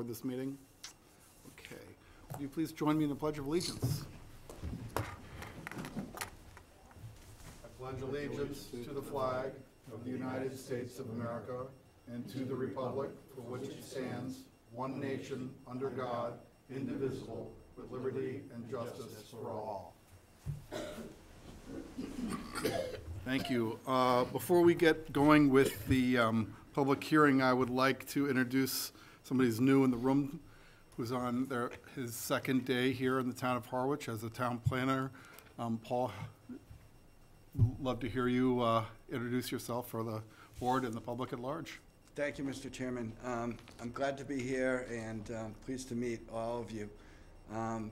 record this meeting? Okay. Will you please join me in the Pledge of Allegiance? I pledge allegiance to the flag of the United States of America and to the republic for which it stands, one nation, under God, indivisible, with liberty and justice for all. Thank you. Uh, Before we get going with the um, public hearing, I would like to introduce somebody who's new in the room, who's on their, his second day here in the town of Harwich as a town planner. Um, Paul, love to hear you uh, introduce yourself for the board and the public at large. Thank you, Mr. Chairman. Um, I'm glad to be here and um, pleased to meet all of you. Um,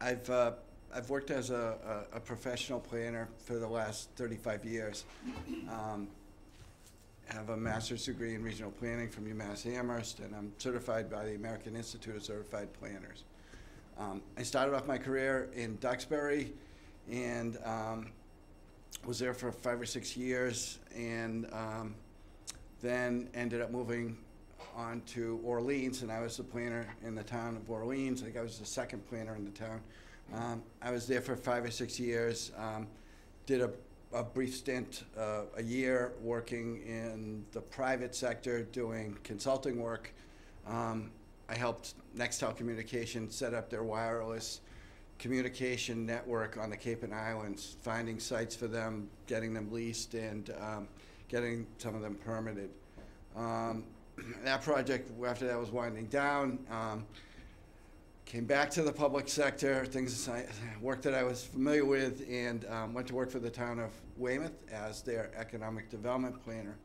I've, uh, I've worked as a, a a professional planner for the last 35 years. Um, have a master's degree in regional planning from UMass Amherst, and I'm certified by the American Institute of Certified Planners. Um, I started off my career in Duxbury and um, was there for five or six years, and um, then ended up moving on to Orleans, and I was the planner in the town of Orleans. I think I was the second planner in the town. Um, I was there for five or six years. Um, did a, a brief stint, uh, a year, working in the private sector doing consulting work. Um, I helped Nextel Communications set up their wireless communication network on the Cape and Islands, finding sites for them, getting them leased, and um, getting some of them permitted. Um, that project, after that was winding down, um, came back to the public sector, things, work that I was familiar with, and um, went to work for the town of Weymouth as their economic development planner.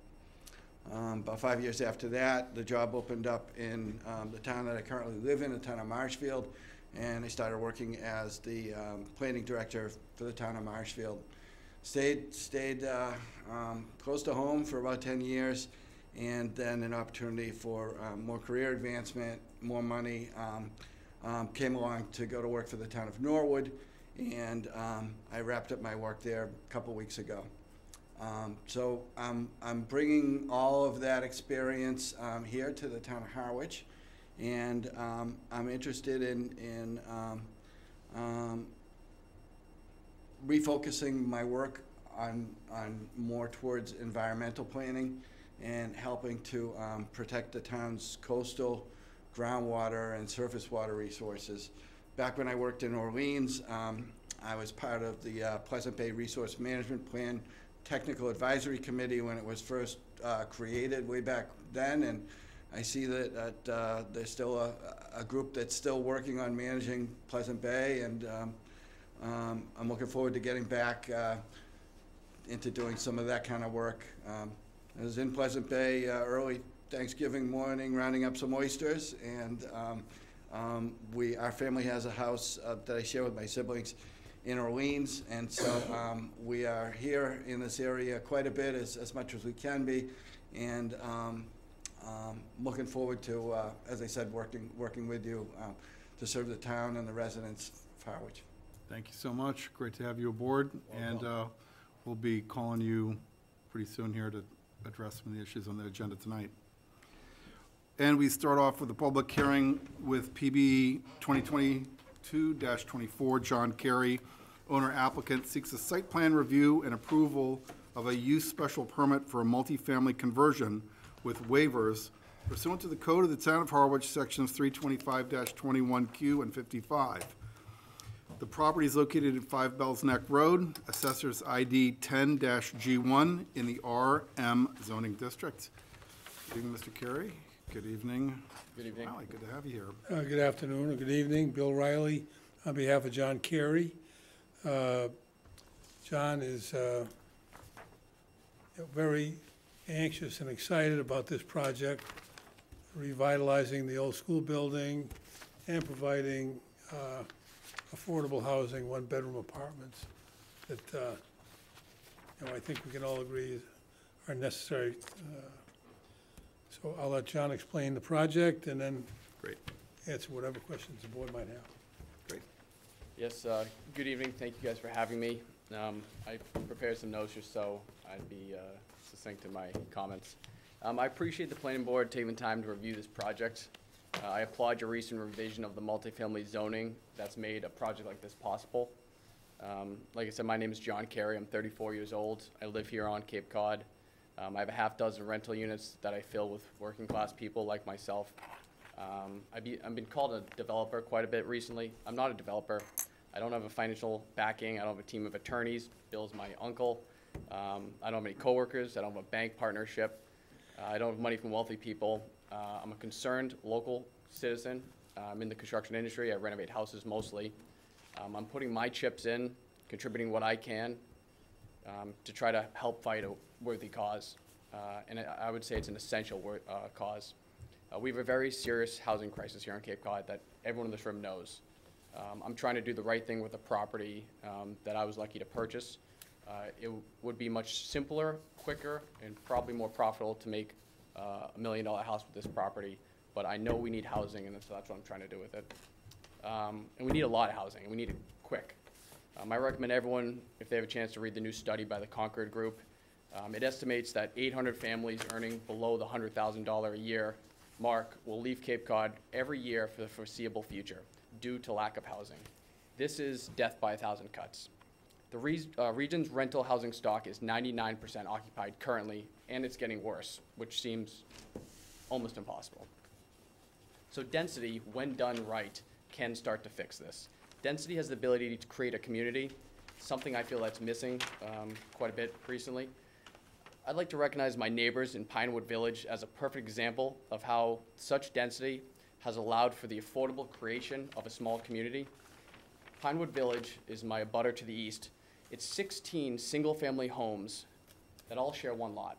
Um, about five years after that, the job opened up in um, the town that I currently live in, the town of Marshfield, and I started working as the um, planning director for the town of Marshfield. Stayed, stayed uh, um, close to home for about 10 years, and then an opportunity for um, more career advancement, more money. Um, came along to go to work for the town of Norwood, and um, I wrapped up my work there a couple weeks ago. Um, so I'm, I'm bringing all of that experience um, here to the town of Harwich, and um, I'm interested in, in um, um, refocusing my work on, on more towards environmental planning and helping to um, protect the town's coastal, groundwater, and surface water resources. Back when I worked in Orleans, um, I was part of the uh, Pleasant Bay Resource Management Plan Technical Advisory Committee when it was first uh, created way back then, and I see that, that uh, there's still a, a group that's still working on managing Pleasant Bay, and um, um, I'm looking forward to getting back uh, into doing some of that kind of work. Um, I was in Pleasant Bay uh, early Thanksgiving morning, rounding up some oysters, and um, we, our family has a house uh, that I share with my siblings in Orleans, and so um, we are here in this area quite a bit, as, as much as we can be, and um, um, looking forward to, uh, as I said, working, working with you um, to serve the town and the residents of Harwich. Thank you so much. Great to have you aboard. And uh, we'll be calling you pretty soon here to address some of the issues on the agenda tonight. And we start off with a public hearing with PB 2022-24, John Carey, owner applicant, seeks a site plan review and approval of a use special permit for a multifamily conversion with waivers pursuant to the code of the town of Harwich, sections 325-21Q and 55. The property is located at Five Bells Neck Road, Assessor's ID 10-G1 in the RM zoning district. Good evening, Mr. Carey. Good evening. Good evening. Riley, good to have you here. Uh, Good afternoon, or good evening. Bill Riley on behalf of John Carey. Uh, John is uh, very anxious and excited about this project, revitalizing the old school building and providing uh, affordable housing, one-bedroom apartments that, uh, you know, I think we can all agree are necessary. So I'll let John explain the project and then Great, answer whatever questions the board might have. great. Yes, uh, good evening. Thank you guys for having me. Um, I prepared some notes just so I'd be uh, succinct in my comments. Um, I appreciate the planning board taking the time to review this project. Uh, I applaud your recent revision of the multifamily zoning that's made a project like this possible. Um, Like I said, my name is John Carey. I'm 34 years old. I live here on Cape Cod. Um, I have a half dozen rental units that I fill with working-class people like myself. Um, I be, I've been called a developer quite a bit recently. I'm not a developer. I don't have a financial backing. I don't have a team of attorneys. Bill's my uncle. Um, I don't have any coworkers. I don't have a bank partnership. Uh, I don't have money from wealthy people. Uh, I'm a concerned local citizen. Uh, I'm in the construction industry. I renovate houses mostly. Um, I'm putting my chips in, contributing what I can um, to try to help fight a worthy cause. Uh, and I would say it's an essential wor- uh, cause. Uh, we have a very serious housing crisis here on Cape Cod that everyone in this room knows. Um, I'm trying to do the right thing with the property um, that I was lucky to purchase. Uh, it w- would be much simpler, quicker, and probably more profitable to make uh, a million dollar house with this property. But I know we need housing, and that's, that's what I'm trying to do with it. Um, and we need a lot of housing, and we need it quick. Um, I recommend everyone, if they have a chance to read the new study by the Concord Group. Um, it estimates that 800 families earning below the $100,000 a year mark will leave Cape Cod every year for the foreseeable future due to lack of housing. This is death by a thousand cuts. The re- uh, region's rental housing stock is 99% occupied currently, and it's getting worse, which seems almost impossible. So density, when done right, can start to fix this. Density has the ability to create a community, something I feel that's missing um, quite a bit recently. I'd like to recognize my neighbors in Pinewood Village as a perfect example of how such density has allowed for the affordable creation of a small community. Pinewood Village is my abutter to the east. It's 16 single-family homes that all share one lot.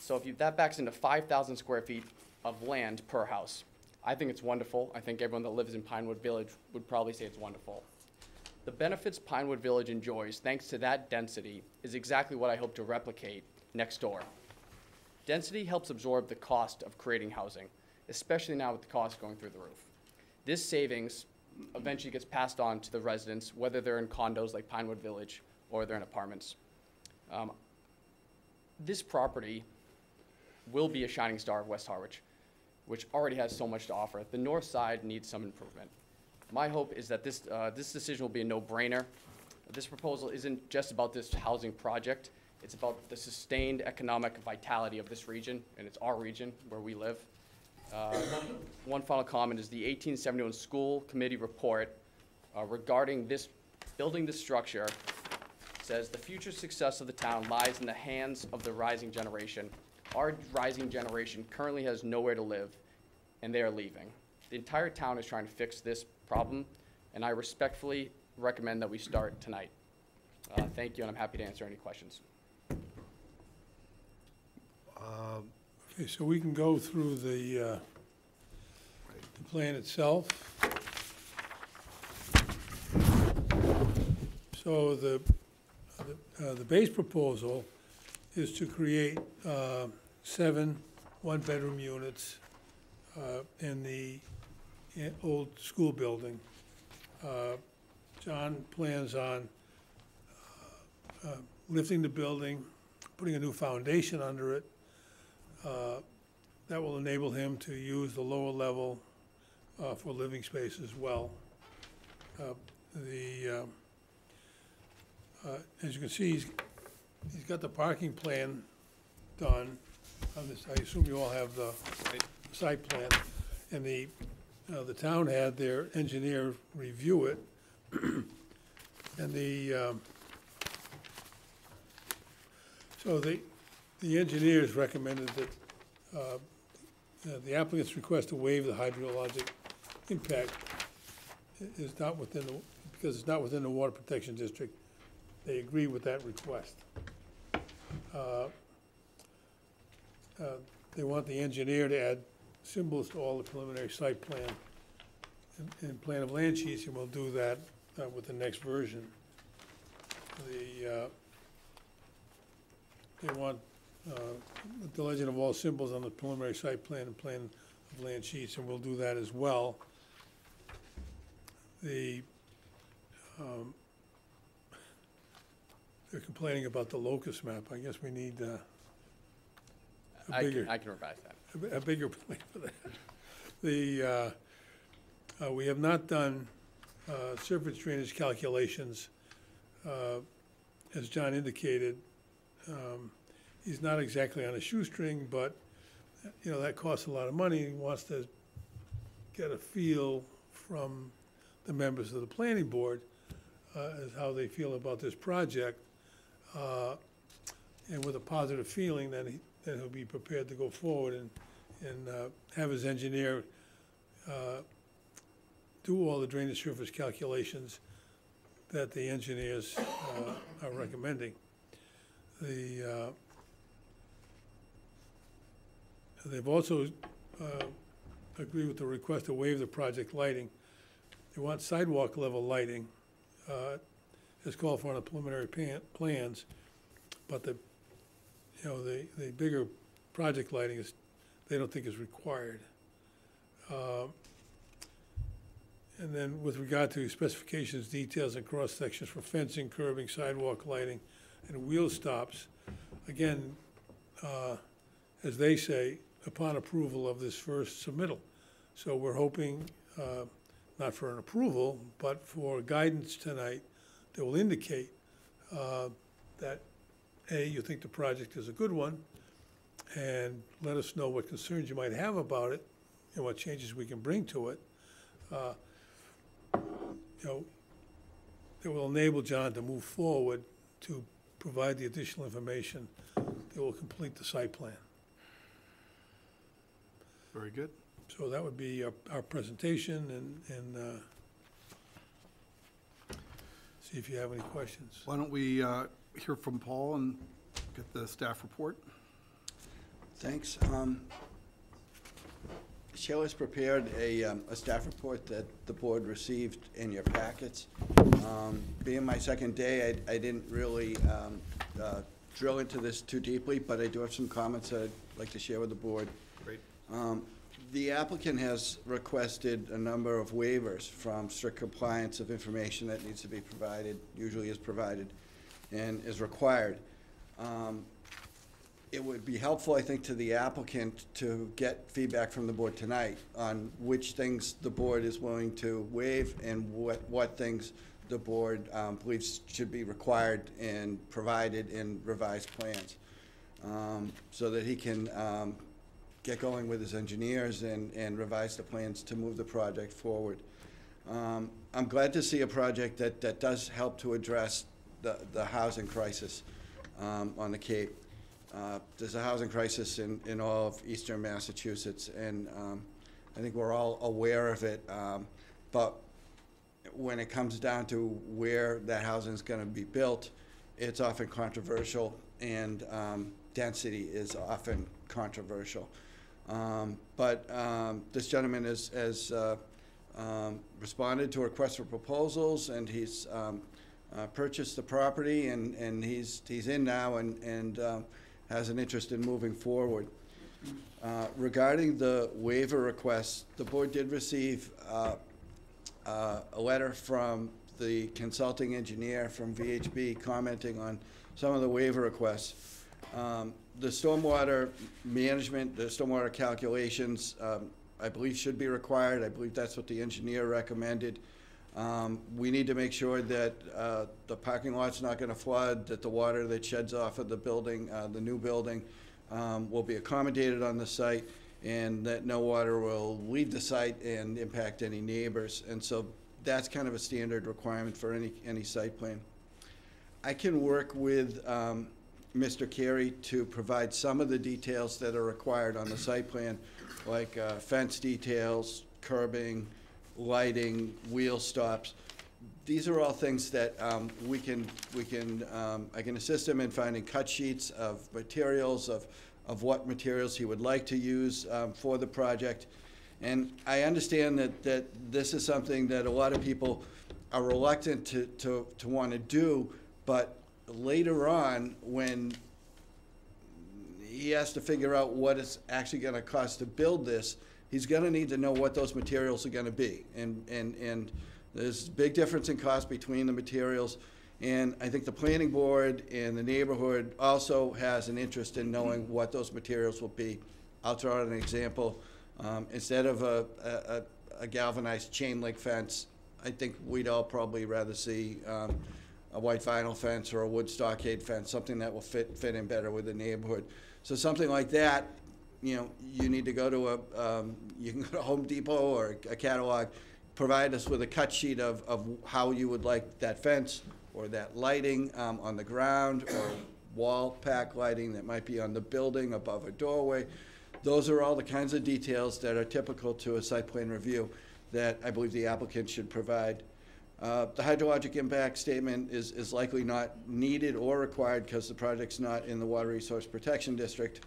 So if you, that backs into 5,000 square feet of land per house. I think it's wonderful. I think everyone that lives in Pinewood Village would probably say it's wonderful. The benefits Pinewood Village enjoys, thanks to that density, is exactly what I hope to replicate next door. Density helps absorb the cost of creating housing, especially now with the cost going through the roof. This savings eventually gets passed on to the residents, whether they're in condos like Pinewood Village or they're in apartments. Um, This property will be a shining star of West Harwich, which already has so much to offer. The north side needs some improvement. My hope is that this, uh, this decision will be a no-brainer. This proposal isn't just about this housing project, it's about the sustained economic vitality of this region, and it's our region where we live. Uh, One final comment is the 1871 School Committee report uh, regarding this, building this structure says the future success of the town lies in the hands of the rising generation. Our rising generation currently has nowhere to live, and they are leaving. The entire town is trying to fix this problem, and I respectfully recommend that we start tonight. Uh, Thank you, and I'm happy to answer any questions. Okay, so we can go through the, uh, the plan itself. So the, the, uh, the base proposal is to create, uh, seven one-bedroom units, uh, in the i- old school building. Uh, John plans on, uh, uh, lifting the building, putting a new foundation under it, uh, That will enable him to use the lower level uh, for living space as well. The, um, as you can see, he's, he's got the parking plan done. On this, I assume you all have the site plan. And the, uh, the town had their engineer review it. And the, um, so the, the engineers recommended that uh, the applicant's request to waive the hydrologic impact is not within, the because it's not within the water protection district. They agree with that request. Uh, uh, They want the engineer to add symbols to all the preliminary site plan and- and plan of land sheets, and we'll do that uh, with the next version. The, uh, they want uh, the legend of all symbols on the preliminary site plan and plan of land sheets, and we'll do that as well. The, um, they're complaining about the locus map. I guess we need uh, a I can, I can revise that. a a bigger plan for that. The, uh, uh, we have not done uh, surface drainage calculations. Uh, As John indicated, um, he's not exactly on a shoestring, but, you know, that costs a lot of money. He wants to get a feel from the members of the planning board uh, as how they feel about this project. uh, And with a positive feeling, then he, then he'll be prepared to go forward and, and uh, have his engineer uh, do all the drainage surface calculations that the engineers uh, are recommending. The, uh, they've also uh, agreed with the request to waive the project lighting. They want sidewalk level lighting, uh, as called for on the preliminary plans, but the, you know, the, the bigger project lighting is, they don't think is required. Uh, And then with regard to specifications, details, and cross-sections for fencing, curbing, sidewalk lighting, and wheel stops, again, uh, as they say, upon approval of this first submittal. So we're hoping, uh, not for an approval, but for guidance tonight that will indicate uh, that, A, you think the project is a good one, and let us know what concerns you might have about it and what changes we can bring to it. Uh, You know, that will enable John to move forward to provide the additional information that will complete the site plan. Very good. So that would be our, our presentation and, and, uh, see if you have any questions. Why don't we uh, hear from Paul and get the staff report? Thanks. Um, has prepared a, um, a staff report that the board received in your packets. Um, Being my second day, I, I didn't really um, uh, drill into this too deeply, but I do have some comments that I'd like to share with the board. Great. Um, The applicant has requested a number of waivers from strict compliance of information that needs to be provided, usually is provided, and is required. Um, It would be helpful, I think, to the applicant to get feedback from the board tonight on which things the board is willing to waive and what, what things the board um, believes should be required and provided in revised plans. Um, So that he can um, get going with his engineers and, and revise the plans to move the project forward. Um, I'm glad to see a project that, that does help to address the, the housing crisis um, on the Cape. Uh, There's a housing crisis in, in all of eastern Massachusetts, and um, I think we're all aware of it. um, But when it comes down to where that housing is gonna be built, it's often controversial, and um, density is often controversial. Um, But um, this gentleman has, has uh, responded to a request for proposals, and he's uh, purchased the property, and, and he's, he's in now and, and um, has an interest in moving forward. Uh, Regarding the waiver request, the board did receive uh, uh, a letter from the consulting engineer from VHB commenting on some of the waiver requests. Um, The stormwater management, the stormwater calculations, um, I believe should be required. I believe that's what the engineer recommended. Um, We need to make sure that uh, the parking lot's not gonna flood, that the water that sheds off of the building, uh, the new building, um, will be accommodated on the site, and that no water will leave the site and impact any neighbors. And so that's kind of a standard requirement for any, any site plan. I can work with um, Mr. Carey to provide some of the details that are required on the site plan, like uh, fence details, curbing, lighting, wheel stops. These are all things that um, we can, we can, um, I can assist him in finding cut sheets of materials, of, of what materials he would like to use um, for the project. And I understand that, that this is something that a lot of people are reluctant to, to, to want to do, but later on, when he has to figure out what it's actually gonna cost to build this, he's gonna need to know what those materials are gonna be. And, and, and there's a big difference in cost between the materials. And I think the planning board and the neighborhood also has an interest in knowing what those materials will be. I'll throw out an example. Um, Instead of a, a- a a galvanized chain link fence, I think we'd all probably rather see um, a white vinyl fence or a wood stockade fence, something that will fit, fit in better with the neighborhood. So something like that, you know, you need to go to a, um, you can go to Home Depot or a catalog, provide us with a cut sheet of, of how you would like that fence or that lighting um, on the ground or wall pack lighting that might be on the building above a doorway. Those are all the kinds of details that are typical to a site plan review that I believe the applicant should provide. Uh, The hydrologic impact statement is, is likely not needed or required because the project's not in the Water Resource Protection District.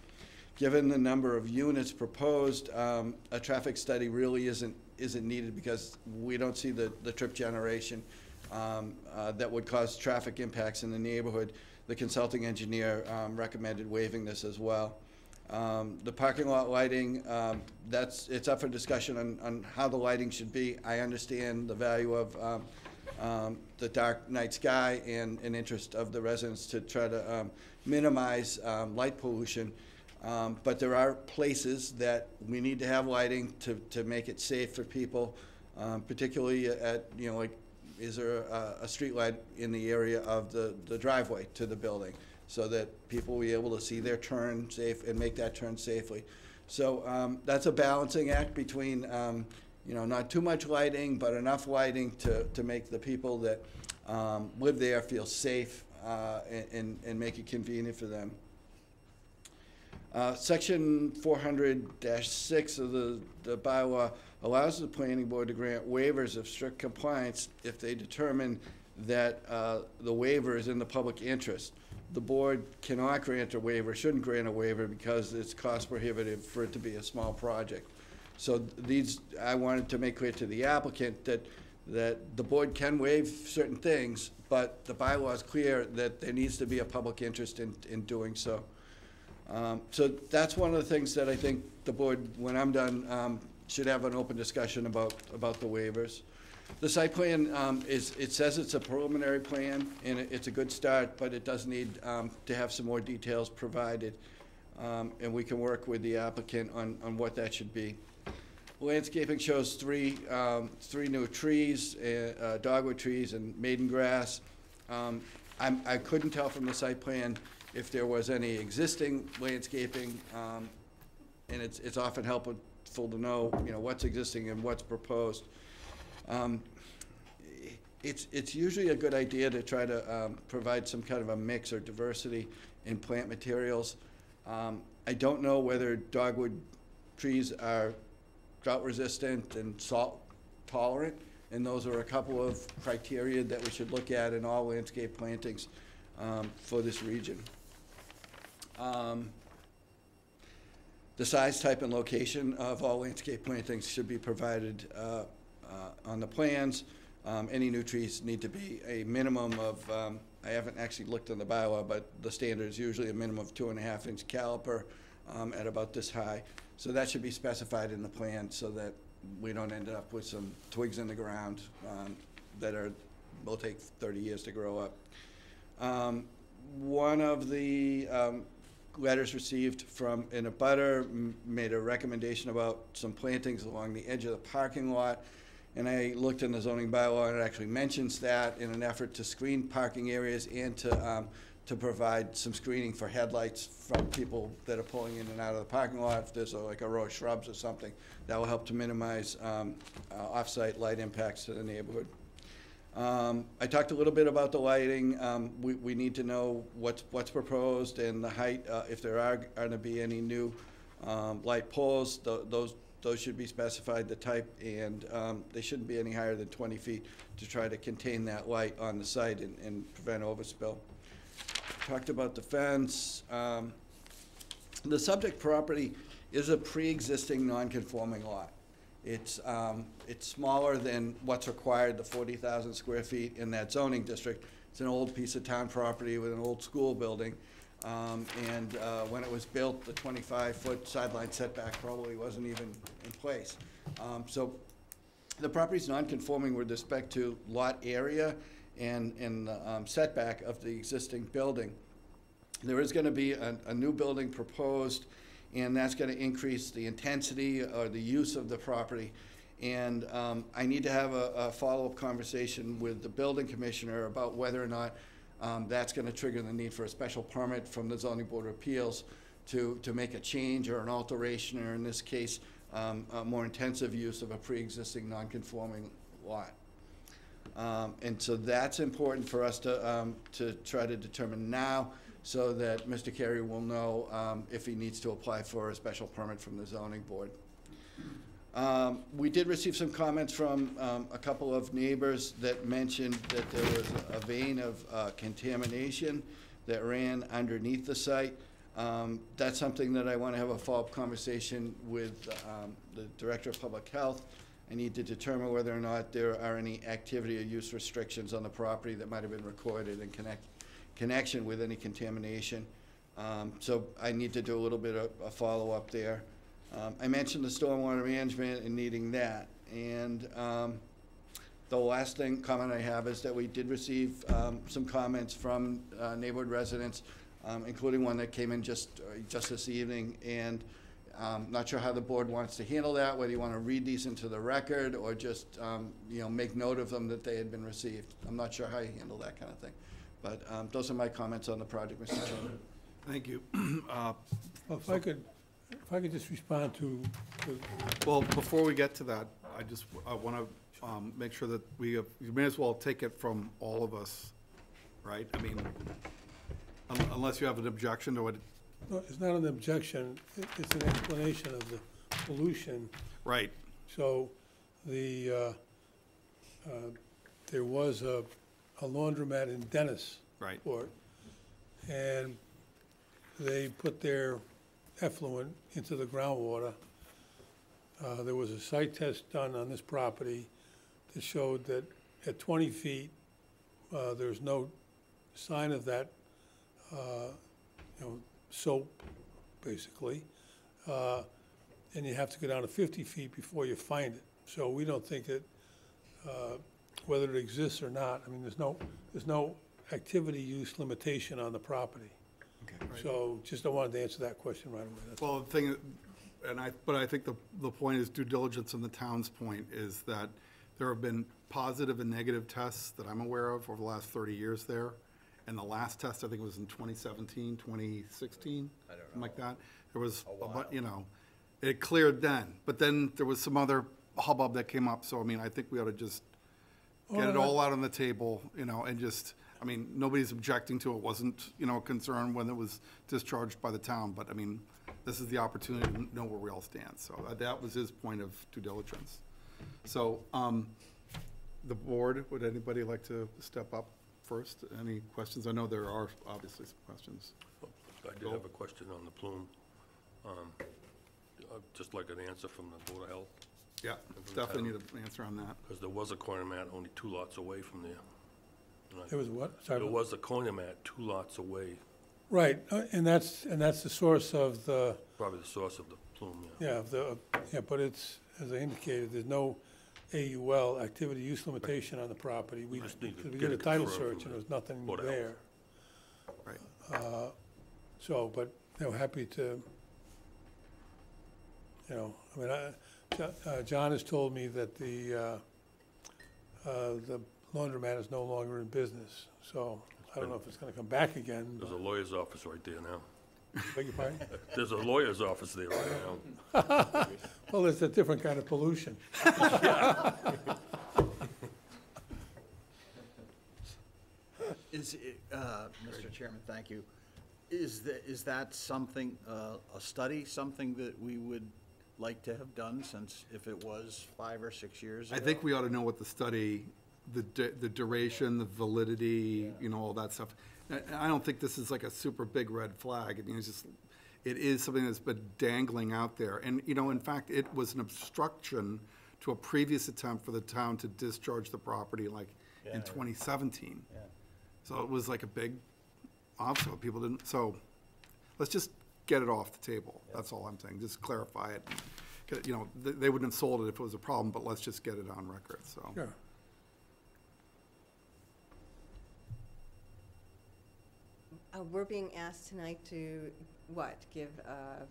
Given the number of units proposed, um, a traffic study really isn't, isn't needed because we don't see the, the trip generation um, uh, that would cause traffic impacts in the neighborhood. The consulting engineer um, recommended waiving this as well. Um, The parking lot lighting, um, that's, it's up for discussion on, on how the lighting should be. I understand the value of um, um, the dark night sky and an interest of the residents to try to um, minimize um, light pollution. Um, But there are places that we need to have lighting to, to make it safe for people, um, particularly at, you know, like, is there a, a street light in the area of the, the driveway to the building? So that people will be able to see their turn safe and make that turn safely. So um, that's a balancing act between, um, you know, not too much lighting, but enough lighting to, to make the people that um, live there feel safe uh, and- and, and make it convenient for them. Uh, Section four hundred six of the, the bylaw allows the planning board to grant waivers of strict compliance if they determine that uh, the waiver is in the public interest. The board cannot grant a waiver, shouldn't grant a waiver because it's cost prohibitive for it to be a small project. So these, I wanted to make clear to the applicant that, that the board can waive certain things, but the bylaw is clear that there needs to be a public interest in, in doing so. Um, So that's one of the things that I think the board, when I'm done, um, should have an open discussion about, about the waivers. The site plan um, is, it says it's a preliminary plan, and it- it's a good start, but it does need um, to have some more details provided. Um, And we can work with the applicant on, on what that should be. Landscaping shows three, um, three new trees, uh, uh, dogwood trees and maiden grass. I couldn't tell from the site plan if there was any existing landscaping, um, and it's, it's often helpful to know, you know, what's existing and what's proposed. Um, It's, it's usually a good idea to try to um, provide some kind of a mix or diversity in plant materials. Um, I don't know whether dogwood trees are drought-resistant and salt-tolerant, and those are a couple of criteria that we should look at in all landscape plantings um, for this region. Um, The size, type, and location of all landscape plantings should be provided uh, uh, on the plans. Um, Any new trees need to be a minimum of, um, I haven't actually looked on the bylaw, but the standard is usually a minimum of two and a half inch caliper um, at about this high. So that should be specified in the plan so that we don't end up with some twigs in the ground um, that are, will take 30 years to grow up. Um, One of the um, letters received from an abutter m- made a recommendation about some plantings along the edge of the parking lot. And I looked in the zoning bylaw and it actually mentions that in an effort to screen parking areas and to, um, to provide some screening for headlights from people that are pulling in and out of the parking lot. If there's a- like a row of shrubs or something, that will help to minimize um, uh, off-site light impacts to the neighborhood. Um, I talked a little bit about the lighting. Um, we, we need to know what's, what's proposed and the height, uh, if there are gonna be any new, um, light poles, tho- those, those should be specified, the type, and, um, they shouldn't be any higher than twenty feet to try to contain that light on the site and, and prevent overspill. Talked about the fence. Um, the subject property is a pre-existing non-conforming lot. It's, um, it's smaller than what's required, the forty thousand square feet in that zoning district. It's an old piece of town property with an old school building. Um, and, uh, when it was built, the twenty-five foot sideline setback probably wasn't even in place. Um, so the property's non-conforming with respect to lot area and, and the um, setback of the existing building. There is gonna be a, a new building proposed, and that's gonna increase the intensity or the use of the property. And um, I need to have a, a follow-up conversation with the building commissioner about whether or not um, that's gonna trigger the need for a special permit from the zoning board of appeals to, to make a change or an alteration, or in this case, um, a more intensive use of a pre-existing non-conforming lot. Um, and so that's important for us to, um, to try to determine now, so that Mr. Carey will know, um, if he needs to apply for a special permit from the zoning board. Um, we did receive some comments from, um, a couple of neighbors that mentioned that there was a vein of, uh, contamination that ran underneath the site. Um, that's something that I wanna have a follow-up conversation with, um, the Director of Public Health. I need to determine whether or not there are any activity or use restrictions on the property that might have been recorded in connect, connection with any contamination. Um, so I need to do a little bit of a follow-up there. Um, I mentioned the stormwater management and needing that. And, um, the last thing, comment I have is that we did receive, um, some comments from, uh, neighborhood residents, um, including one that came in just, uh, just this evening. And, um, not sure how the board wants to handle that, whether you want to read these into the record or just, um, you know, make note of them that they had been received. I'm not sure how you handle that kind of thing. But, um, those are my comments on the project, Mr. Chairman. Thank you. Uh, Well, if I could, if I could just respond to, to Well, before we get to that, I just, I want to make sure that we, have- you may as well take it from all of us, right? I mean, un- unless you have an objection to it, No, It's not an objection, It- it's an explanation of the pollution. right? So the, uh, uh, there was a a laundromat in Dennis. Right. Port, and they put their effluent into the groundwater. Uh, There was a site test done on this property that showed that at 20 feet, uh, there's no sign of that, uh, you know, soap, basically. Uh, And you have to go down to 50 feet before you find it. So we don't think that, uh, whether it exists or not, I mean, there's no, there's no activity use limitation on the property. So just I wanted to answer that question right away. That's- Well, the thing, and I, but I think the, the point is due diligence in the town's point is that there have been positive and negative tests that I'm aware of over the last thirty years there. And the last test, I think, was in 2017, 2016, something like that. There was, a bu- you know, it cleared then, but then there was some other hubbub that came up, so I mean, I think we ought to just get it Oh, all out on the table, you know, and just, I mean, nobody's objecting to it, wasn't, you know, a concern when it was discharged by the town, but I mean, this is the opportunity to know where we all stand, so that- that was his point of due diligence. So, um, the board, would anybody like to step up first? Any questions? I know there are obviously some questions. I did have a question on the plume. Um, I'd just like an answer from the Board of Health, Yeah, definitely need an answer on that. because there was a corner mat only two lots away from there. And I- There was what? Sorry. There was a corner mat two lots away, Right, uh, and that's, and that's the source of the, probably the source of the plume, yeah. yeah, the, yeah, but it's, as I indicated, there's no AUL, activity use limitation on the property. We, Just need to we get did a it title confirmed search and the there was nothing Board of Health. there. Right. So, but, you know, happy to, you know, I mean, I, Jo- uh, John has told me that the, uh, uh, the laundromat is no longer in business, so I don't know if it's gonna come back again, There's but, a lawyer's office right there now. beg your pardon? There's a lawyer's office there right now. Well, it's a different kind of pollution. Is, it, uh, Mr. Chairman, thank you. Is that, is that something, uh, a study, something that we would like to have done since if it was five or six years I think we ought to know what the study, the, du- the duration, the validity, you know, all that stuff. I, I don't think this is like a super big red flag. I mean, it's just, it is something that's been dangling out there. And, you know, in fact, it was an obstruction to a previous attempt for the town to discharge the property like in twenty seventeen. So it was like a big obstacle. People didn't, so let's just get it off the table. That's all I'm saying. Just clarify it. Get- You know, they, they wouldn't have sold it if it was a problem, but let's just get it on record, so. Sure. Uh, We're being asked tonight to, what, give uh,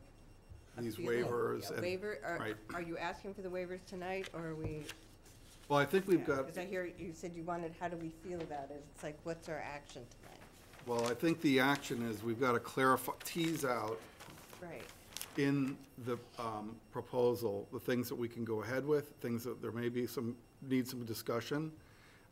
these feeling- waivers. a and- Waiver, are, Right. are you asking for the waivers tonight, or are we? Well, I think we've got, Because I hear you said you wanted, how do we feel about it? It's like, what's our action tonight? Well, I think the action is we've got to clarify, tease out Right, in the um, proposal, the things that we can go ahead with, things that there may be some, need some discussion.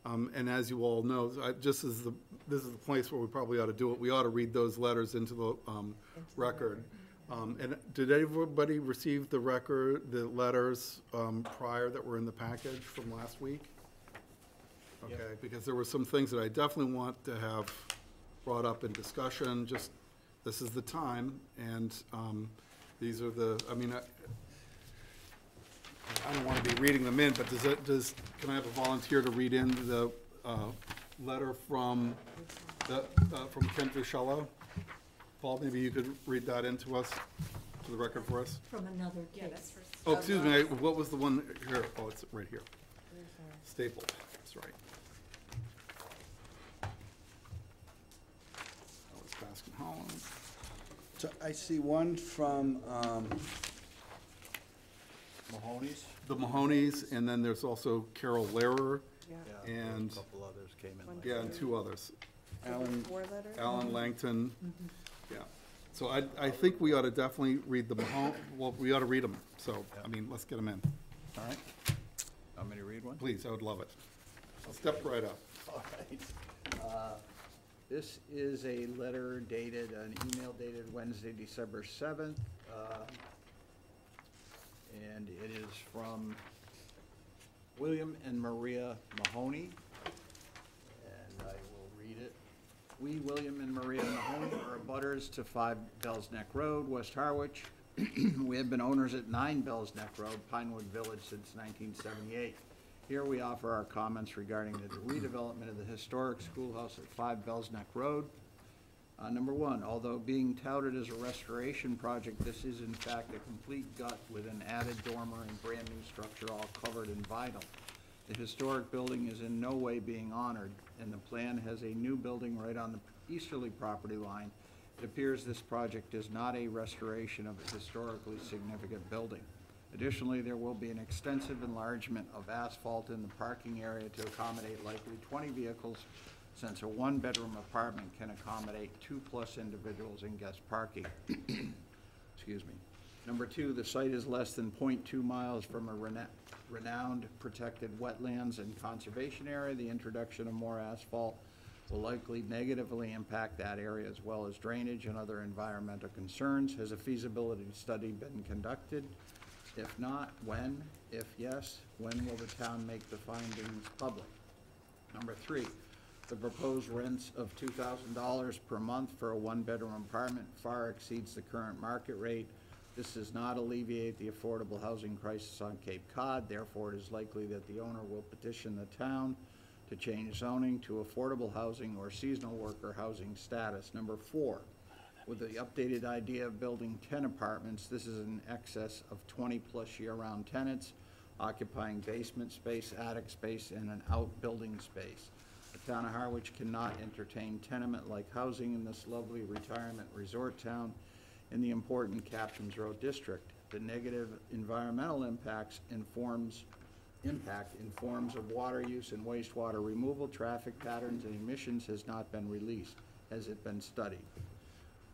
Um, And as you all know, I- just as the, this is the place where we probably ought to do it, we ought to read those letters into the um, record. Um, And did everybody receive the record, the letters um, prior that were in the package from last week? Okay, because there were some things that I definitely want to have brought up in discussion, just, this is the time, and um, these are the, I mean, I I don't want to be reading them in, but does it, does, can I have a volunteer to read in the uh, letter from, the uh, from Kent Viscello? Paul, maybe you could read that into us, to the record for us? From another case. Oh, excuse me, I- what was the one, here, oh, it's right here, stapled, that's right. That was Baskin Holland. So I see one from, um, Mahoney's? The Mahonies, and then there's also Carol Lehrer, yeah. Yeah, And- A couple others came in. One, late. yeah, and two others, Alan- Four letters? Alan Langton, yeah. So I, I think we ought to definitely read the Mahon, well, we ought to read them, so, I mean, let's get them in. All right, Want me to read one? please, I would love it. I'll step right up. All right. Uh, This is a letter dated, an email dated Wednesday, December 7th. uh, And it is from William and Maria Mahoney. And I will read it. We, William and Maria Mahoney, are abutters to 5 Bells Neck Road, West Harwich. We have been owners at 9 Bells Neck Road, Pinewood Village, since 1978. Here we offer our comments regarding the redevelopment of the historic schoolhouse at 5 Bells Neck Road. Uh, Number one, although being touted as a restoration project, this is in fact a complete gut with an added dormer and brand-new structure all covered in vinyl. The historic building is in no way being honored, and the plan has a new building right on the easterly property line. It appears this project is not a restoration of a historically significant building. Additionally, there will be an extensive enlargement of asphalt in the parking area to accommodate likely twenty vehicles, since a one-bedroom apartment can accommodate two-plus individuals in guest parking. Excuse me. Number two, the site is less than 0.2 miles from a renowned protected wetlands and conservation area. The introduction of more asphalt will likely negatively impact that area as well as drainage and other environmental concerns. Has a feasibility study been conducted? If not, when? If yes, when will the town make the findings public? Number three, the proposed rents of two thousand dollars per month for a one-bedroom apartment far exceeds the current market rate. This does not alleviate the affordable housing crisis on Cape Cod, therefore it is likely that the owner will petition the town to change zoning to affordable housing or seasonal worker housing status. Number four, with the updated idea of building ten apartments, this is in excess of twenty-plus year-round tenants occupying basement space, attic space, and an outbuilding space. The town of Harwich cannot entertain tenement-like housing in this lovely retirement resort town in the important Captain's Road district. The negative environmental impacts informs, impact in forms of water use and wastewater removal, traffic patterns, and emissions has not been released. Has it been studied?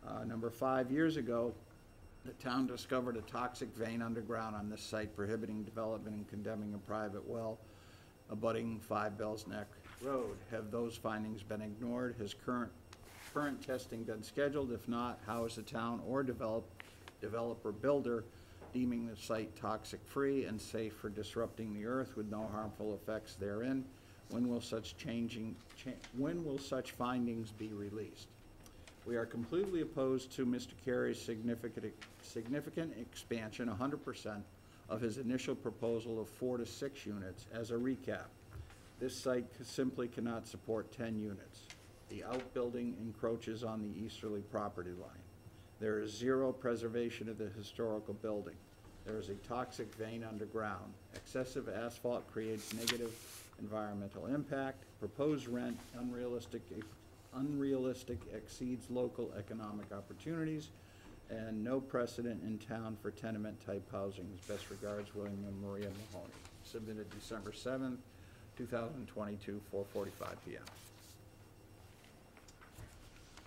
Uh, Number five, years ago, the town discovered a toxic vein underground on this site prohibiting development and condemning a private well abutting Five Bells Neck Road. Have those findings been ignored? Has current, current testing been scheduled? If not, how is the town or develop, developer builder deeming the site toxic-free and safe for disrupting the earth with no harmful effects therein? When will such changing, cha- when will such findings be released? We are completely opposed to Mr. Carey's significant, significant expansion, hundred percent, of his initial proposal of four to six units. As a recap, this site simply cannot support ten units. The outbuilding encroaches on the easterly property line. There is zero preservation of the historical building. There is a toxic vein underground. Excessive asphalt creates negative environmental impact. Proposed rent unrealistic, unrealistic exceeds local economic opportunities. and no precedent in town for tenement-type housing. Best regards, William and Maria Mahoney. Submitted December seventh, two thousand twenty-two, four forty-five PM.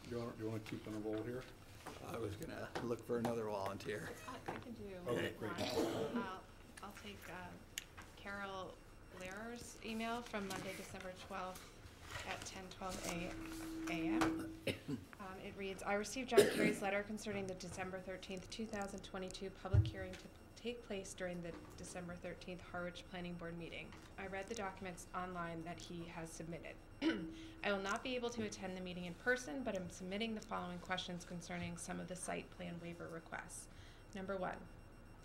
Do you want, do you want to keep on a roll here? I was gonna look for another volunteer. I I can do. Okay, great. one. I'll, I'll take um, Carol Lehrer's email from Monday, December twelfth at ten twelve a- a.m. Um, It reads, "I received John Carey's letter concerning the December thirteenth, two thousand twenty-two public hearing to take place during the December thirteenth Harwich Planning Board meeting. I read the documents online that he has submitted. I will not be able to attend the meeting in person, but I'm submitting the following questions concerning some of the site plan waiver requests. Number one,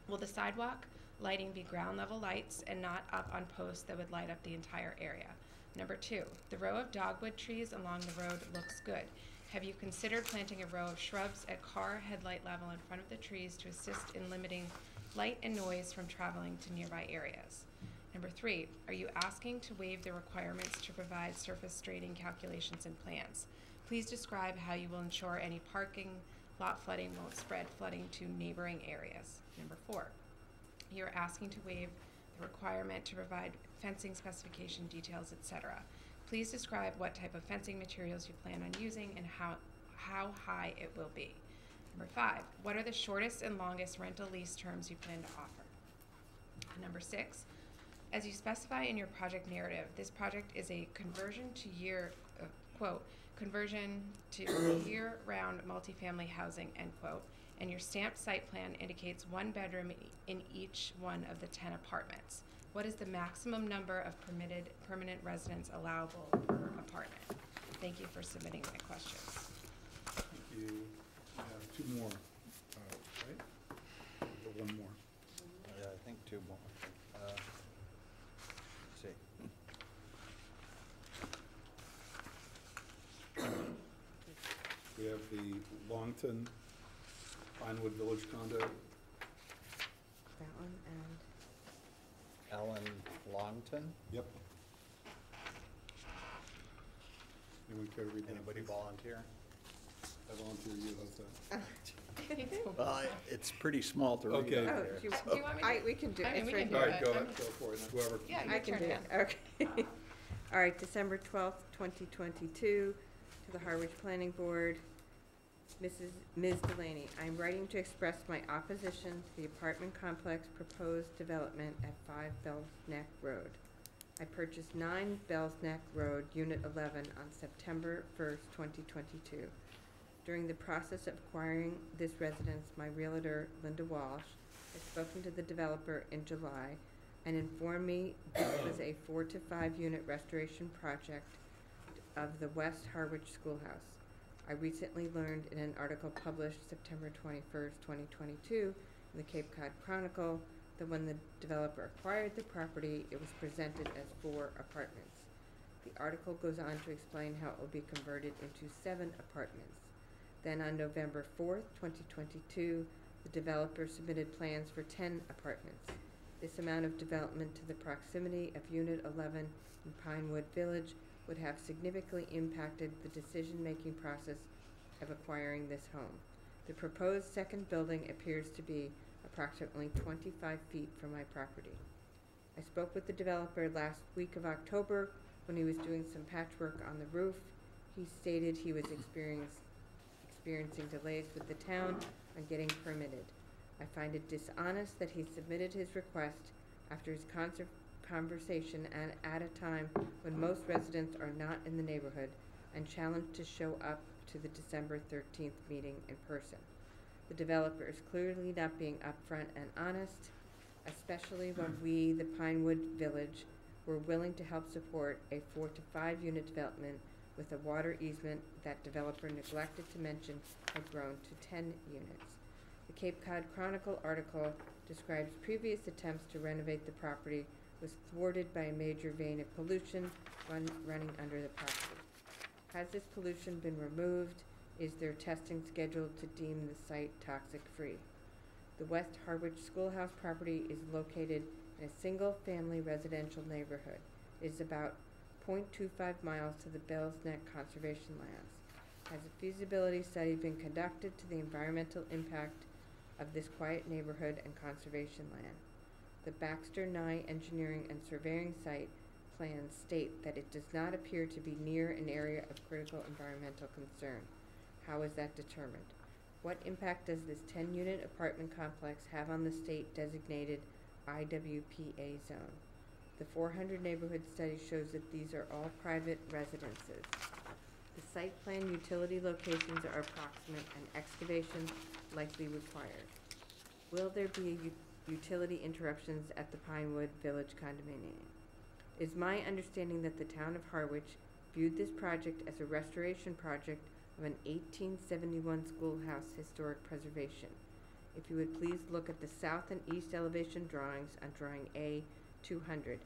will the sidewalk lighting be ground level lights and not up on posts that would light up the entire area? Number two, the row of dogwood trees along the road looks good. Have you considered planting a row of shrubs at car headlight level in front of the trees to assist in limiting light and noise from traveling to nearby areas? Number three, are you asking to waive the requirements to provide surface grading calculations and plans? Please describe how you will ensure any parking lot flooding won't spread flooding to neighboring areas. Number four, you're asking to waive requirement to provide fencing specification details, etc. Please describe what type of fencing materials you plan on using and how, how high it will be. Number five, what are the shortest and longest rental lease terms you plan to offer? Number six, as you specify in your project narrative, this project is a conversion to year, uh, quote, conversion to year-round multifamily housing, end quote, and your stamped site plan indicates one bedroom in each one of the ten apartments. What is the maximum number of permitted permanent residents allowable per apartment? Thank you for submitting my questions. Thank you. We have two more, uh, right? Or One more. Yeah, I think two more. Uh, Let's see. We have the Longton Pinewood Village condo. That one and Ellen Longton, Yep. Anyone care to read that? anybody volunteer? I volunteer you, how's that? Well, I- it's pretty small to read Okay. out Oh, do you, Do you want me to- I, we can do, I mean, it's we right can All do here. right, go ahead, go for it, whoever. Yeah, I your can turn, do it, okay. All right, December twelfth, twenty twenty-two, to the Harwich Planning Board. Mrs., Ms. Delaney, I'm writing to express my opposition to the apartment complex proposed development at five Bell's Neck Road. I purchased nine Bell's Neck Road, Unit eleven, on September first, twenty twenty-two. During the process of acquiring this residence, my realtor, Linda Walsh, had spoken to the developer in July and informed me this was a four to five unit restoration project of the West Harwich Schoolhouse. I recently learned in an article published September twenty-first, twenty twenty-two, in the Cape Cod Chronicle, that when the developer acquired the property, it was presented as four apartments. The article goes on to explain how it will be converted into seven apartments. Then on November fourth, twenty twenty-two, the developer submitted plans for ten apartments. This amount of development to the proximity of Unit eleven in Pinewood Village would have significantly impacted the decision-making process of acquiring this home. The proposed second building appears to be approximately twenty-five feet from my property. I spoke with the developer last week of October when he was doing some patchwork on the roof. He stated he was experiencing delays with the town on getting permitted. I find it dishonest that he submitted his request after his conversation and at a time when most residents are not in the neighborhood and challenged to show up to the December thirteenth meeting in person. The developer is clearly not being upfront and honest, especially when we, the Pinewood Village, were willing to help support a four to five unit development with a water easement that developer neglected to mention had grown to ten units. The Cape Cod Chronicle article describes previous attempts to renovate the property was thwarted by a major vein of pollution run, running under the property. Has this pollution been removed? Is there testing scheduled to deem the site toxic-free? The West Harwich Schoolhouse property is located in a single-family residential neighborhood. It is about 0.25 miles to the Bell's Neck Conservation Lands. Has a feasibility study been conducted to the environmental impact of this quiet neighborhood and conservation land? The Baxter Nye Engineering and Surveying Site plans state that it does not appear to be near an area of critical environmental concern. How is that determined? What impact does this ten-unit apartment complex have on the state designated IWPA zone? The four hundred neighborhood study shows that these are all private residences. The site plan utility locations are approximate and excavations likely required. Will there be u- utility interruptions at the Pinewood Village condominium? It is my understanding that the town of Harwich viewed this project as a restoration project of an eighteen seventy-one schoolhouse historic preservation. If you would please look at the south and east elevation drawings on drawing A two hundred.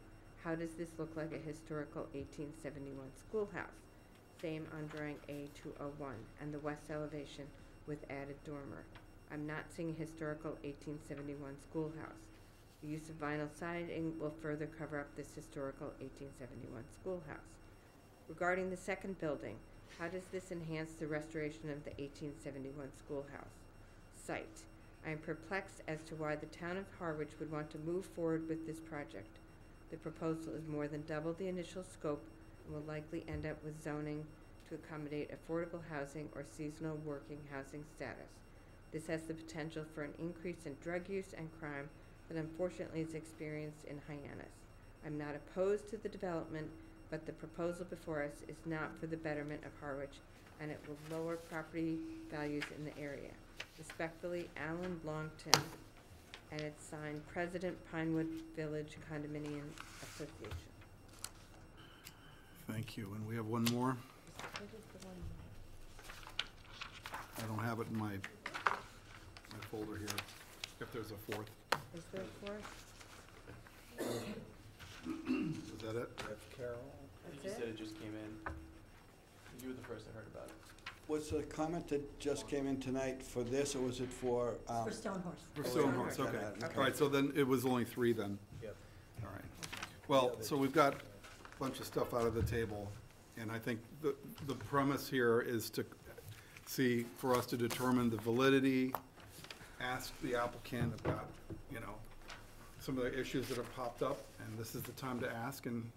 How does this look like a historical eighteen seventy-one schoolhouse? Same on drawing A two oh one, and the west elevation with added dormer. I'm not seeing a historical eighteen seventy-one schoolhouse. The use of vinyl siding will further cover up this historical eighteen seventy-one schoolhouse. Regarding the second building, how does this enhance the restoration of the eighteen seventy-one schoolhouse? Site. I am perplexed as to why the town of Harwich would want to move forward with this project. The proposal is more than double the initial scope and will likely end up with zoning to accommodate affordable housing or seasonal working housing status. This has the potential for an increase in drug use and crime that unfortunately is experienced in Hyannis. I'm not opposed to the development, but the proposal before us is not for the betterment of Harwich, and it will lower property values in the area. Respectfully, Alan Longton, and it's signed President Pinewood Village Condominium Association. Thank you, and we have one more. What is the one? I don't have it in my, my folder here, if there's a fourth. Is there a fourth? Is that it? That's Carol. That's it? it just came in. You were the first I heard about it. Was the comment that just came in tonight for this, or was it for? um, For Stone Horse. For Oh, Stone Horse, okay. okay. All right, so then it was only three then. Yep. All right. Well, so we've got a bunch of stuff out of the table, and I think the, the premise here is to see, for us to determine the validity, ask the applicant about, you know, some of the issues that have popped up, and this is the time to ask and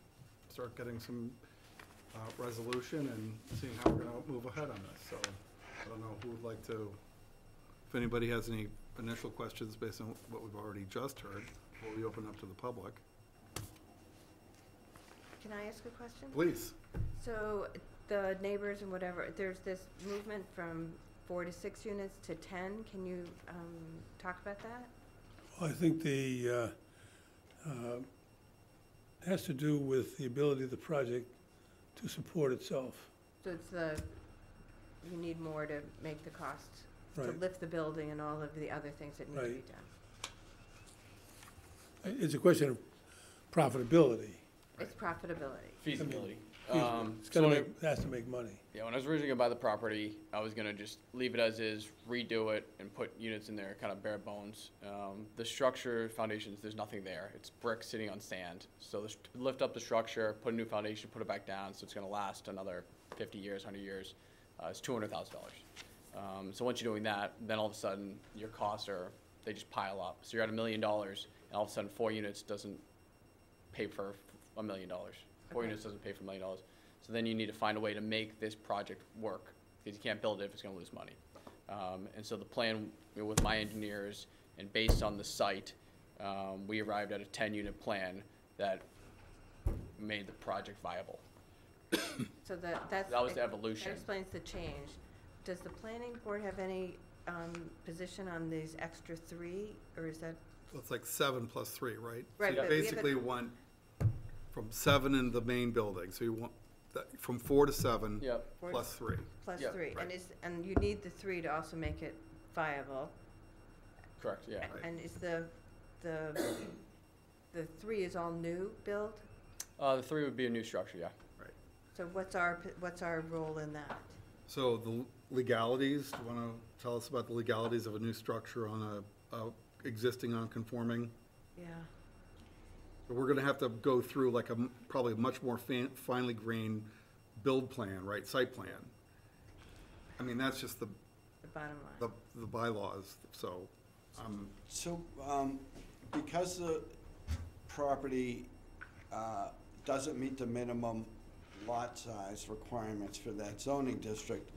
start getting some uh, resolution and seeing how we're gonna move ahead on this. So I don't know who would like to, if anybody has any initial questions based on what we've already just heard, before we open up to the public. Can I ask a question? Please. So the neighbors and whatever, there's this movement from four to six units to ten. Can you um, talk about that? Well, I think the, uh, uh, has to do with the ability of the project to support itself. So it's the, you need more to make the cost, to lift the building and all of the other things that need to be done. It's a question of profitability. It's profitability. Feasibility. Feasible. Um, It's gonna when I- make, it has to make money. Yeah, when I was originally gonna buy the property, I was gonna just leave it as is, redo it, and put units in there, kind of bare bones. Um, the structure, foundations, there's nothing there. It's brick sitting on sand. So the, st- lift up the structure, put a new foundation, put it back down, so it's gonna last another fifty years, hundred years. Uh, it's two hundred thousand dollars. Um, so once you're doing that, then all of a sudden, your costs are, they just pile up. So you're at a million dollars, and all of a sudden, four units doesn't pay for a million dollars. Four Okay. units doesn't pay for a million dollars. So then you need to find a way to make this project work, because you can't build it if it's gonna lose money. Um, and so the plan you know, with my engineers and based on the site, um, we arrived at a ten-unit plan that made the project viable. So that, that's. That was the That evolution. explains the change. Does the planning board have any um, position on these extra three, or is that? So it's like seven plus three, right? Right, So you but we have a- Basically want from seven in the main building, so you want, that, from four to seven. Yep. four- Plus three. Plus Yeah, three, and right. is, and you need the three to also make it viable. Correct, yeah. A- And is the, the, the three is all new build? Uh, the three would be a new structure, yeah. Right. So what's our, p- what's our role in that? So the legalities, do you want to tell us about the legalities of a new structure on a, a existing non-conforming? Yeah. We're gonna have to go through like a probably a much more fin- finely grained build plan, right, site plan. I mean, that's just the, the bottom the, line. the bylaws, so, um, So, um, because the property, uh, doesn't meet the minimum lot size requirements for that zoning district,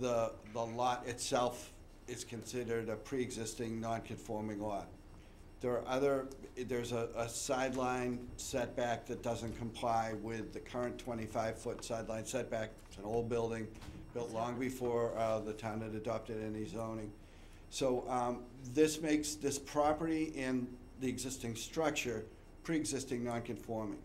the, the lot itself is considered a pre-existing non-conforming lot. There are other, there's a, a sideline setback that doesn't comply with the current twenty-five foot sideline setback. It's an old building, built long before, uh, the town had adopted any zoning. So, um, this makes this property and the existing structure pre-existing non-conforming.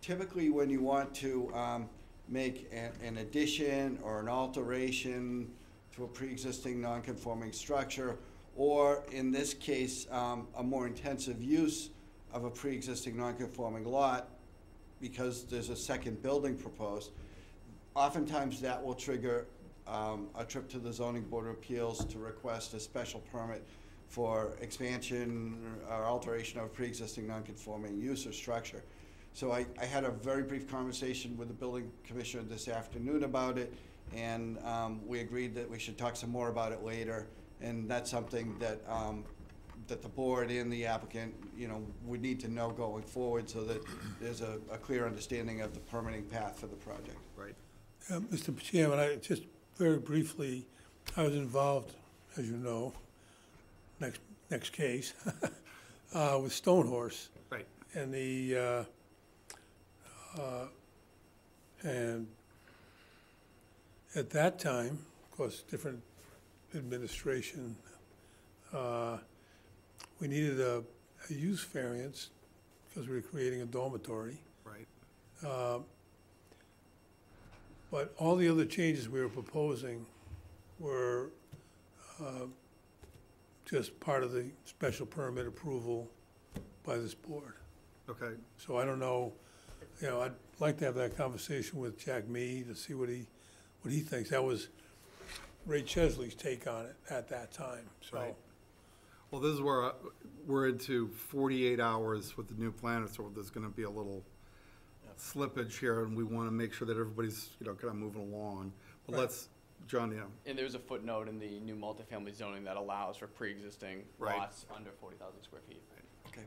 Typically, when you want to, um, make an, an addition or an alteration to a pre-existing non-conforming structure, or in this case, um, a more intensive use of a pre-existing non-conforming lot, because there's a second building proposed, oftentimes that will trigger um, a trip to the zoning board of appeals to request a special permit for expansion or alteration of a pre-existing non-conforming use or structure. So I, I had a very brief conversation with the building commissioner this afternoon about it, and um, we agreed that we should talk some more about it later. And that's something that, um, that the board and the applicant, you know, would need to know going forward so that there's a, a clear understanding of the permitting path for the project. right. Uh, Mr. Chairman, I, just very briefly, I was involved, as you know, next, next case, uh, with Stonehorse. Right. And the, uh, uh, and at that time, of course, different administration, uh, we needed a, a use variance because we were creating a dormitory. Right. Uh, But all the other changes we were proposing were uh, just part of the special permit approval by this board. Okay, So I don't know, you know, I'd like to have that conversation with Jack Mee to see what he, what he thinks. That was Ray Chesley's take on it at that time, so. Right. well, this is where uh, we're into forty-eight hours with the new planner, so there's gonna be a little slippage here, and we wanna make sure that everybody's, you know, kinda moving along. But Right. let's, John, yeah, And there's a footnote in the new multifamily zoning that allows for pre-existing Right. lots under forty thousand square feet. Okay.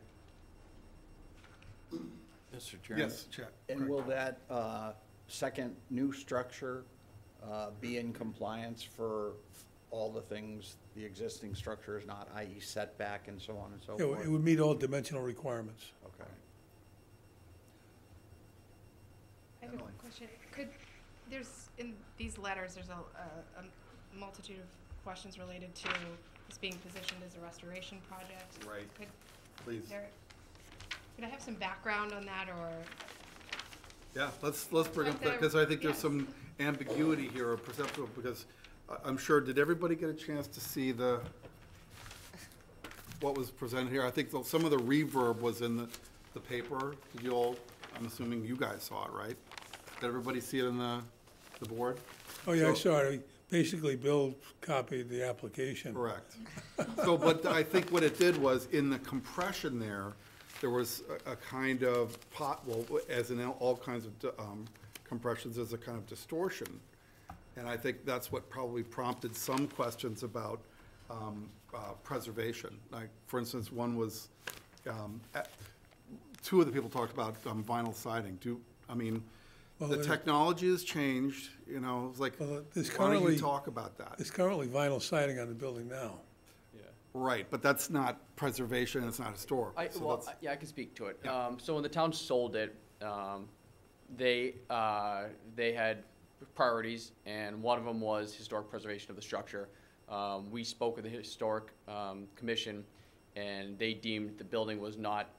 Mr. Chairman? yes, Chet. And will that uh, second new structure uh, be in compliance for all the things the existing structure is not, i.e. setback and so on and so Yeah, forth? It would meet all dimensional requirements. Okay. I have a question. Could, there's, in these letters, there's a, a- a multitude of questions related to this being positioned as a restoration project. Right. Could Please, there, could I have some background on that, or, yeah, let's, let's bring up that, because I think there's some ambiguity here or perceptual, because I- I'm sure, did everybody get a chance to see the, what was presented here? I think the- some of the reverb was in the, the paper. Did you all, I'm assuming you guys saw it, right? Did everybody see it in the, the board? Oh, yeah, I So- saw it. Basically, Bill copied the application. Correct. So, but I think what it did was, in the compression there, there was a, a kind of pot, well, as in all kinds of, um, compressions, there's a kind of distortion. And I think that's what probably prompted some questions about, um, uh, preservation. Like, for instance, one was, um, eh, two of the people talked about, um, vinyl siding. Do, I mean, Well, the technology has changed, you know, it's like, Well, why don't currently- you talk about that? There's currently vinyl siding on the building now. Right, but that's not preservation, it's not historic. I, so well, that's- yeah, I can speak to it. Yeah. Um, so when the town sold it, um, they, uh, they had priorities, and one of them was historic preservation of the structure. Um, we spoke with the historic, um, commission, and they deemed the building was not,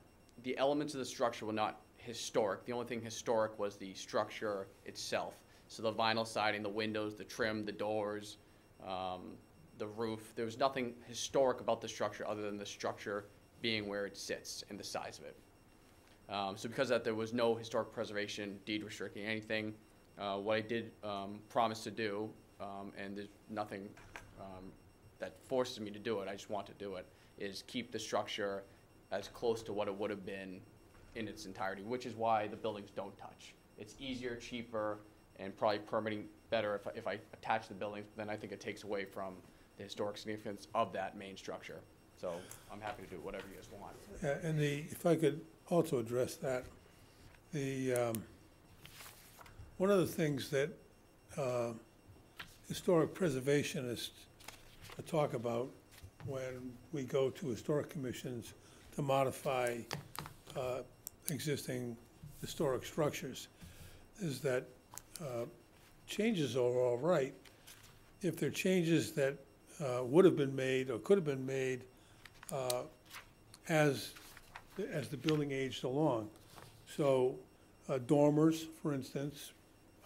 the elements of the structure were not historic. The only thing historic was the structure itself. So the vinyl siding, the windows, the trim, the doors, um, the roof. There was nothing historic about the structure other than the structure being where it sits and the size of it. Um, so because that, there was no historic preservation deed restricting anything. Uh, what I did um, promise to do, um, and there's nothing um, that forces me to do it, I just want to do it, is keep the structure as close to what it would have been in its entirety, which is why the buildings don't touch. It's easier, cheaper, and probably permitting better if, if I attach the buildings, then I think it takes away from the historic significance of that main structure. So I'm happy to do whatever you guys want. Yeah, and the, if I could also address that, the, um, one of the things that, uh, historic preservationists talk about when we go to historic commissions to modify, uh, existing historic structures, is that, uh, changes are all right if they're changes that, uh, would have been made or could have been made, uh, as, as the building aged along. So uh, dormers, for instance,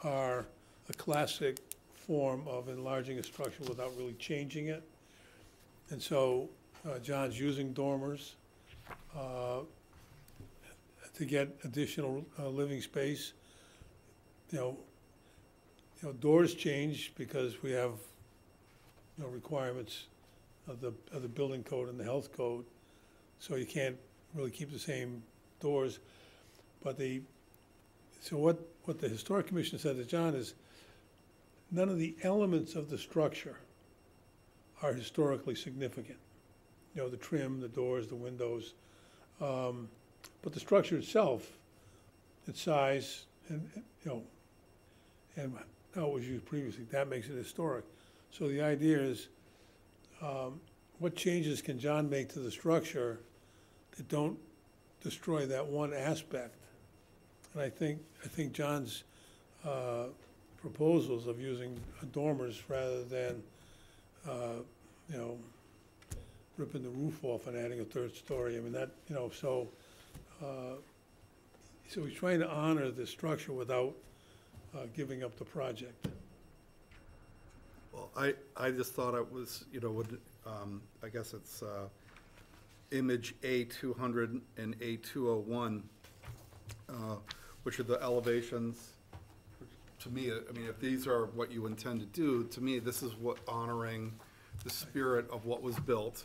are a classic form of enlarging a structure without really changing it. And so uh, John's using dormers uh, to get additional living space. You know, you know, doors change because we have, know, requirements of the, of the building code and the health code. So you can't really keep the same doors. But the, so what, what the Historic Commission said to John is, none of the elements of the structure are historically significant. You know, the trim, the doors, the windows. Um, But the structure itself, its size, and, and, you know, and how it was used previously, that makes it historic. So the idea is, um, what changes can John make to the structure that don't destroy that one aspect? And I think, I think John's uh, proposals of using dormers rather than, uh, you know, ripping the roof off and adding a third story, I mean, that, you know, so, uh, so he's trying to honor the structure without uh, giving up the project. Well, I, I just thought it was, you know, would, um, I guess it's, uh, image A two hundred and A two oh one, uh, which are the elevations. To me, I mean, if these are what you intend to do, to me, this is what honoring the spirit of what was built,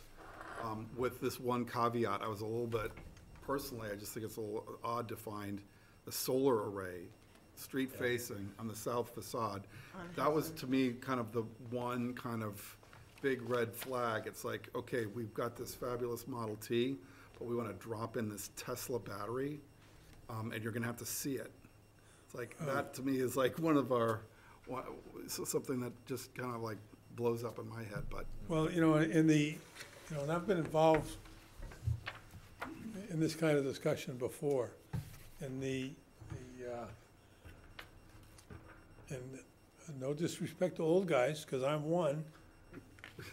um, with this one caveat. I was a little bit, personally, I just think it's a little odd to find a solar array, street facing on the south facade. That was, to me, kind of the one kind of big red flag. It's like, okay, we've got this fabulous Model T, but we want to drop in this Tesla battery, um, and you're gonna have to see it. It's like, that to me is like one of our, one- so- something that just kind of like blows up in my head, but Well, you know, in the, you know, and I've been involved in this kind of discussion before, and the, the, uh, and no disrespect to old guys, because I'm one,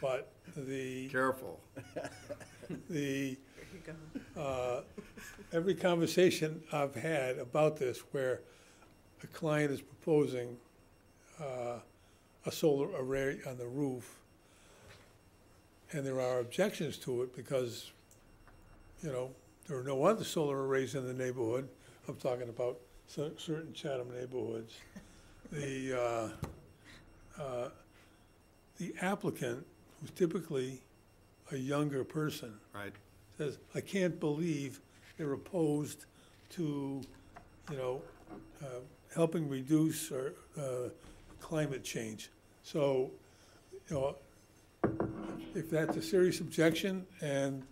but the, careful. the, uh, every conversation I've had about this where a client is proposing uh, a solar array on the roof, and there are objections to it because, you know, there are no other solar arrays in the neighborhood. I'm talking about cer- certain Chatham neighborhoods. The, uh, uh, the applicant, who's typically a younger person, Right. says, I can't believe they're opposed to, you know, uh, helping reduce or, uh, climate change. So, you know, if that's a serious objection and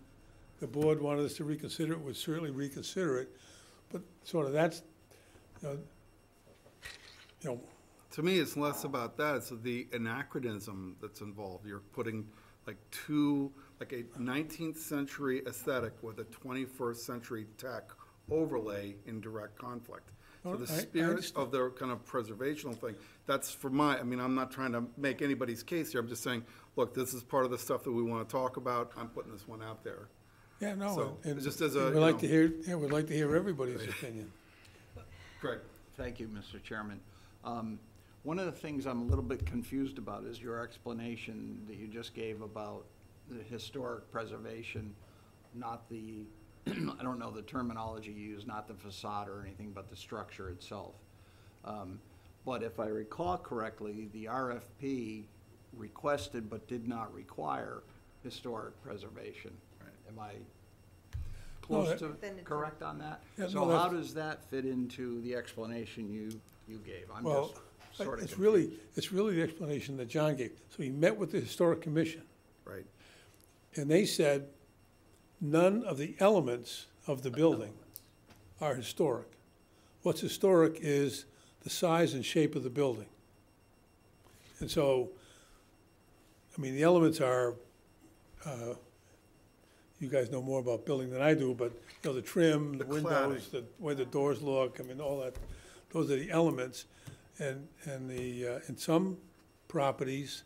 the board wanted us to reconsider it, would certainly reconsider it. But sort of that's, you know, you know, To me, it's less about that, it's the anachronism that's involved. You're putting like two, like a nineteenth century aesthetic with a twenty-first century tech overlay in direct conflict. So the I- I spirit of their kind of preservational thing, that's for my, I mean, I'm not trying to make anybody's case here, I'm just saying, look, this is part of the stuff that we want to talk about, I'm putting this one out there. yeah, no. So, and- just as a, We'd you like know- to hear, yeah, we'd like to hear everybody's opinion. Greg? Thank you, Mr. Chairman. Um, One of the things I'm a little bit confused about is your explanation that you just gave about the historic preservation, not the, I don't know the terminology you use, not the facade or anything, but the structure itself. Um, But if I recall correctly, the RFP requested but did not require historic preservation. Am I close that- to correct on that? Yeah, So no, how that's- does that fit into the explanation you, you gave? I'm Well, just sort of It's really, confused. it's really the explanation that John gave. So he met with the Historic Commission, Right. and they said none of the elements of the building are historic. What's historic is the size and shape of the building. And so, I mean, the elements are, uh, you guys know more about building than I do, but, you know, the trim, the The windows, the way the doors look, I mean, all that, those are the elements. And, and the, uh, in some properties,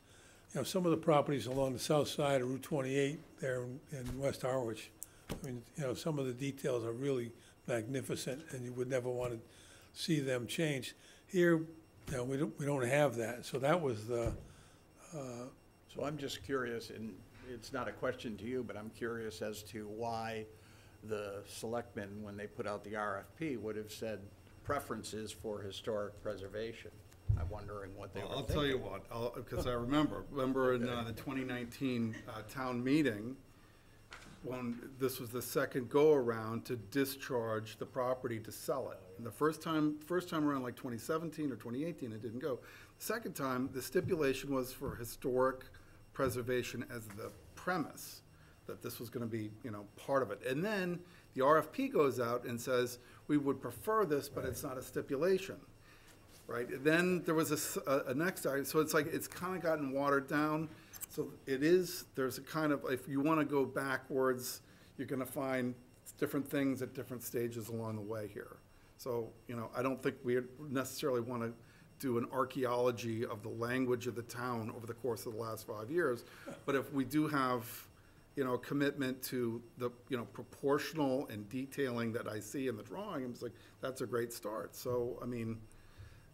you know, some of the properties along the south side of Route twenty-eight there in, in West Harwich, I mean, you know, some of the details are really magnificent, and you would never want to see them change. Here, you know, we don't, we don't have that, so that was the, So I'm just curious, and it's not a question to you, but I'm curious as to why the selectmen, when they put out the RFP, would have said preferences for historic preservation. I'm wondering what they were Well, I'll tell you what, I'll, because I remember, remember in uh, the 2019 uh, town meeting, when this was the second go-around to discharge the property to sell it. And the first time, first time around, like 2017 or 2018, it didn't go. The Second time, the stipulation was for historic preservation as the premise, that this was gonna be, you know, part of it. And then the RFP goes out and says, we would prefer this, but it's not a stipulation right? Then there was a next item, so it's like, it's kind of gotten watered down. So it is, there's a kind of, if you want to go backwards, you're going to find different things at different stages along the way here. So, you know, I don't think we necessarily want to do an archaeology of the language of the town over the course of the last five years. But if we do have, you know, commitment to the, you know, proportional and detailing that I see in the drawing, it's like, that's a great start. So, I mean,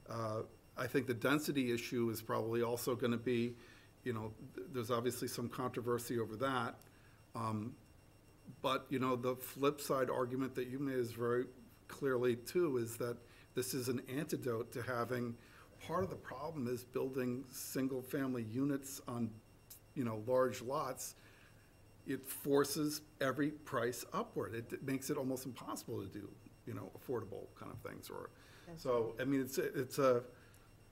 uh, I think the density issue is probably also going to be, you know, th- there's obviously some controversy over that. Um, But, you know, the flip side argument that you made is very clearly too, is that this is an antidote to having, part of the problem is building single-family units on, you know, large lots. It forces every price upward. It it makes it almost impossible to do, you know, affordable kind of things or, so, I mean, it's, a- it's a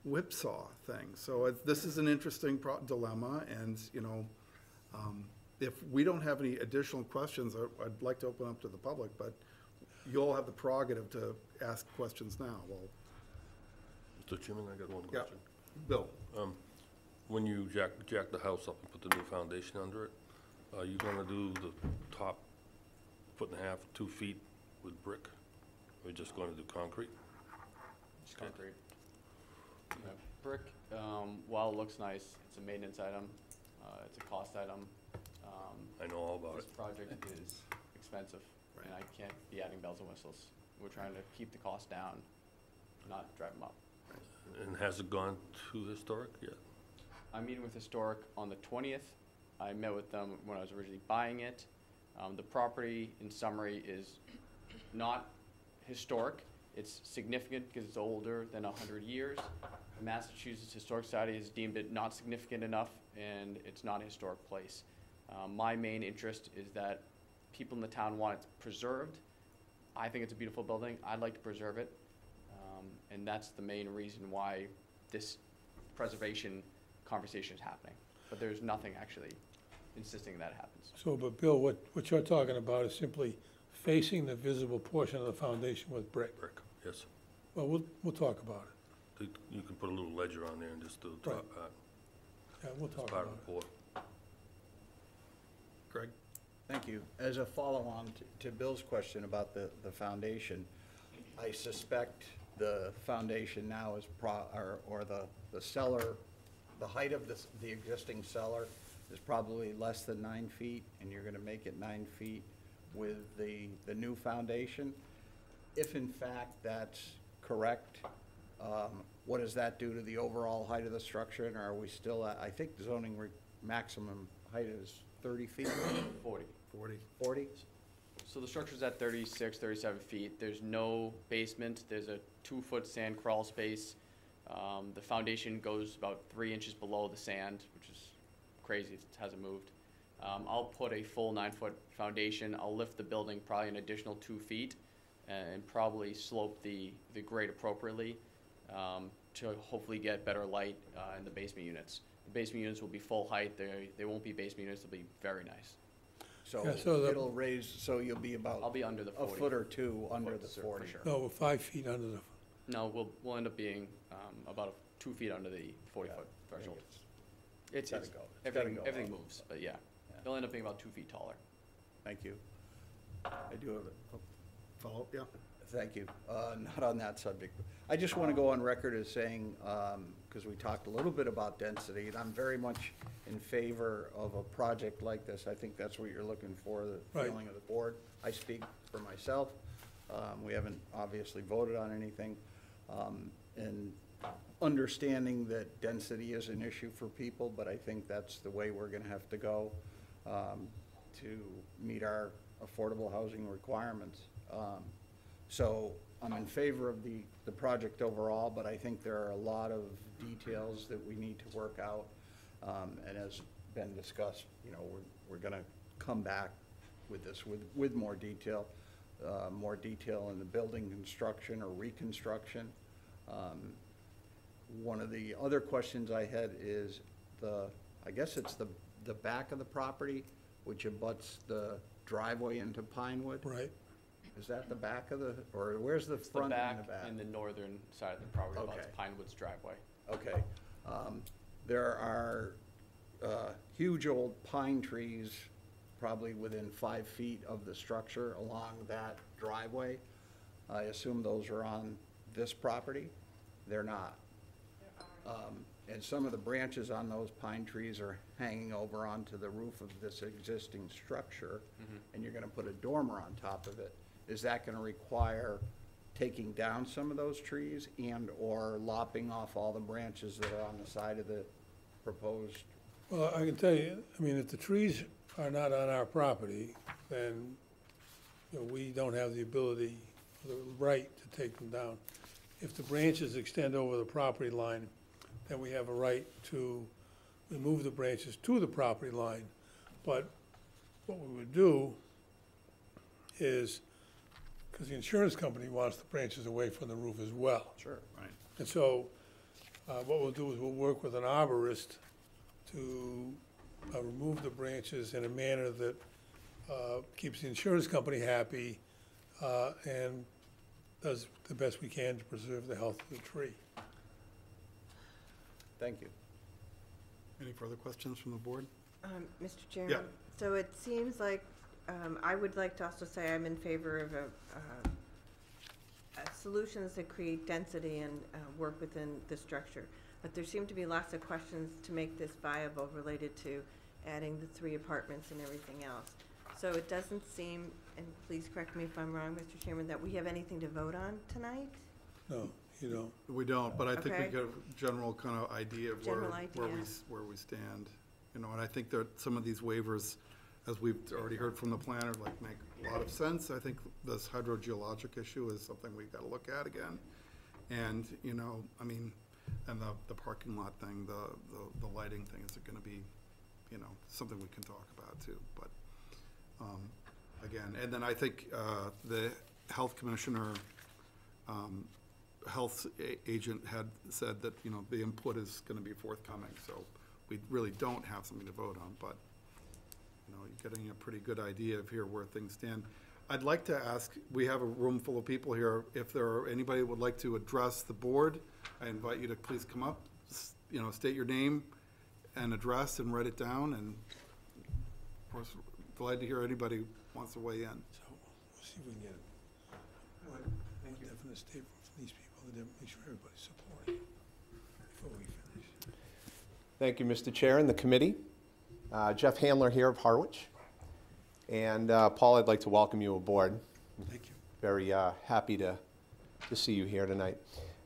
whipsaw thing. So it- this is an interesting pro- dilemma and, you know, um, if we don't have any additional questions, I- I'd like to open up to the public, but you all have the prerogative to ask questions now. Well, Mr. Chairman, I got one yeah, question. Bill, When you jack, jack the house up and put the new foundation under it, are you gonna do the top foot and a half, two feet with brick? Or you just gonna do concrete? Just concrete. Yeah, Brick, um, while it looks nice, it's a maintenance item, uh, it's a cost item. Um, I know all about This it. project is expensive, and I can't be adding bells and whistles. We're trying to keep the cost down, not drive them up. And has it gone to historic yet? I'm meeting with Historic on the twentieth. I met with them when I was originally buying it. Um, the property, in summary, is not historic. It's significant because it's older than hundred years. The Massachusetts Historic Society has deemed it not significant enough, and it's not a historic place. Um, my main interest is that people in the town want it preserved. I think it's a beautiful building. I'd like to preserve it. Um, and that's the main reason why this preservation conversation is happening. But there's nothing actually insisting that happens. so, but Bill, what, what you're talking about is simply facing the visible portion of the foundation with brick. Brick, yes. Well, we'll, we'll talk about it. You- You can put a little ledger on there and just do the top Right. part. Yeah, we'll It's talk part about of it. the pour. Greg? Thank you. As a follow-on to- to Bill's question about the, the foundation, I suspect the foundation now is pro, or, or the, the cellar, the height of this, the existing cellar is probably less than nine feet, and you're gonna make it nine feet with the, the new foundation. If in fact that's correct, um, what does that do to the overall height of the structure? And are we still at, I think the zoning re- maximum height is thirty feet? Forty. Forty. Forty? So the structure's at 36, 37 feet. There's no basement. There's a two-foot sand crawl space. Um, the foundation goes about three inches below the sand, which is crazy. It hasn't moved. Um, I'll put a full nine-foot foundation. I'll lift the building probably an additional two feet and probably slope the, the grade appropriately. um, to hopefully get better light uh, in the basement units. The basement units will be full height, they, they won't be basement units, they'll be very nice. So Yeah, so the- it'll raise, so you'll be about. I'll be under the A 40. foot or two under Foot, the sir, for forty. sure. No, we're five feet under the, No, we'll, we'll end up being um, about two feet under the 40-foot threshold. It's, gotta it's, go. It's gotta everything, go everything up. moves, but yeah. Yeah. They'll end up being about two feet taller. Thank you. I do have a, Follow, up. yeah. Thank you. Uh, Not on that subject. I just want to go on record as saying, because we talked a little bit about density, and I'm very much in favor of a project like this. I think that's what you're looking for, the Right. feeling of the board. I speak for myself. Um, We haven't obviously voted on anything. Um, And understanding that density is an issue for people, but I think that's the way we're going to have to go um, to meet our affordable housing requirements. Um, So I'm in favor of the, the project overall, but I think there are a lot of details that we need to work out. Um, And as been discussed, you know, we're, we're gonna come back with this with, with more detail, uh, more detail in the building construction or reconstruction. Um, One of the other questions I had is the, I guess it's the, the back of the property, which abuts the driveway into Pinewood? right? Is that the back of the, or where's the It's the front back and the back? and the northern side of the property, about Okay. Pinewood's driveway. Okay. Um, There are uh, huge old pine trees, probably within five feet of the structure along that driveway. I assume those are on this property? They're not. Um, And some of the branches on those pine trees are hanging over onto the roof of this existing structure, and you're gonna put a dormer on top of it. Is that gonna require taking down some of those trees and/or lopping off all the branches that are on the side of the proposed? Well, I can tell you, I mean, if the trees are not on our property, then, you know, we don't have the ability, the right to take them down. If the branches extend over the property line, then we have a right to remove the branches to the property line. But what we would do is, because the insurance company wants the branches away from the roof as well. Sure. Right. And so, uh, what we'll do is we'll work with an arborist to, uh, remove the branches in a manner that, uh, keeps the insurance company happy, uh, and does the best we can to preserve the health of the tree. Thank you. Any further questions from the board? Um, Mr. Chairman? So it seems like, um, I would like to also say I'm in favor of a, uh, uh, solutions that create density and, uh, work within the structure. But there seem to be lots of questions to make this viable related to adding the three apartments and everything else. So it doesn't seem, and please correct me if I'm wrong, Mr. Chairman, that we have anything to vote on tonight? No, you don't. We don't, but I think we Okay. get a general kind of idea of where, General where we, idea. s- where we stand. You know, and I think that some of these waivers, as we've already heard from the planner, like, make a lot of sense. I think this hydrogeologic issue is something we've got to look at again. And, you know, I mean, and the, the parking lot thing, the, the, the lighting thing, is it gonna be, you know, something we can talk about too, but, um, again, and then I think, uh, the health commissioner, um, health a- agent had said that, you know, the input is gonna be forthcoming, so we really don't have something to vote on, but, you know, you're getting a pretty good idea of here where things stand. I'd like to ask, we have a room full of people here, if there are, anybody would like to address the board, I invite you to please come up, s- you know, state your name and address and write it down, and of course, glad to hear anybody wants to weigh in. So, we'll see if we can get a more definite statement these make sure everybody's supporting before we finish. Thank you, Mr. Chair and the committee. Uh, Jeff Handler here of Harwich. And uh, Paul, I'd like to welcome you aboard. Thank you. Very uh, happy to, to see you here tonight.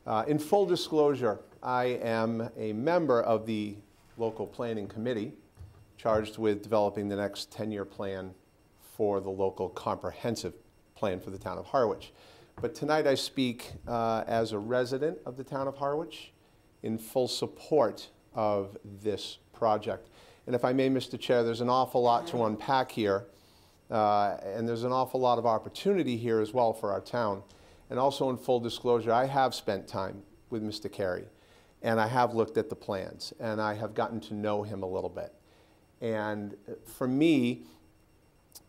Uh, In full disclosure, I am a member of the local planning committee charged with developing the next 10-year plan for the local comprehensive plan for the town of Harwich. But tonight I speak uh, as a resident of the town of Harwich in full support of this project. And if I may, Mr. Chair, there's an awful lot to unpack here, uh, and there's an awful lot of opportunity here as well for our town. And also in full disclosure, I have spent time with Mr. Carey, and I have looked at the plans, and I have gotten to know him a little bit. And uh, for me,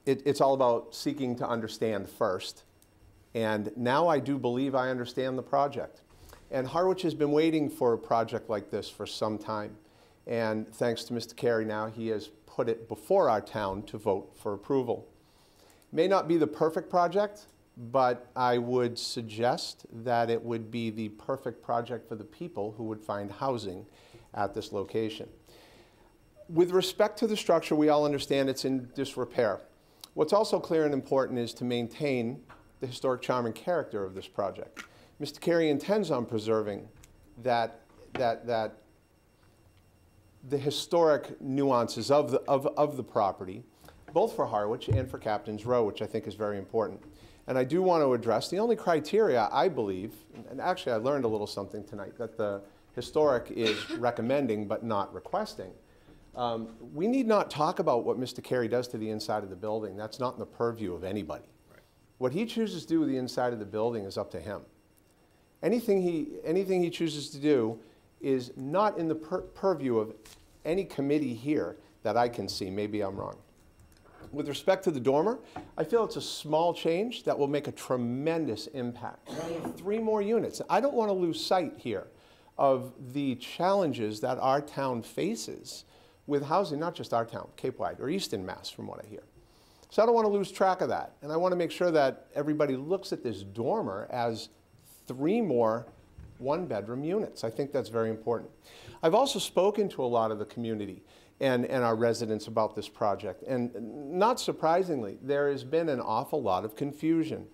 it, it's all about seeking to understand first. And now I do believe I understand the project. And Harwich has been waiting for a project like this for some time. And thanks to Mr. Carey, now he has put it before our town to vote for approval. May not be the perfect project, but I would suggest that it would be the perfect project for the people who would find housing at this location. With respect to the structure, we all understand it's in disrepair. What's also clear and important is to maintain the historic charm and character of this project. Mr. Carey intends on preserving that, that, that the historic nuances of the, of, of the property, both for Harwich and for Captain's Row, which I think is very important. And I do want to address the only criteria I believe, and actually I learned a little something tonight, that the historic is recommending but not requesting. Um, we need not talk about what Mr. Carey does to the inside of the building. That's not in the purview of anybody. What he chooses to do with the inside of the building is up to him. Anything he, anything he chooses to do is not in the pur- purview of any committee here that I can see. Maybe I'm wrong. With respect to the dormer, I feel it's a small change that will make a tremendous impact. Three more units. I don't want to lose sight here of the challenges that our town faces with housing, not just our town, Cape Wide or Easton Mass, from what I hear. So I don't want to lose track of that. And I want to make sure that everybody looks at this dormer as three more one bedroom units. I think that's very important. I've also spoken to a lot of the community and, and our residents about this project. And not surprisingly, there has been an awful lot of confusion.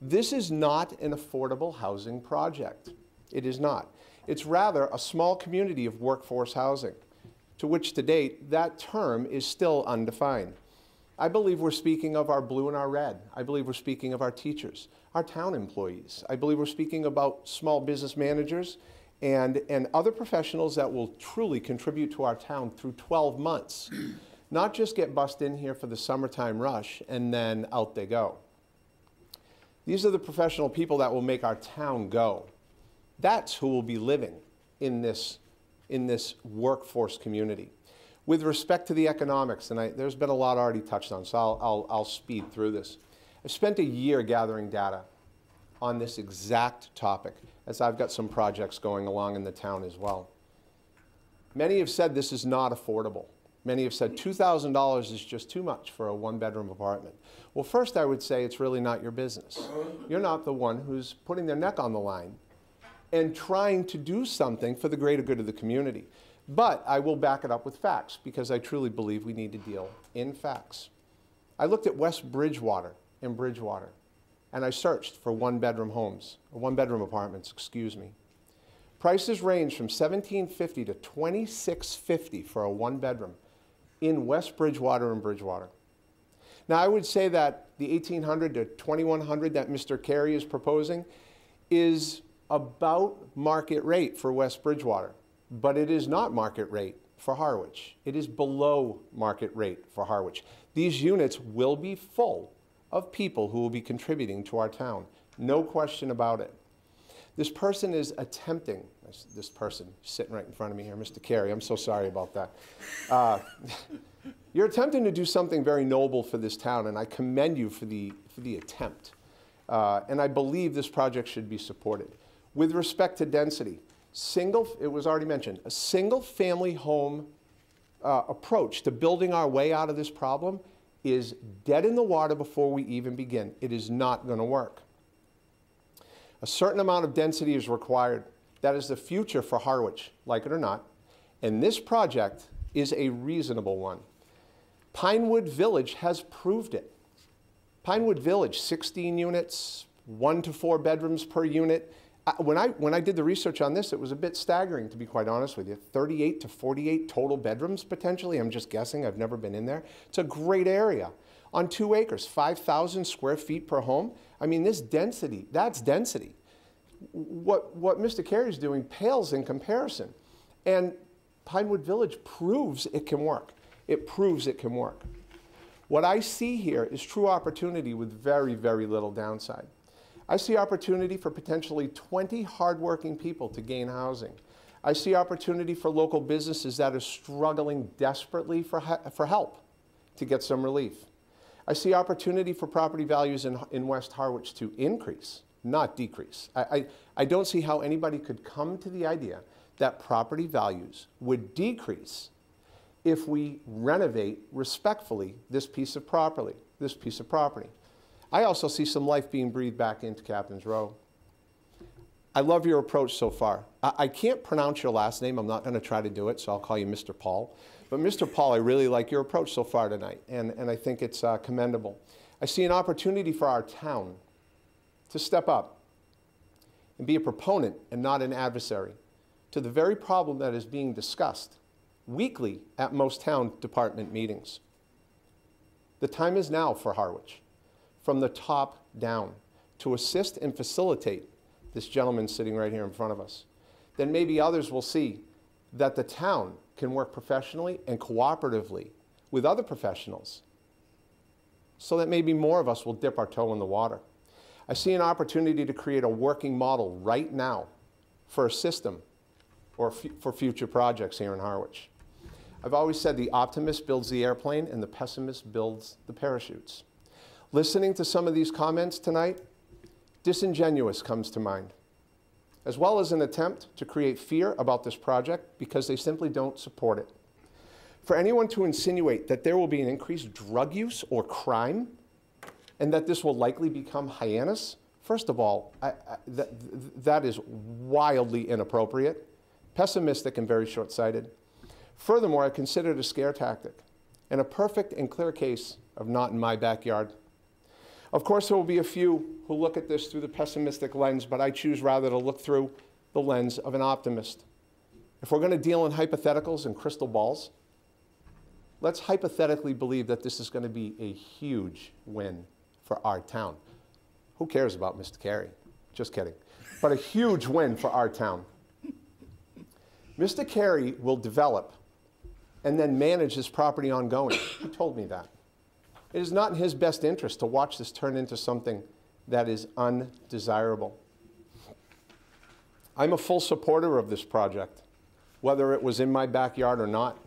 This is not an affordable housing project. It is not. It's rather a small community of workforce housing, to which to date, that term is still undefined. I believe we're speaking of our blue and our red. I believe we're speaking of our teachers, our town employees. I believe we're speaking about small business managers and, and other professionals that will truly contribute to our town through 12 months. Not just get bussed in here for the summertime rush and then out they go. These are the professional people that will make our town go. That's who will be living in this, in this workforce community. With respect to the economics, and I, there's been a lot already touched on, so I'll, I'll, I'll speed through this. I've spent a year gathering data on this exact topic, as I've got some projects going along in the town as well. Many have said this is not affordable. Many have said $2,000 is just too much for a one bedroom apartment. Well, first, I would say it's really not your business. You're not the one who's putting their neck on the line and trying to do something for the greater good of the community. But I will back it up with facts because I truly believe we need to deal in facts. I looked at West Bridgewater in Bridgewater and I searched for one bedroom homes, or one bedroom apartments, excuse me. Prices range from 1750 to 2650 for a one bedroom in West Bridgewater and Bridgewater. Now I would say that the 1800 to 2100 that Mr. Carey is proposing is about market rate for West Bridgewater but it is not market rate for Harwich. It is below market rate for Harwich. These units will be full of people who will be contributing to our town. No question about it. This person is attempting, this, person sitting right in front of me here, Mr. Carey, I'm so sorry about that. Uh, you're attempting to do something very noble for this town, and I commend you for the, for the attempt. Uh, and I believe this project should be supported. With respect to density, single, it was already mentioned, a single family home uh, approach to building our way out of this problem is dead in the water before we even begin. It is not going to work. A certain amount of density is required. That is the future for Harwich, like it or not. And this project is a reasonable one. Pinewood Village has proved it. Pinewood Village, 16 units, one to four bedrooms per unit. When I, when I did the research on this, it was a bit staggering, to be quite honest with you. 38 to 48 total bedrooms potentially. I'm just guessing. I've never been in there. It's a great area. On two acres, 5,000 square feet per home. I mean, this density, that's density. What, what Mr. Carey's doing pales in comparison. And Pinewood Village proves it can work. It proves it can work. What I see here is true opportunity with very, very little downside. I see opportunity for potentially 20 hardworking people to gain housing. I see opportunity for local businesses that are struggling desperately for, for help to get some relief. I see opportunity for property values in, in West Harwich to increase, not decrease. I, I, I don't see how anybody could come to the idea that property values would decrease if we renovate respectfully this piece of property, this piece of property. I also see some life being breathed back into Captain's Row. I love your approach so far. I, I can't pronounce your last name. I'm not going to try to do it, so I'll call you Mr. Paul. But Mr. Paul, I really like your approach so far tonight, and, and I think it's uh, commendable. I see an opportunity for our town to step up and be a proponent and not an adversary to the very problem that is being discussed weekly at most town department meetings. The time is now for Harwich, from the top down, to assist and facilitate this gentleman sitting right here in front of us. Then maybe others will see that the town can work professionally and cooperatively with other professionals so that maybe more of us will dip our toe in the water. I see an opportunity to create a working model right now for a system or for future projects here in Harwich. I've always said the optimist builds the airplane and the pessimist builds the parachutes. Listening to some of these comments tonight, disingenuous comes to mind, as well as an attempt to create fear about this project because they simply don't support it. For anyone to insinuate that there will be an increased drug use or crime and that this will likely become Hyannis, first of all, I, I, that, that is wildly inappropriate, pessimistic, and very short sighted. Furthermore, I consider it a scare tactic and a perfect and clear case of not in my backyard. Of course, there will be a few who look at this through the pessimistic lens, but I choose rather to look through the lens of an optimist. If we're going to deal in hypotheticals and crystal balls, let's hypothetically believe that this is going to be a huge win for our town. Who cares about Mr. Carey? Just kidding. But a huge win for our town. Mr. Carey will develop and then manage his property ongoing. He told me that. It is not in his best interest to watch this turn into something that is undesirable. I'm a full supporter of this project, whether it was in my backyard or not.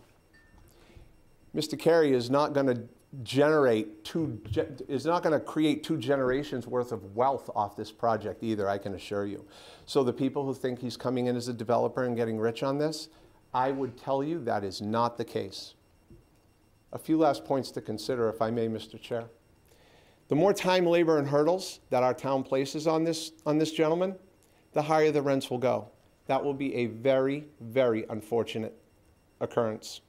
Mr. Carey is not going to generate two, is not going to create two generations worth of wealth off this project either, I can assure you. So the people who think he's coming in as a developer and getting rich on this, I would tell you that is not the case. A few last points to consider, if I may, Mr. Chair. The more time, labor, and hurdles that our town places on this, on this gentleman, the higher the rents will go. That will be a very, very unfortunate occurrence.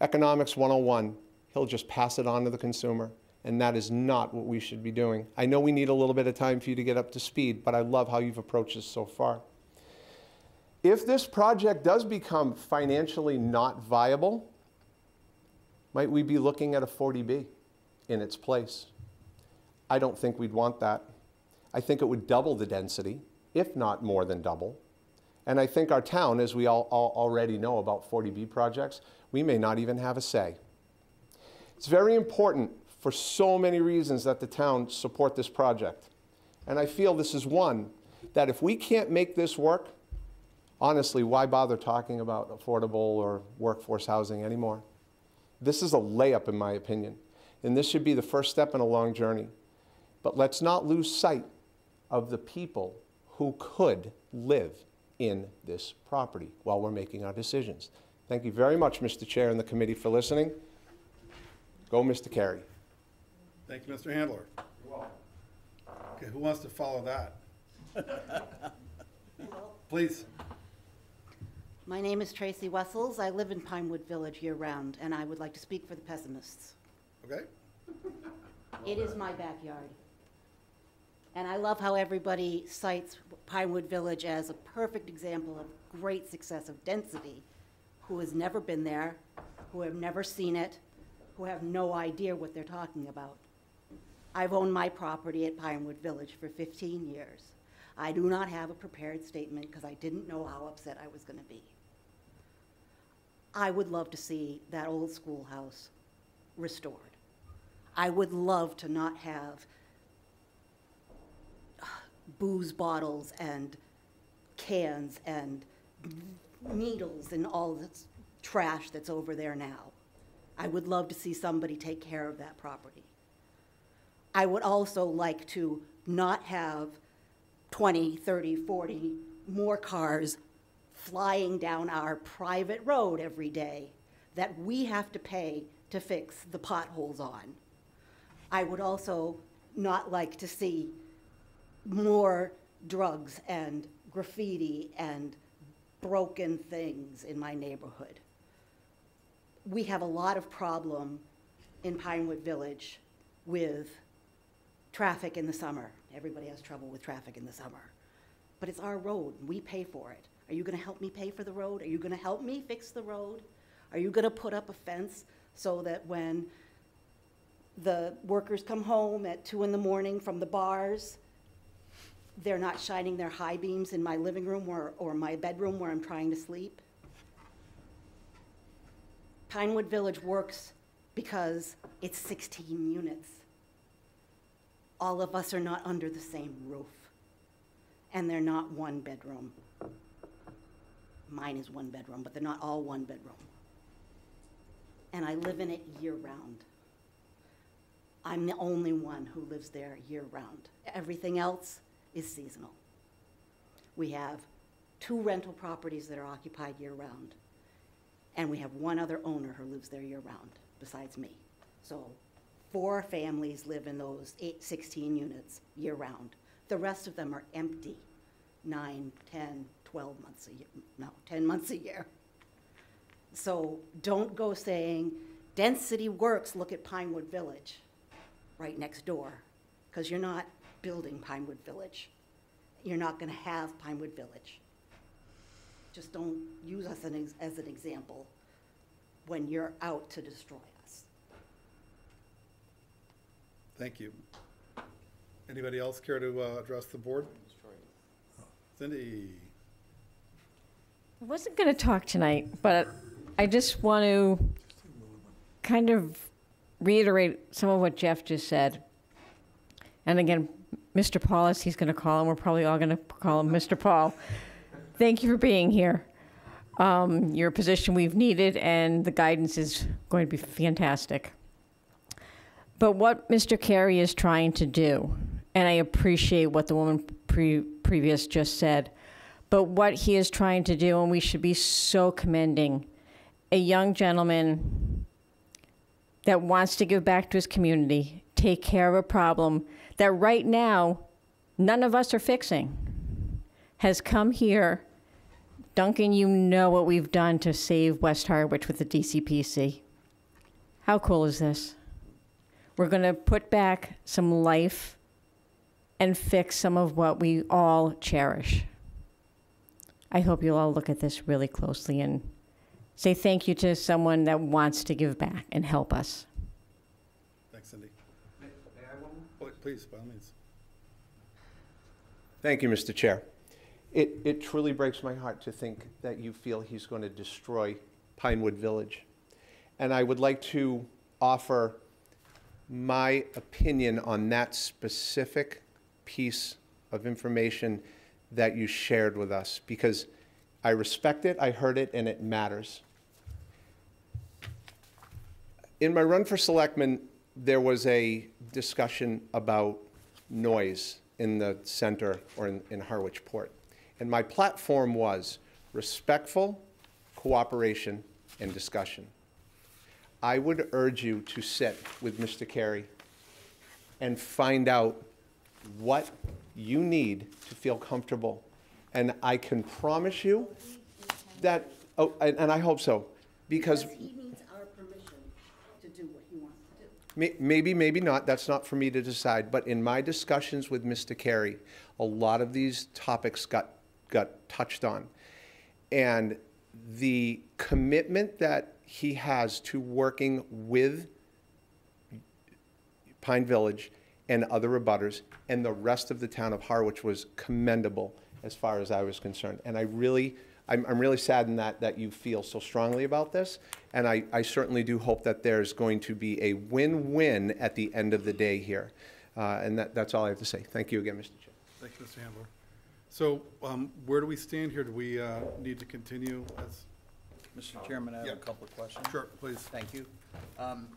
Economics 101, he'll just pass it on to the consumer, and that is not what we should be doing. I know we need a little bit of time for you to get up to speed, but I love how you've approached this so far. If this project does become financially not viable, might we be looking at a 40B in its place? I don't think we'd want that. I think it would double the density, if not more than double. And I think our town, as we all, all already know about 40B projects, we may not even have a say. It's very important for so many reasons that the town support this project. And I feel this is one that if we can't make this work, honestly, why bother talking about affordable or workforce housing anymore? This is a layup, in my opinion. And this should be the first step in a long journey. But let's not lose sight of the people who could live in this property while we're making our decisions. Thank you very much, Mr. Chair and the committee, for listening. Go, Mr. Carey. Thank you, Mr. Handler. You're welcome. Okay, who wants to follow that? Please. My name is Tracy Wessels. I live in Pinewood Village year-round, and I would like to speak for the pessimists. Okay? It is my backyard. And I love how everybody cites Pinewood Village as a perfect example of great success of density, who has never been there, who have never seen it, who have no idea what they're talking about. I've owned my property at Pinewood Village for 15 years. I do not have a prepared statement because I didn't know how upset I was going to be. I would love to see that old schoolhouse restored. I would love to not have uh, booze bottles and cans and needles and all this trash that's over there now. I would love to see somebody take care of that property. I would also like to not have 20, 30, 40 more cars flying down our private road every day that we have to pay to fix the potholes on. I would also not like to see more drugs and graffiti and broken things in my neighborhood. We have a lot of problem in Pinewood Village with traffic in the summer. Everybody has trouble with traffic in the summer. But it's our road, and we pay for it. Are you gonna help me pay for the road? Are you gonna help me fix the road? Are you gonna put up a fence so that when the workers come home at two in the morning from the bars, they're not shining their high beams in my living room or, or my bedroom where I'm trying to sleep? Pinewood Village works because it's 16 units. All of us are not under the same roof, and they're not one bedroom. Mine is one bedroom, but they're not all one bedroom. And I live in it year-round. I'm the only one who lives there year-round. Everything else is seasonal. We have two rental properties that are occupied year-round, and we have one other owner who lives there year-round, besides me. So four families live in those eight, 16 units year-round. The rest of them are empty, nine, 10, 12 months a year, no, 10 months a year. So don't go saying, density works, look at Pinewood Village, right next door, because you're not building Pinewood Village. You're not going to have Pinewood Village. Just don't use us an ex- as an example when you're out to destroy us. Thank you. Anybody else care to uh, address the board? Cindy? I wasn't going to talk tonight, but I just want to kind of reiterate some of what Jeff just said. And again, Mr. Paul, Paulus, he's going to call him. We're probably all going to call him Mr. Paul. Thank you for being here. Um, your position we've needed, and the guidance is going to be fantastic. But what Mr. Carey is trying to do, and I appreciate what the woman pre- previous just said, but what he is trying to do, and we should be so commending a young gentleman that wants to give back to his community, take care of a problem that right now none of us are fixing, has come here. Duncan, you know what we've done to save West Harwich with the DCPC. How cool is this? We're going to put back some life and fix some of what we all cherish. I hope you'll all look at this really closely and say thank you to someone that wants to give back and help us. Thanks, Cindy. May Oh, Please, by all means. Thank you, Mr. Chair. It, it truly breaks my heart to think that you feel he's going to destroy Pinewood Village. And I would like to offer my opinion on that specific piece of information that you shared with us, because I respect it, I heard it, and it matters. In my run for selectman, there was a discussion about noise in the center or in, in Harwich Port. And my platform was respectful cooperation and discussion. I would urge you to sit with Mr. Carey and find out what you need to feel comfortable. And I can promise you that, oh, and, and I hope so, because Because he needs our permission to do what he wants to do. May- Maybe, maybe not, that's not for me to decide, but in my discussions with Mr. Carey, a lot of these topics got, got touched on. And the commitment that he has to working with Pine Village and other abutters and the rest of the town of Harwich was commendable as far as I was concerned. And I really, I'm, I'm really saddened that, that you feel so strongly about this. And I, I certainly do hope that there's going to be a win-win at the end of the day here. Uh, and that, that's all I have to say. Thank you again, Mr. Chair. Thank you, Mr. Handler. So, um, where do we stand here? Do we, uh, need to continue as? Mr. Chairman, I have Yeah. a couple of questions. Sure, please. Thank you. Um,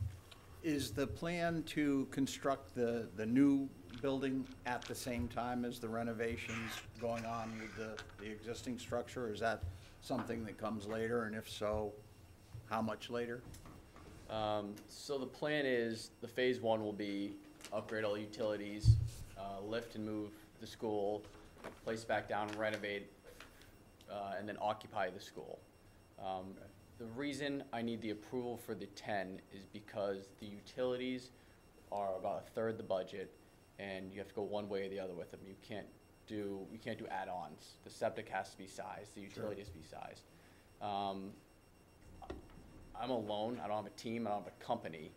Is the plan to construct the, the new building at the same time as the renovations going on with the, the existing structure? Is that something that comes later, and if so, how much later? Um, so the plan is, the phase one will be upgrade all utilities, uh, lift and move the school, place back down, renovate, uh, and then occupy the school. Um, the reason I need the approval for the ten is because the utilities are about a third the budget, and you have to go one way or the other with them. You can't do, you can't do add-ons. The septic has to be sized, the utility has to be sized. Um, I'm alone, I don't have a team, I don't have a company.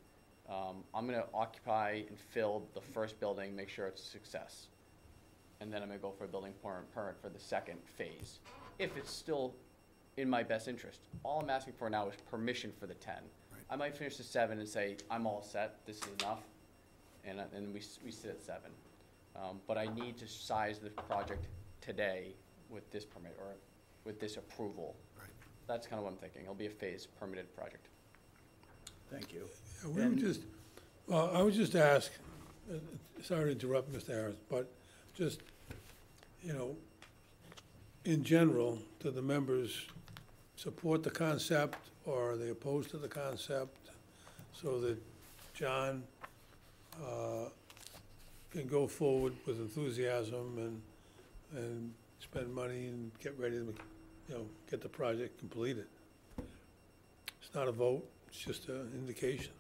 Um, I'm gonna occupy and fill the first building, make sure it's a success. And then I'm gonna go for a building permit, permit for the second phase, if it's still in my best interest. All I'm asking for now is permission for the ten. I might finish the seven and say, I'm all set, this is enough, and, uh, and we, s- we sit at seven. Um, but I need to size the project today with this permit, or with this approval. Right. That's kind of what I'm thinking, it'll be a phased permitted project. Thank you. Yeah, We would just, well, I would just ask, uh, sorry to interrupt, Mr. Harris, but just, you know, in general, to the members support the concept, or are they opposed to the concept? So that John uh, can go forward with enthusiasm and, and spend money and get ready to, you know, get the project completed. It's not a vote, it's just an indication.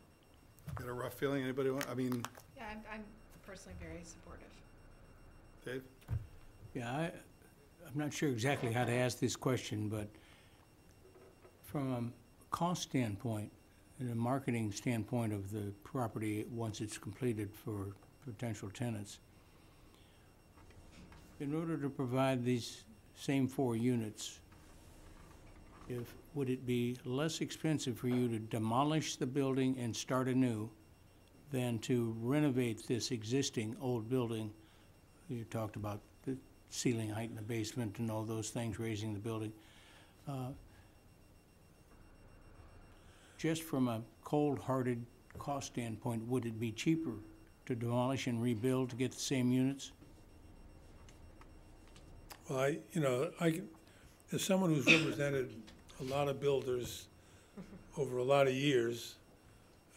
Got a rough feeling? Anybody want, I mean, Yeah, I'm, I'm personally very supportive. Dave? Yeah, I, I'm not sure exactly how to ask this question, but from a cost standpoint and a marketing standpoint of the property, once it's completed for potential tenants, in order to provide these same four units, if, would it be less expensive for you to demolish the building and start anew than to renovate this existing old building? You talked about the ceiling height in the basement and all those things, raising the building. Uh, Just from a cold-hearted cost standpoint, would it be cheaper to demolish and rebuild to get the same units? Well, I, you know, I, as someone who's represented a lot of builders over a lot of years,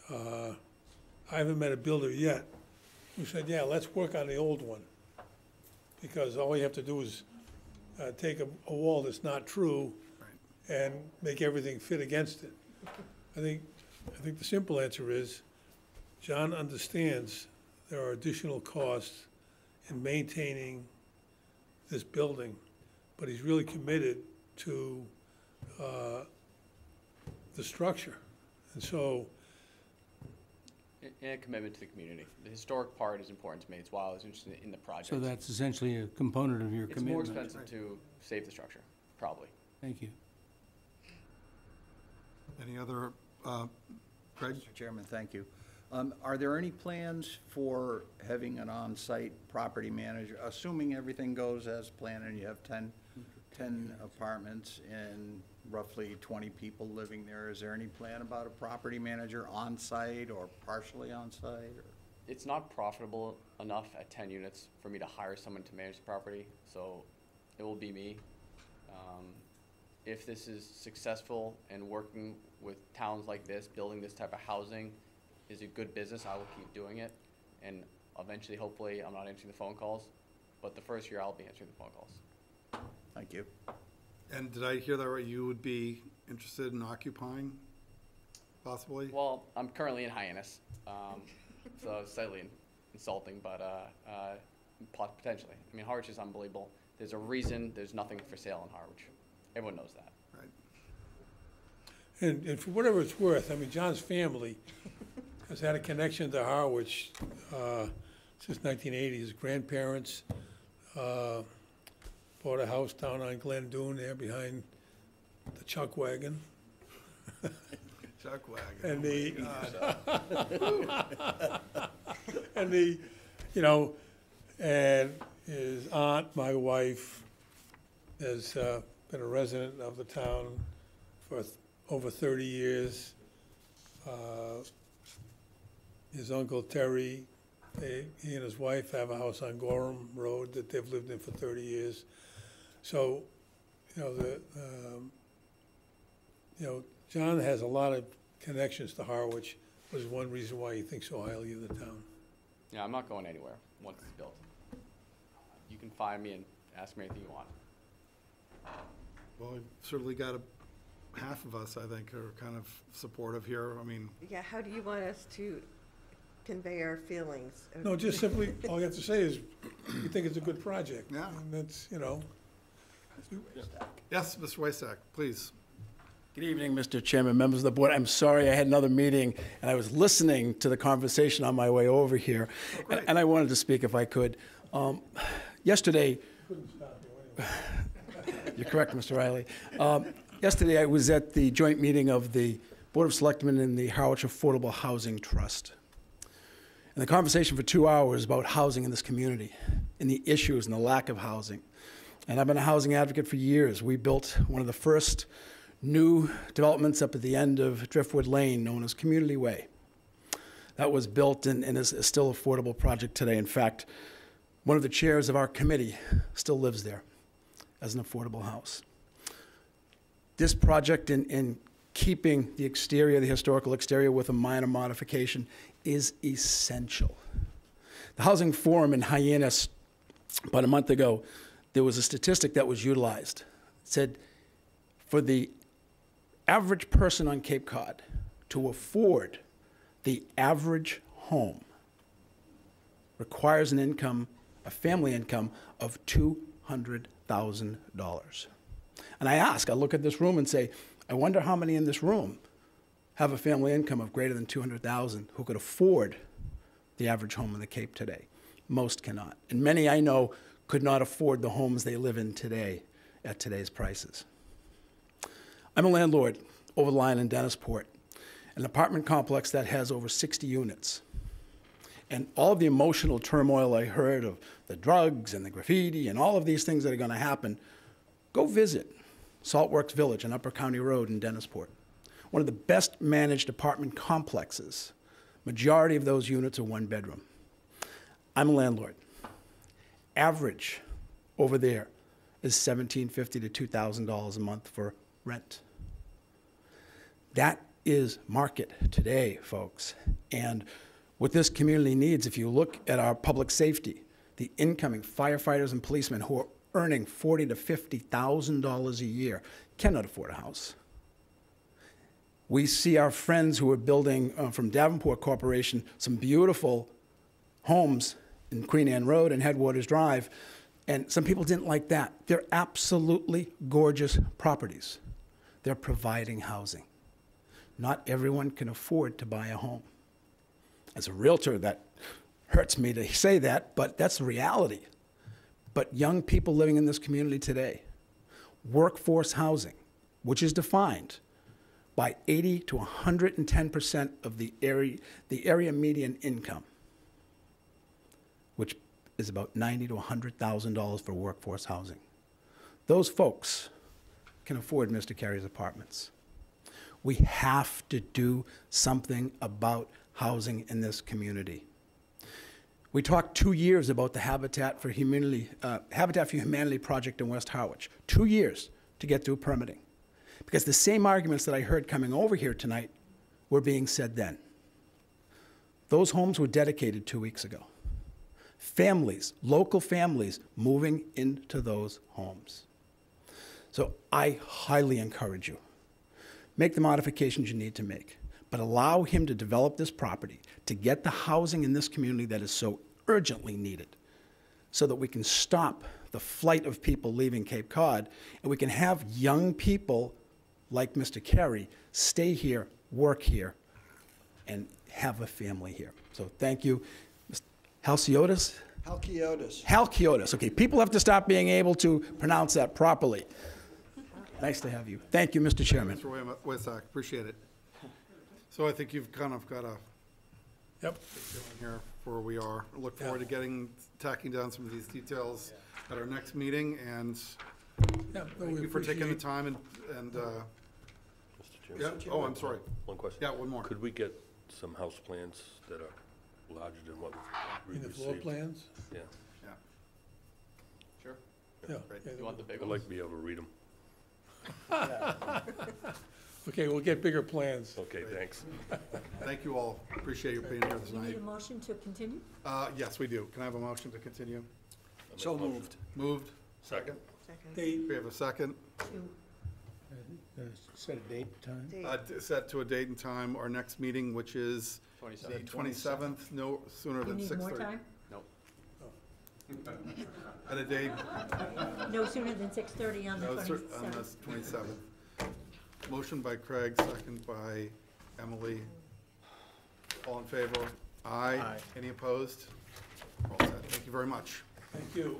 uh, I haven't met a builder yet who said, yeah, let's work on the old one. Because all you have to do is uh, take a, a wall that's not true and make everything fit against it. I think, I think the simple answer is, John understands there are additional costs in maintaining this building, but he's really committed to uh, the structure. And so, And- And a commitment to the community. The historic part is important to me, it's why I was interested in the project. So that's essentially a component of your commitment? It's more commitment. expensive to save the structure, probably. Thank you. Any other, uh, Craig? Mr. Chairman, thank you. Um, Are there any plans for having an on-site property manager, assuming everything goes as planned and you have 10, 10 apartments and roughly 20 people living there, is there any plan about a property manager on-site or partially on-site? It's not profitable enough at ten units for me to hire someone to manage the property, so it will be me. Um, If this is successful and working with towns like this, building this type of housing is a good business, I will keep doing it. And eventually, hopefully, I'm not answering the phone calls, but the first year I'll be answering the phone calls. Thank you. And did I hear that right? You would be interested in occupying, possibly? Well, I'm currently in Hyannis, um, so it's slightly insulting, but uh, uh, potentially. I mean, Harwich is unbelievable. There's a reason there's nothing for sale in Harwich. Everyone knows that. And, and for whatever it's worth, I mean, John's family has had a connection to Harwich uh, since 1980. His grandparents uh, bought a house down on Glen Dune there behind the chuck wagon. Chuck wagon. And Oh, the, and the, you know, and his aunt, my wife, has uh, been a resident of the town for over 30 years. Uh, His uncle Terry, they- he and his wife have a house on Gorham Road that they've lived in for 30 years. So, you know, the, um, you know, John has a lot of connections to Harwich, was one reason why he thinks so highly of the town. Yeah, I'm not going anywhere once it's built. You can find me and ask me anything you want. Well, we've certainly got a, half of us, I think, are kind of supportive here. I mean, Yeah, how do you want us to convey our feelings? No, just simply, all you have to say is, you think it's a good project. Yeah. And that's, you know, yes, Mr. Wysack, please. Good evening, Mr. Chairman, members of the board. I'm sorry, I had another meeting, and I was listening to the conversation on my way over here. And- And I wanted to speak if I could. Um, Yesterday, you're correct, Mr. Riley. Um, Yesterday, I was at the joint meeting of the Board of Selectmen and the Harwich Affordable Housing Trust. And the conversation for two hours about housing in this community and the issues and the lack of housing. And I've been a housing advocate for years. We built one of the first new developments up at the end of Driftwood Lane, known as Community Way. That was built and, and is, is still an affordable project today. In fact, one of the chairs of our committee still lives there as an affordable house. This project, in, in keeping the exterior, the historical exterior, with a minor modification, is essential. The Housing Forum in Hyannis, about a month ago, there was a statistic that was utilized. It said for the average person on Cape Cod to afford the average home requires an income, a family income of $200,000. And I ask, I look at this room and say, I wonder how many in this room have a family income of greater than 200,000 who could afford the average home in the Cape today. Most cannot. And many I know could not afford the homes they live in today at today's prices. I'm a landlord over the line in Dennisport, an apartment complex that has over 60 units. And all of the emotional turmoil I heard of the drugs and the graffiti and all of these things that are going to happen, go visit Saltworks Village on Upper County Road in Dennisport. One of the best managed apartment complexes. Majority of those units are one bedroom. I'm a landlord. Average over there is 1,750 to $2,000 a month for rent. That is market today, folks. And what this community needs, if you look at our public safety, the incoming firefighters and policemen who are earning forty to fifty thousand dollars a year cannot afford a house. We see our friends who are building uh, from Davenport Corporation some beautiful homes in Queen Anne Road and Headwaters Drive, and some people didn't like that. They're absolutely gorgeous properties. They're providing housing. Not everyone can afford to buy a home. As a realtor, that hurts me to say that, but that's the reality. But young people living in this community today, workforce housing, which is defined by 80 to 110% of the area, the area median income, which is about 90 to 100,000 dollars for workforce housing. Those folks can afford Mr. Carey's apartments. We have to do something about housing in this community. We talked two years about the Habitat for Humanity, uh, Habitat for Humanity project in West Harwich. Two years to get through permitting. Because the same arguments that I heard coming over here tonight were being said then. Those homes were dedicated two weeks ago. Families, local families, moving into those homes. So I highly encourage you make the modifications you need to make, but allow him to develop this property, to get the housing in this community that is so urgently needed, so that we can stop the flight of people leaving Cape Cod, and we can have young people like Mr. Carey stay here, work here, and have a family here. So thank you. Mr. Halcyotis? Halkiotis. Halkiotis. Okay, people have to stop being able to pronounce that properly. Nice to have you. Thank you, Mr. Chairman. Mr. Wayma- Wysack, appreciate it. So I think you've kind of got a yep. feeling here for where we are. Look forward to getting, tacking down some of these details at our next meeting, and Yeah, no, thank we you for taking the appreciate- time and, and, uh, Mr. yeah, Chairman? oh, I'm sorry. One question. Yeah, one more. Could we get some house plans that are larger than what we In the received? floor plans? Yeah, Yeah. Sure. Yeah. Great. yeah, You want the big I'd like to be able to read them. Okay, we'll get bigger plans. Okay, thanks. Thank you all. Appreciate you being here Do you need a motion to continue? Uh, yes, we do. Can I have a motion to continue? So moved. Moved? Second. Date, We have a second. To Uh, Set a date, time? Uh, d- set to a date and time, our next meeting, which is the twenty-seventh, no sooner You than need six more thirty. time? Nope. At a date, No sooner than six thirty on the no, cer- on twenty-seventh. the twenty-seventh. Motion by Craig, second by Emily. All in favor? Aye. Aye. Any opposed? All set. Thank you very much. thank you.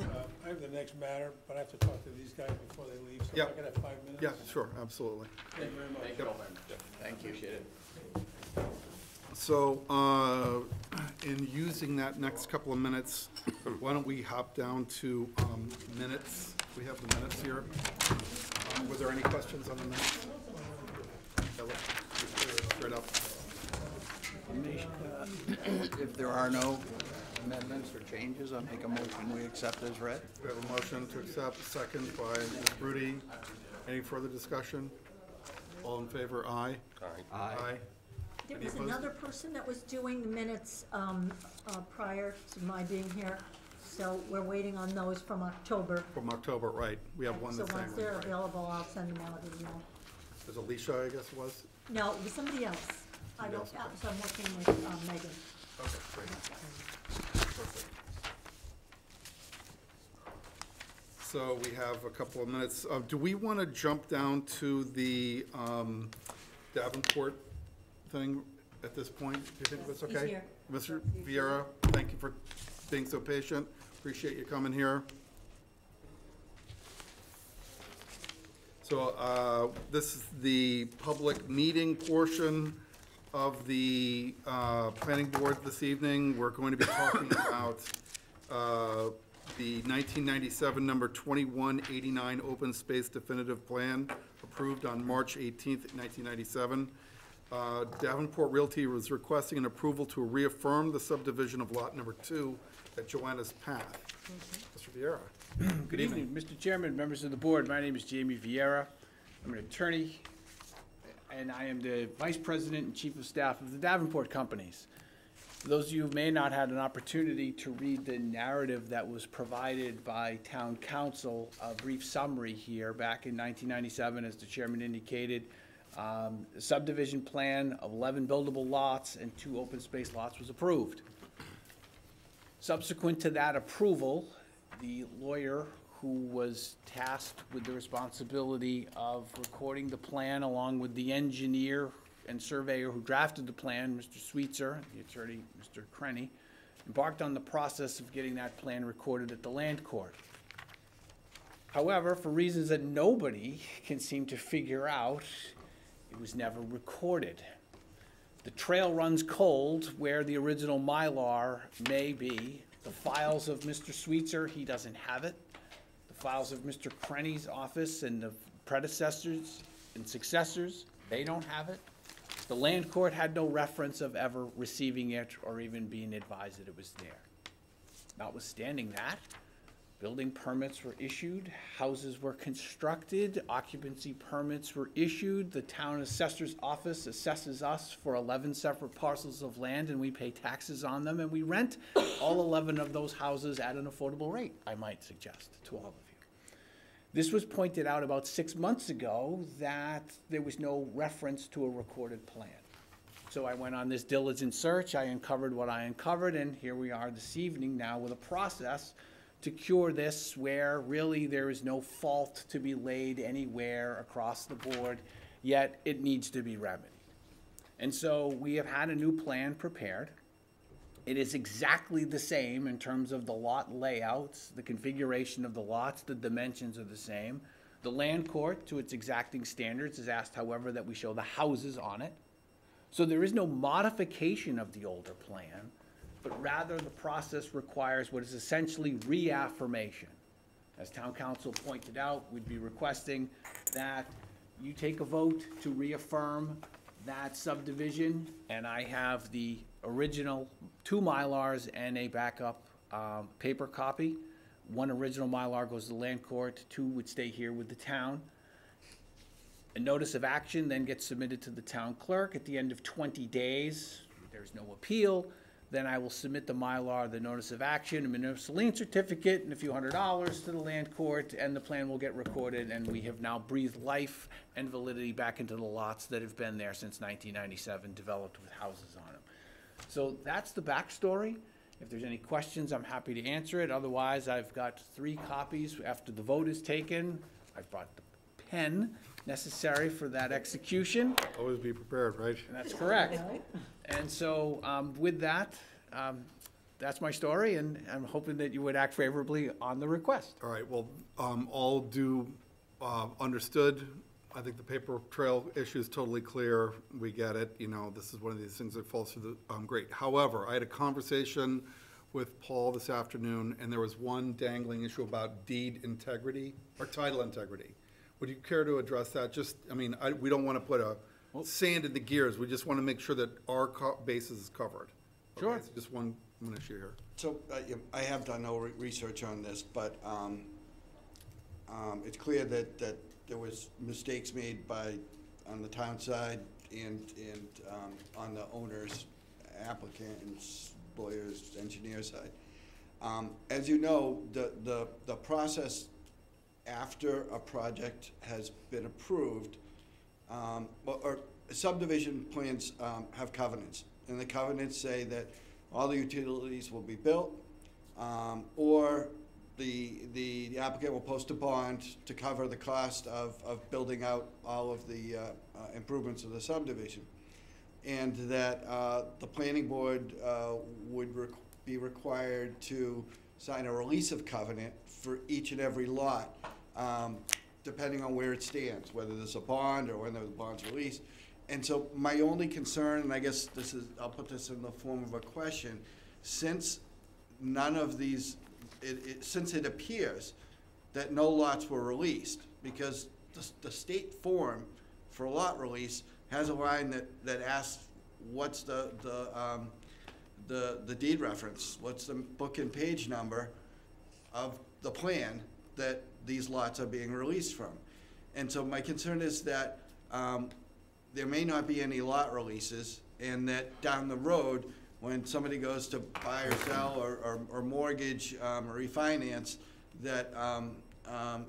Uh, I have the next matter, but I have to talk to these guys before they leave, so if I Yep. can have five minutes? Yeah, sure, absolutely. Thank you very much. Thank you all. Thank you. Appreciate it. So, uh, in using that next couple of minutes, why don't we hop down to um, minutes? We have the minutes here. Uh, Were there any questions on the minutes? Ella, Straight up. If there are no amendments or changes, I'll make a motion we accept as read. We have a motion to accept, second by Ms. Brody. Any further discussion? All in favor, aye? Aye. Aye. There Any was opposed? another person that was doing the minutes, um, uh, prior to my being here, so we're waiting on those from October. From October, right. We have one So the same. once they're available, I'll send them out as well. There's Alicia, I guess it was? No, it was somebody else. I Somebody don't, else, okay. so I'm working with, um, Megan. Okay, great. Perfect. So we have a couple of minutes. Uh, Do we want to jump down to the um, Davenport thing at this point? Do you think that's okay? Mr. Vieira, thank you for being so patient. Appreciate you coming here. So uh, this is the public meeting portion of the uh, planning board this evening. We're going to be talking about uh, the 1997 number 2189 open space definitive plan approved on March 18th, 1997. Uh, Davenport Realty was requesting an approval to reaffirm the subdivision of lot number two at Joanna's Path. Mr. Vieira. Good evening, Mr. Chairman, members of the board. My name is Jamie Vieira. I'm an attorney, and I am the Vice President and Chief of Staff of the Davenport Companies. For those of you who may not have had an opportunity to read the narrative that was provided by Town Counsel, a brief summary here, back in 1997, as the chairman indicated, um, a subdivision plan of 11 buildable lots and two open space lots was approved. Subsequent to that approval, the lawyer who was tasked with the responsibility of recording the plan along with the engineer and surveyor who drafted the plan, Mr. Sweetser, the attorney, Mr. Crenny, embarked on the process of getting that plan recorded at the land court. However, for reasons that nobody can seem to figure out, it was never recorded. The trail runs cold where the original Mylar may be. The files of Mr. Sweetser, he doesn't have it. The files of Mr. Crenny's office and the predecessors and successors, they don't have it. The land court had no reference of ever receiving it or even being advised that it was there. Notwithstanding that, Building permits were issued, houses were constructed, occupancy permits were issued. The town assessor's office assesses us for eleven separate parcels of land and we pay taxes on them and we rent all eleven of those houses at an affordable rate, I might suggest to all of you. This was pointed out about six months ago that there was no reference to a recorded plan. So I went on this diligent search, I uncovered what I uncovered, and here we are this evening now with a process to cure this where really there is no fault to be laid anywhere across the board, yet it needs to be remedied. And so we have had a new plan prepared. It is exactly the same in terms of the lot layouts, the configuration of the lots, the dimensions are the same. The land court, to its exacting standards, has asked, however, that we show the houses on it. So there is no modification of the older plan. But rather the process requires what is essentially reaffirmation. As town counsel pointed out, we'd be requesting that you take a vote to reaffirm that subdivision, and I have the original two Mylars and a backup um, paper copy. One original Mylar goes to the land court, two would stay here with the town. A notice of action then gets submitted to the town clerk at the end of twenty days. There's no appeal. Then I will submit the Mylar, the notice of action, a municipal lien certificate, and a few hundred dollars to the land court, and the plan will get recorded, and we have now breathed life and validity back into the lots that have been there since nineteen ninety-seven, developed with houses on them. So that's the backstory. If there's any questions, I'm happy to answer it. Otherwise, I've got three copies after the vote is taken. I've brought the pen necessary for that execution. Always be prepared, right? That's correct. And so, um, with that, um, that's my story, and I'm hoping that you would act favorably on the request. All right, well, um, all due, uh, understood. I think the paper trail issue is totally clear. We get it, you know, this is one of these things that falls through the, um, great. However, I had a conversation with Paul this afternoon, and there was one dangling issue about deed integrity, or title integrity. Would you care to address that? Just, I mean, I, we don't want to put a sand in the gears. We just want to make sure that our co- bases is covered. Okay, Sure. it's Just one, one issue here. So, uh, yeah, I have done no re- research on this, but um, um, it's clear that, that there was mistakes made by, on the town side and, and um, on the owner's applicants, lawyers, engineer side. Um, As you know, the, the, the process after a project has been approved, um, or- subdivision plans um, have covenants. And the covenants say that all the utilities will be built, um, or the, the applicant will post a bond to cover the cost of, of building out all of the uh, uh, improvements of the subdivision. And that uh, the planning board uh, would requ- be required to sign a release of covenant for each and every lot, um, depending on where it stands, whether there's a bond or whether the bond's released. And so my only concern, and I guess this is, I'll put this in the form of a question, since none of these, it, it, since it appears that no lots were released, because the, the state form for lot release has a line that, that asks, what's the, the, um, the, the deed reference, what's the book and page number of the plan that these lots are being released from. And so my concern is that, um, there may not be any lot releases, and that down the road, when somebody goes to buy or sell or, or, or mortgage, um, or refinance, that, um, um,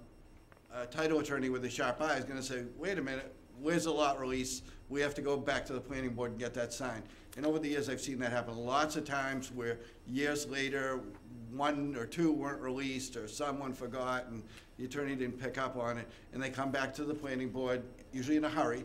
a title attorney with a sharp eye is gonna say, wait a minute, where's the lot release? We have to go back to the planning board and get that signed. And over the years, I've seen that happen lots of times where years later, one or two weren't released, or someone forgot, and the attorney didn't pick up on it, and they come back to the planning board, usually in a hurry,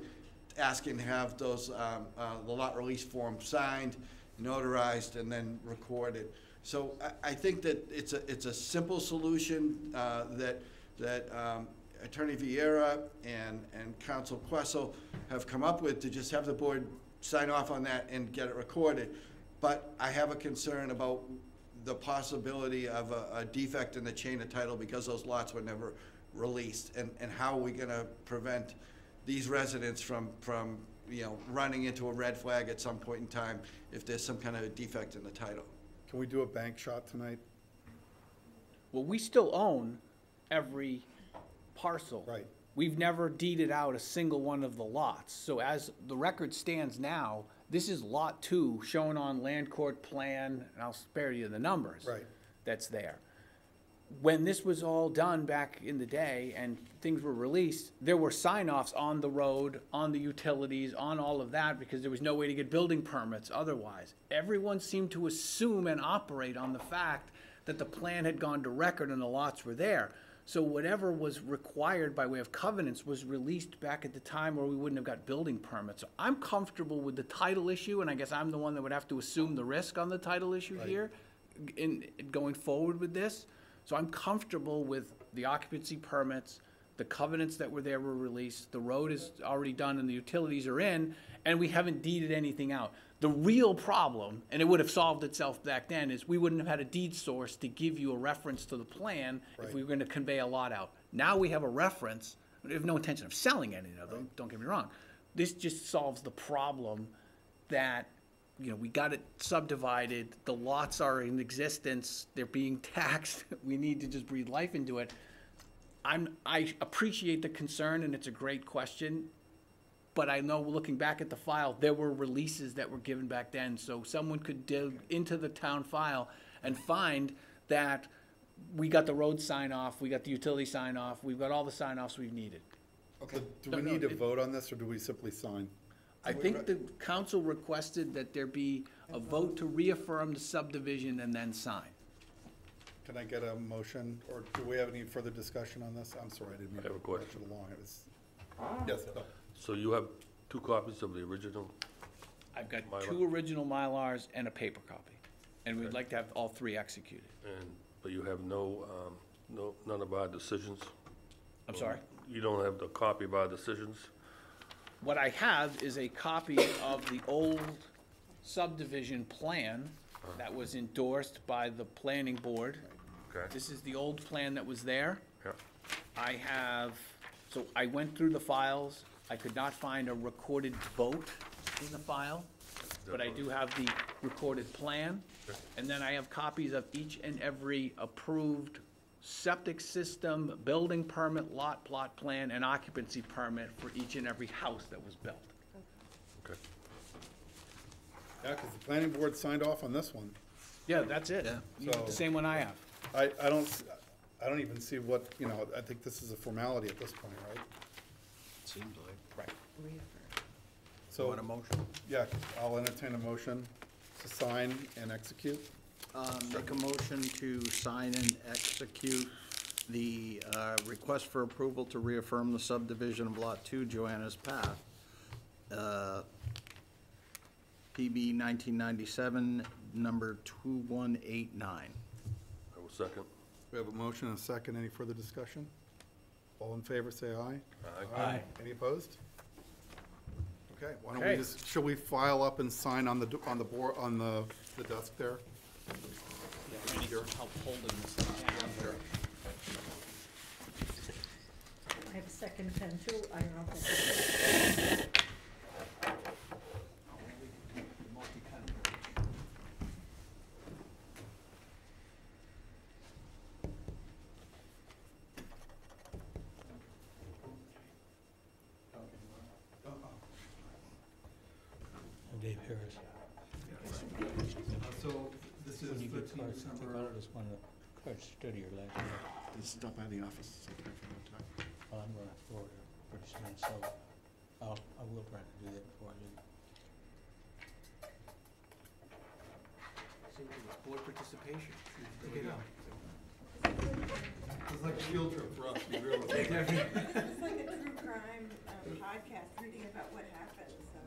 asking to have those, um, uh, the lot release form signed, notarized, and then recorded. So I, I think that it's a, it's a simple solution, uh, that, that, um, Attorney Vieira and, and Counsel Questle have come up with to just have the board sign off on that and get it recorded. But I have a concern about the possibility of a, a defect in the chain of title because those lots were never released. And, and how are we gonna prevent these residents from, from, you know, running into a red flag at some point in time if there's some kind of a defect in the title? Can we do a bank shot tonight? Well, we still own every parcel. Right. We've never deeded out a single one of the lots. So as the record stands now, this is Lot Two shown on land court plan, and I'll spare you the numbers. Right. That's there. When this was all done back in the day and things were released, there were sign-offs on the road, on the utilities, on all of that, because there was no way to get building permits otherwise. Everyone seemed to assume and operate on the fact that the plan had gone to record and the lots were there. So whatever was required by way of covenants was released back at the time where we wouldn't have got building permits. So I'm comfortable with the title issue, and I guess I'm the one that would have to assume the risk on the title issue here in, in going forward with this. So I'm comfortable with the occupancy permits, the covenants that were there were released, the road is already done and the utilities are in, and we haven't deeded anything out. The real problem, and it would have solved itself back then, is we wouldn't have had a deed source to give you a reference to the plan if we were gonna convey a lot out. Now we have a reference, we have no intention of selling any of them, don't get me wrong. This just solves the problem that, you know, we got it subdivided, the lots are in existence, they're being taxed, we need to just breathe life into it. I'm, I appreciate the concern and it's a great question, but I know looking back at the file, there were releases that were given back then, so someone could dig into the town file and find that we got the road sign off, we got the utility sign off, we've got all the sign offs we've needed. Okay. Do No, we no, need to it- vote on this, or do we simply sign? I think the council requested that there be a vote to reaffirm the subdivision and then sign. Can I get a motion, or do we have any further discussion on this? I'm sorry, I didn't mean I to have a rush question. along. It was, yes, Bill. So you have two copies of the original? I've got Mylar. two original Mylars and a paper copy, and we'd Okay. like to have all three executed. And, but you have no, um, no, none of our decisions? I'm sorry? You don't have the copy of our decisions? What I have is a copy of the old subdivision plan that was endorsed by the planning board. Okay, This is the old plan that was there. yeah, I have, so I went through the files. I could not find a recorded vote in the file, but I do have the recorded plan. And then I have copies of each and every approved septic system, building permit, lot plot plan, and occupancy permit for each and every house that was built. okay. Yeah, because the planning board signed off on this one. Yeah, that's it. Yeah. You got the So- same one I have. I, I don't, s- I don't even see what, you know, I think this is a formality at this point, right? Seems like. Right. So, Want a motion? yeah, I'll entertain a motion to sign and execute. Uh, Make a motion to sign and execute the uh, request for approval to reaffirm the subdivision of Lot 2, Joanna's Path, uh, PB 1997, number 2189. I will second. We have a motion and a second. Any further discussion? All in favor, say aye. Aye. Any opposed? Okay, why don't we Okay. just, shall we file up and sign on the, do- on the board, on the, the desk there? Help holding this down. I have a second pen too, I don't know if that's. Dave Harris. So, this is When you get fifteen cards, think December. about it as one of the cards studier last year. Just stop by the office sometime for that time. Well, I'm going to Florida pretty soon, so I'll, I will try to do that before I leave. Board participation. It's like a field trip for us, we really. It's like a true crime uh, podcast, reading about what happened, so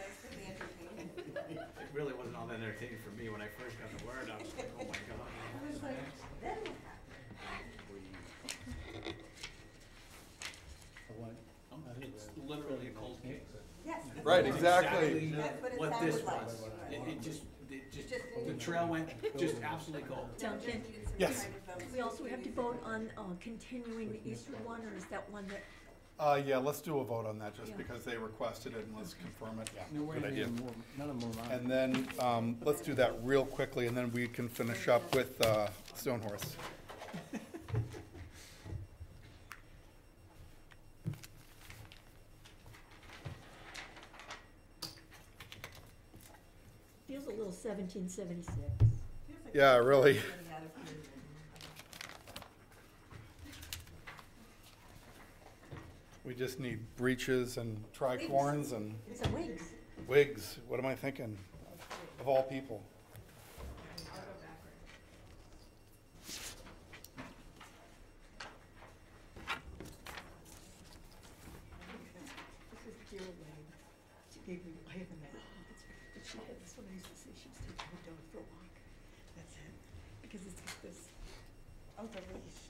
thanks for the entertainment. It really wasn't all that entertaining for me when I first got the word. I was like, oh my god. I was like, then what happened? It's literally a cold case. Yes. Right, exactly. That's what it What this sounded like. was. It, it just, it just, Just the trail went just absolutely cold. Duncan, Yes. we also have to vote on, uh, continuing the Eastwood one, or is that one that, Uh, yeah, let's do a vote on that, just Yeah. because they requested it, and let's confirm it, No, yeah, wait, good idea. more, none of them are on. And then, um, let's do that real quickly, and then we can finish up with, uh, Stone Horse. feels a little seventeen seventy-six. Yeah, really. Getting out of here. We just need breeches and tricorns and It's a wigs. wigs, what am I thinking? Of all people. This is Geraldine. She gave me, I have a map, but she had this one, I used to say she was taking her dog for a walk. That's it, because it's got this, Oh, the leash.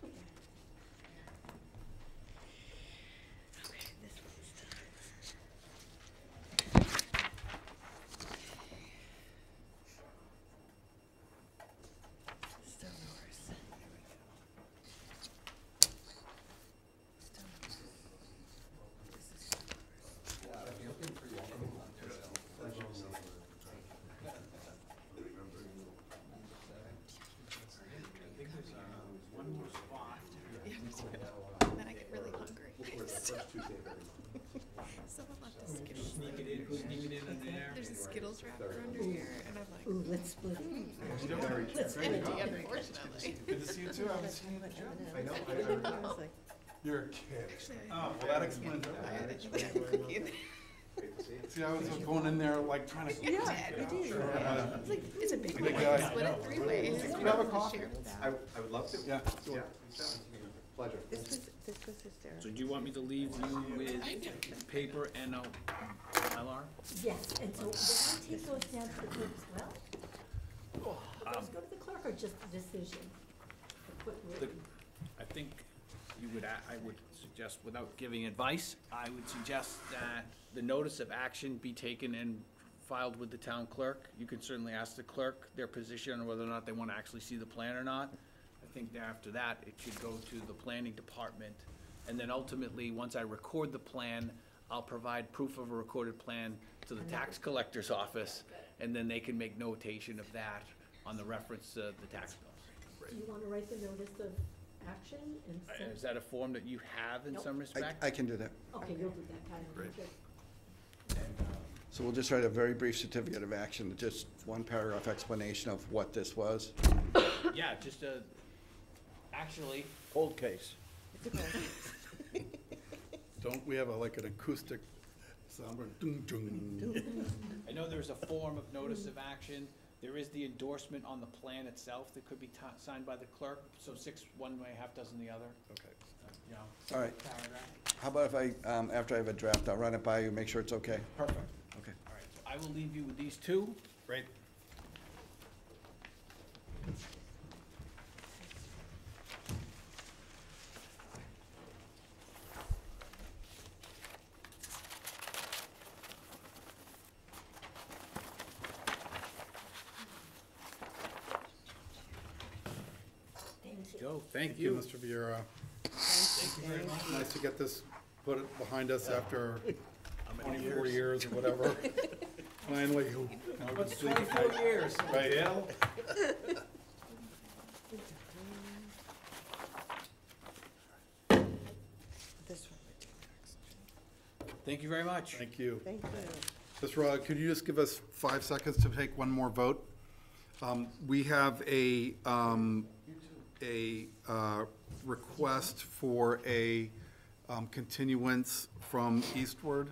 Someone left a Skittles. Sneak it in, sneak it in under there. There's a Skittles wrapper under here, and I'm like, Ooh, let's split it. it's empty, unfortunately. Good to see you too. I haven't seen you in a gym. I know, I was like, You're a kid. Actually, Oh, well, that explains I had a everything. cookie in there. See, I was going in there like trying to. Yeah, you did. Uh, It's like, it's a big Big one, guy. split it three ways. Can we have a coffee? I. I would love to. Yeah. Yeah. Pleasure. This was, this was hysterical. So do you want me to leave you with paper and a Mylar? Yes, and so will I take those down to the clerk as well? Will those um, go to the clerk or just the decision? The The- read? I think you would, a- I would suggest, without giving advice, I would suggest that the notice of action be taken and filed with the town clerk. You can certainly ask the clerk their position on whether or not they want to actually see the plan or not. I think that after that, it should go to the planning department. And then ultimately, once I record the plan, I'll provide proof of a recorded plan to the tax collector's office, and then they can make notation of that on the reference to the tax bills. Do you want to write the notice of action and Uh, send? Is that a form that you have in some I, respect? I can do that. Okay, you'll do that, kind of. Great. So we'll just write a very brief certificate of action, just one paragraph explanation of what this was. Yeah, just a, actually, Cold case. Don't we have a, like an acoustic sound? Dun, dun. I know there's a form of notice of action. There is the endorsement on the plan itself that could be ti- signed by the clerk, so six one way, half dozen the other, Okay. uh, you know. All right. Paragraph. How about if I, um, after I have a draft, I'll run it by you, make sure it's okay? Perfect. Okay. All right, so I will leave you with these two. Great. Joe, thank Thank you, you. Mr. Vieira. Nice to get this put it behind us after twenty-four years or whatever. Finally. now we can What's sleep at twenty-four years? Right. Bill? This one we do next. Thank you very much. Thank you. Thank you. Mr. Rod, could you just give us five seconds to take one more vote? Um, We have a, um, a uh, request for a um, continuance from Eastward,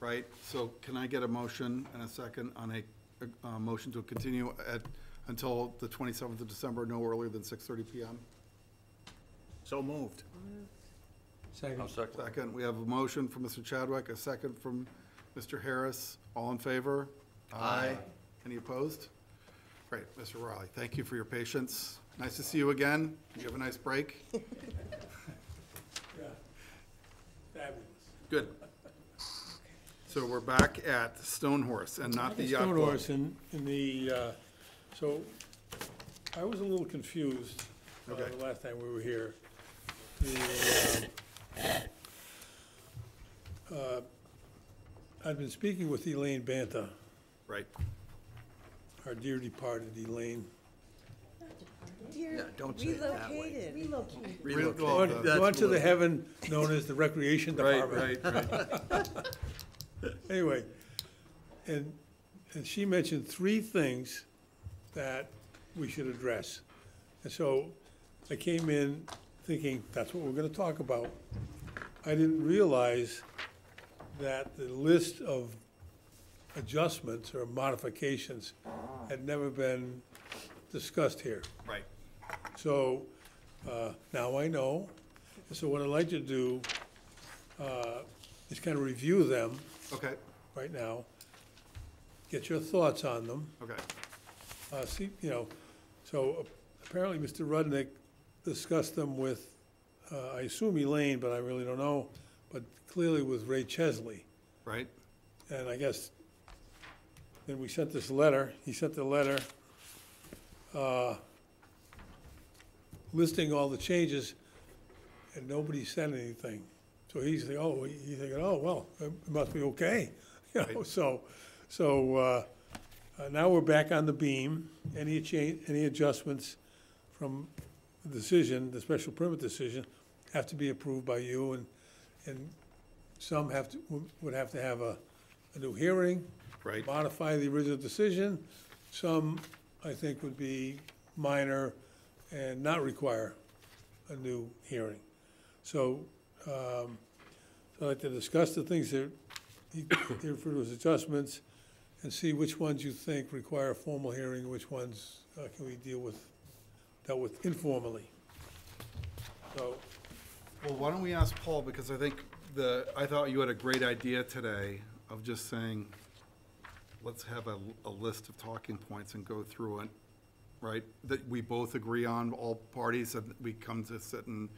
right? So can I get a motion and a second on a, a motion to continue at, until the 27th of December, no earlier than 6:30 PM? So moved. I'll second. Second, we have a motion from Mr. Chadwick, a second from Mr. Harris. All in favor? Aye. Any opposed? Great, Mr. Riley, thank you for your patience. Nice to see you again. You have a nice break. Yeah. Fabulous. Good. So we're back at Stone Horse and not the yacht Stone club. Horse in, in the, uh, so, I was a little confused, uh, Okay. the last time we were here. The, um, uh, I've been speaking with Elaine Banta, Right. our dear departed Elaine. Yeah, don't say it that way. Relocated. Relocated. Relocate. Well, Gone that's to the what- heaven known as the Recreation Right, Department. right, right. Anyway, and, and she mentioned three things that we should address. And so I came in thinking, that's what we're gonna talk about. I didn't realize that the list of adjustments or modifications had never been discussed here. Right. So, uh, now I know. So what I'd like to do, uh, is kind of review them Okay, right now, get your thoughts on them. okay. Uh, see, you know, so apparently Mr. Rudnick discussed them with, uh, I assume Elaine, but I really don't know, but clearly with Ray Chesley. Right, And I guess, then we sent this letter, he sent the letter, uh, listing all the changes, and nobody said anything. So he's thinking, oh, he's thinking, oh, well, it must be okay, you know, Right. so, so, uh, uh, now we're back on the beam. Any change, any adjustments from the decision, the special permit decision, have to be approved by you, and, and Some have to, would- would have to have a, a new hearing. Right. Modify the original decision. Some, I think, would be minor and not require a new hearing. So, um, I'd like to discuss the things that you you refer to as adjustments and see which ones you think require a formal hearing, which ones uh, can we deal with, dealt with informally. So, Well, why don't we ask Paul, because I think the, I thought you had a great idea today of just saying, let's have a, a list of talking points and go through it, right? That we both agree on, all parties, and we come to sit and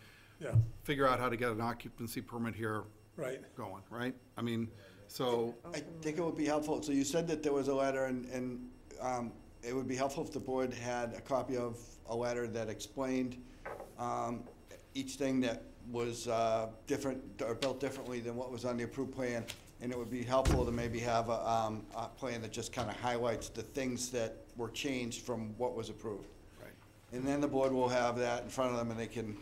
yeah, figure out how to get an occupancy permit here right. going, right? I mean, so, I think it would be helpful, so you said that there was a letter, and, and um, it would be helpful if the board had a copy of a letter that explained um, each thing that was uh, different, or built differently than what was on the approved plan, and it would be helpful to maybe have a, um, a plan that just kind of highlights the things that were changed from what was approved. Right. And then the board will have that in front of them, and they can,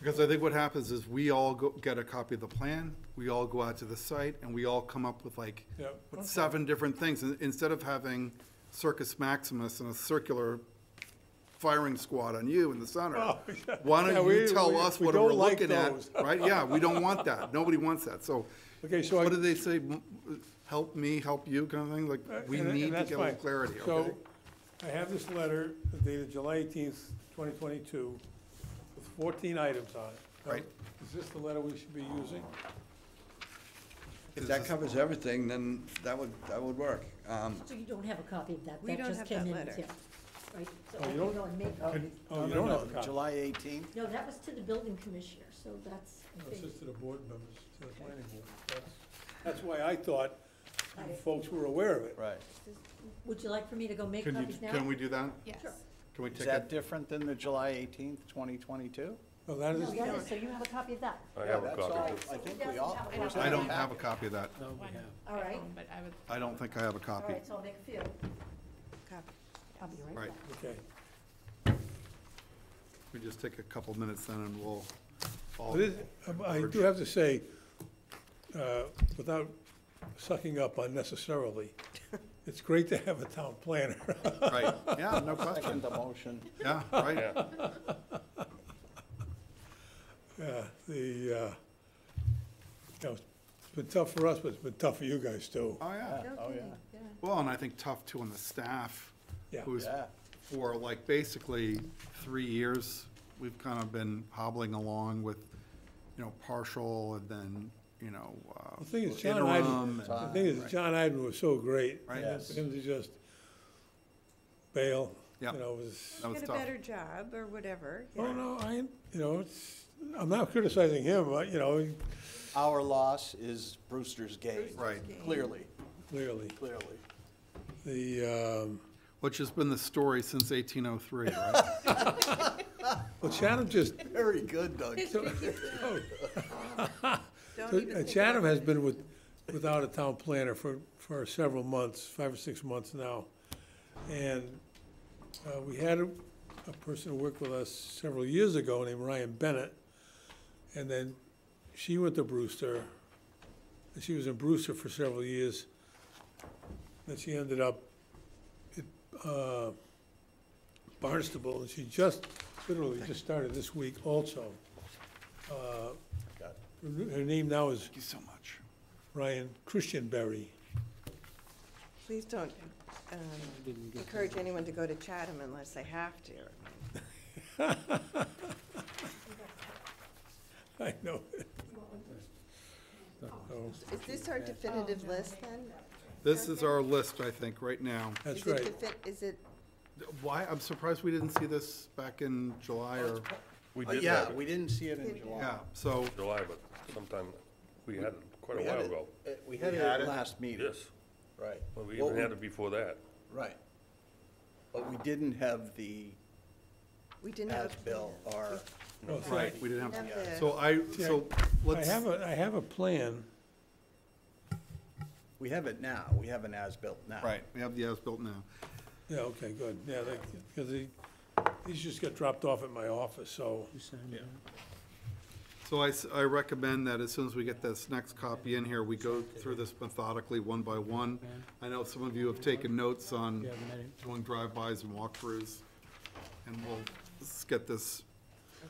because I think what happens is we all go, get a copy of the plan, we all go out to the site, and we all come up with like, Yep. with seven different things, and instead of having Circus Maximus and a circular firing squad on you in the center, Oh, yeah. why Yeah, don't we- you tell we- us we what don't we're like looking at, those. right? Yeah, we don't want that, nobody wants that, so, Okay, so I. what do they say, M- help me, help you kind of thing, like, we Uh, And- and need to that's get a little fine. clarity, okay? So, I have this letter dated July eighteenth, twenty twenty-two, with fourteen items on it. Now, Right. Is this the letter we should be using? if that covers everything, then that would, that would work. Um, So you don't have a copy of that? We That don't just have came that in, letter. yeah. Right, so Oh, I you don't- go and make copies. Oh, you don't have a copy? July eighteenth? No, that was to the building commissioner, so that's, I It's think, just to the board members, to the planning board. That's- That's why I thought you folks were aware of it. Right. would you like for me to go make Can you, copies now? can we do that? Yes. Can we Is take that it? different than the July eighteenth, twenty twenty-two? No, that No, that is, so you have a copy of that? I have a copy. I think we all. have a it. I don't have a copy of that. One All right. home, But I would, I don't think I have a All copy. right, so I'll make a few. I'll be right Right. back. okay. We just take a couple minutes then and we'll all. But it- I do have to say, uh, without sucking up unnecessarily, it's great to have a town planner. Right, yeah, no Second question. the motion. Yeah, right. Yeah, Yeah, the, uh, you know, it's been tough for us, but it's been tough for you guys too. Oh, yeah. No Oh, kidding, yeah. yeah. Well, and I think tough too on the staff. Yeah. Who's, Yeah. for like basically three years, we've kind of been hobbling along with, you know, partial and then, you know, uh. The thing is, John interim Idman, and- the thing is, John Idman was so great. Right. and For him to just bail, you Yeah. know, was, That was Get a tough. better job or whatever. oh, yeah. no, I, you know, it's, I'm not criticizing him, but, you know, Our loss is Brewster's gain. Right. Clearly, clearly, clearly. the, um, Which has been the story since eighteen oh three, right? well, Chatham just, Very good, Doug. oh, Don't even uh, think Chatham about has it. been with, without a town planner for, for several months, five or six months now. And uh, we had a, a person who worked with us several years ago named Ryan Bennett. And then she went to Brewster, and she was in Brewster for several years. Then she ended up at uh, Barnstable, and she just, literally just started this week also. Uh, her her name now is Thank you so much. Ryan Christenberry. Please don't um, encourage anyone to go to Chatham unless they have to. I know. Oh, Is this our definitive list then? This is our list, I think, right now. That's Is it right. defi- Is it, Why, I'm surprised we didn't see this back in July or, we Uh, did Yeah, have we it didn't see it in July. yeah, so, July, but sometime, we had it quite a We had while it- ago. uh, We had it at it? last meeting. Yes, Right. well, we What even had it before that. Right. But we didn't have the we didn't have. as-built or, Well, right, we didn't have, Have the- so I, so I let's. have a, I have a plan. we have it now, we have an as-built now. Right, we have the as-built now. Yeah, okay, good. Yeah, because he, these just got dropped off at my office, so. So I, s- I recommend that as soon as we get this next copy in here, we go through this methodically, one by one. I know some of you have taken notes on doing drive-bys and walkthroughs, and we'll s- get this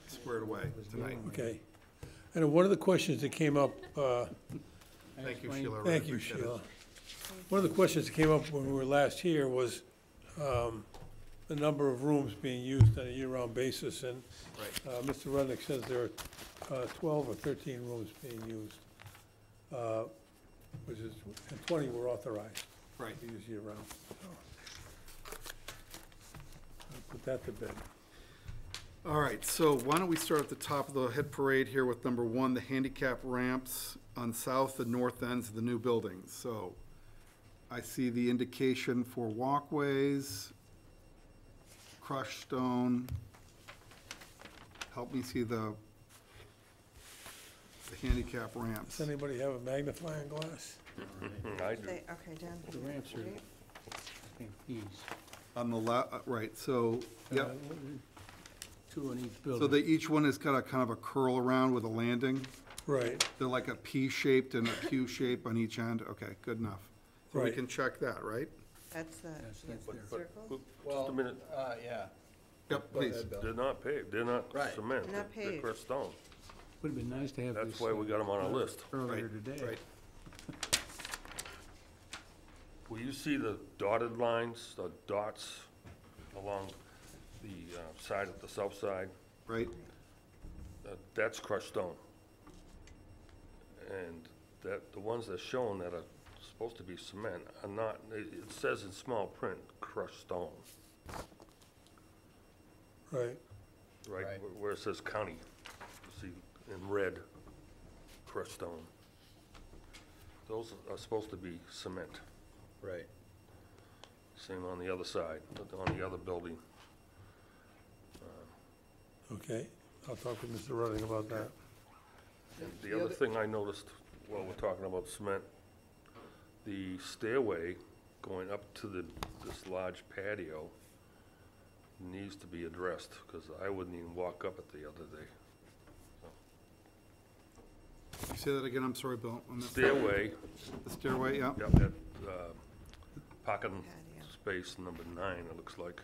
squared away tonight. Okay. And one of the questions that came up, uh, Thank you, Sheila. I really Thank you, appreciate it. Sheila. One of the questions that came up when we were last here was um, the number of rooms being used on a year-round basis, and uh, Mr. Rudnick says there are uh, 12 or 13 rooms being used, uh, which is, and 20 were authorized. Right. To use year-round. So, I'll Put that to bed. All right, so why don't we start at the top of the head parade here with number one, the handicap ramps on south and north ends of the new buildings. So I see the indication for walkways, crushed stone. Help me see the, the handicap ramps. Does anybody have a magnifying glass? I do. They- Okay, down. The ramps are- Right. I think these, On the la, uh, right, so, yep. uh, two on each building. So building. they, each one has got a kind of a curl around with a landing? Right. They're like a P-shaped and a Q-shape on each end? Okay, good enough. So we Right. can check that, right? That's the, Yes, yes, that's there. circle. Just a minute, Uh, yeah. Yep, please. ahead, they're not paved, they're not Right. cement, They're not they're- they're paved. crushed stone. Would've been nice to have this. That's why we got them on our list. Earlier Right, today. Right. Will you see the dotted lines, the dots along the uh, side of the south side? Right? Uh, That's crushed stone. And that, the ones that shown that are supposed to be cement are not, it it says in small print, crushed stone, Right. right? Right. where- Where it says county, you see in red, crushed stone. Those are supposed to be cement. Right. Same on the other side, on the other building. Okay. I'll talk with Mr. Rudnick about that. And the other thing I noticed while we're talking about cement, the stairway going up to the, this large patio needs to be addressed, because I wouldn't even walk up it the other day. You say that again, I'm sorry, Bill. on the- Stairway, The stairway, yeah? yep, that, uh, parking Patio. space number nine, it looks like.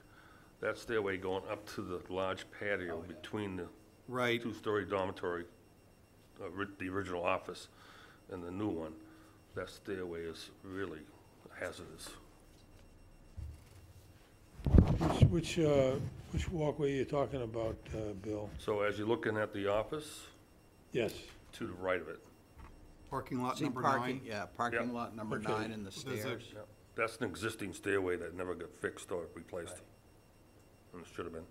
That stairway going up to the large patio between the Right, two-story dormitory, uh, ri- the original office and the new one, that stairway is really hazardous. Which, which, uh, which walkway are you talking about, uh, Bill? So as you're looking at the office, Yes. to the right of it, parking lot See number parking, nine. yeah, parking Yep. lot number Okay. nine and the There's a- stairs. that's an existing stairway that never got fixed or replaced. And it should have been,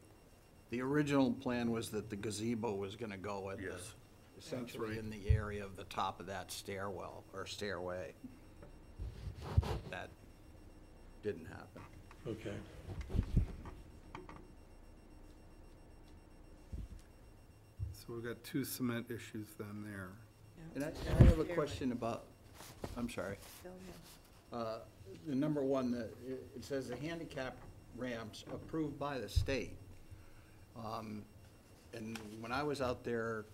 The original plan was that the gazebo was gonna go at the, yes. Essentially in the area of the top of that stairwell, or stairway. That didn't happen. Okay. So we've got two cement issues then there. And I, and I have a question about, I'm sorry. Uh, The number one, the- it it says the handicap ramps approved by the state. Um, And when I was out there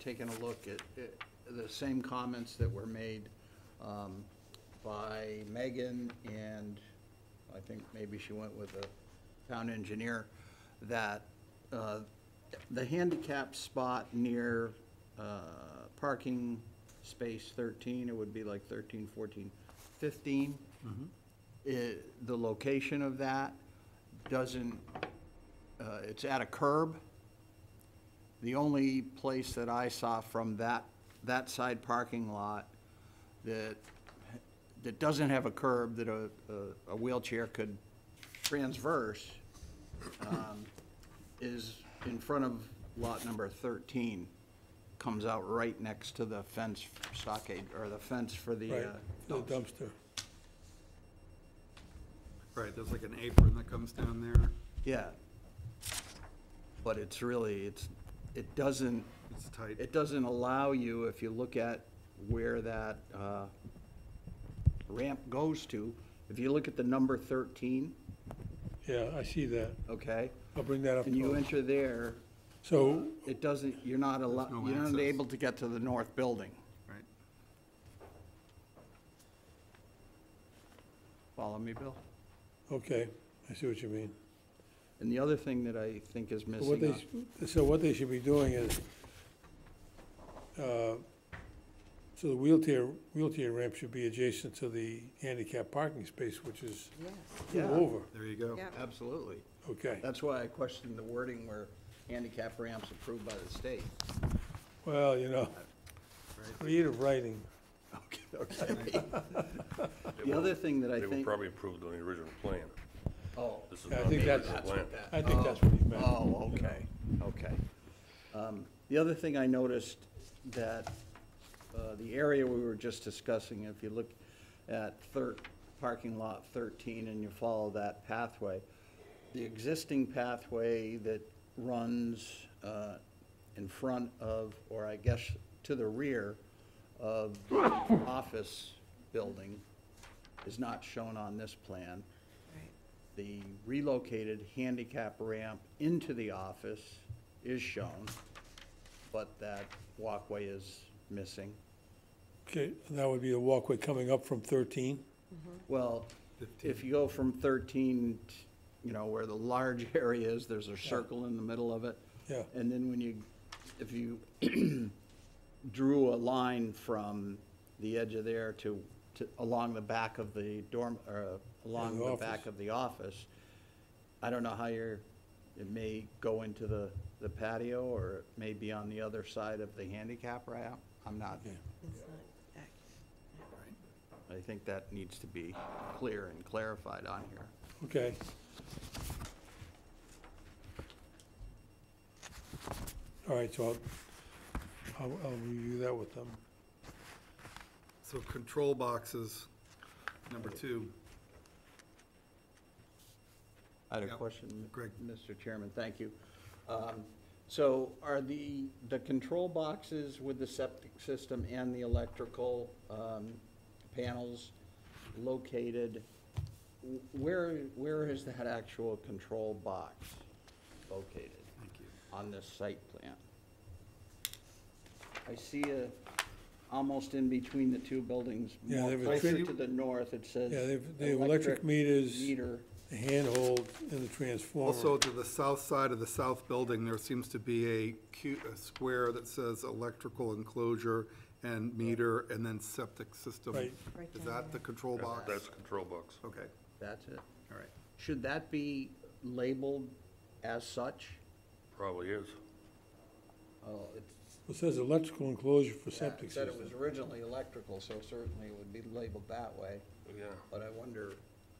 taking a look at, it, the same comments that were made um, by Megan and I think maybe she went with the town engineer, that uh, the handicap spot near uh, parking space 13, it would be like 13, 14, 15, i- the location of that doesn't, uh, it's at a curb. The only place that I saw from that, that side parking lot that, that doesn't have a curb that a, a- a wheelchair could transverse um, is in front of lot number 13. Comes out right next to the fence stockade, or the fence for the, Right, uh, the dumpster. Right, there's like an apron that comes down there. Yeah. But it's really, it's, it doesn't, It's tight. it doesn't allow you, if you look at where that uh, ramp goes to, if you look at the number 13, Yeah, I see that. okay? I'll bring that up. And you close. enter there, So, It doesn't, you're not allowed, no you're not access. able to get to the north building. Right. Follow me, Bill? okay, I see what you mean. And the other thing that I think is So what missing, they, on- sh- so what they should be doing is, uh, so the wheelchair, wheelchair ramp should be adjacent to the handicap parking space, which is Yes, two Yeah. over, There you go. yeah. absolutely. okay. That's why I questioned the wording where handicap ramps approved by the state. Well, you know, creative writing. Okay. okay. The other thing that I They were think, probably approved on the original plan. Oh, This is Yeah, I not think the that's- original plan. I think that's what he meant. oh, okay, okay. Um, The other thing I noticed that, uh, the area we were just discussing, if you look at thir, parking lot thirteen and you follow that pathway, the existing pathway that runs, uh, in front of, or I guess to the rear of the office building is not shown on this plan. Right. The relocated handicap ramp into the office is shown, but that walkway is missing. Okay, that would be a walkway coming up from thirteen. Mm-hmm. Well, if you go from thirteen, t- you know, where the large area is, there's a circle in the middle of it. Yeah. And then when you, if you drew a line from the edge of there to, to, along the back of the dorm, or along the the back office. of the office, I don't know how you're, it may go into the, the patio, or it may be on the other side of the handicap ramp. I'm not, Yeah. It's not accurate. I think that needs to be clear and clarified on here. Okay. All right, so I'll, I'll, I'll review that with them. So control boxes, number two. I had a Yep. question, Greg. Mr. Chairman, thank you. Um, So are the, the control boxes with the septic system and the electrical um, panels located, where, where is that actual control box located? Thank you. On this site plan? I see a, almost in between the two buildings, Yeah, more they have a closer to the north, it says. Yeah, they've, they have electric meters, Meter. The handhold, and the transformer. Also, to the south side of the south building, there seems to be a cu, a square that says electrical enclosure and meter, and then septic system. Right. Right Is down that the control box? That's a control box. Okay, That's it. all right. Should that be labeled as such? Probably is. Oh, it's. It says electrical enclosure for septic It said it system. was originally electrical, so certainly it would be labeled that way, Yeah. but I wonder,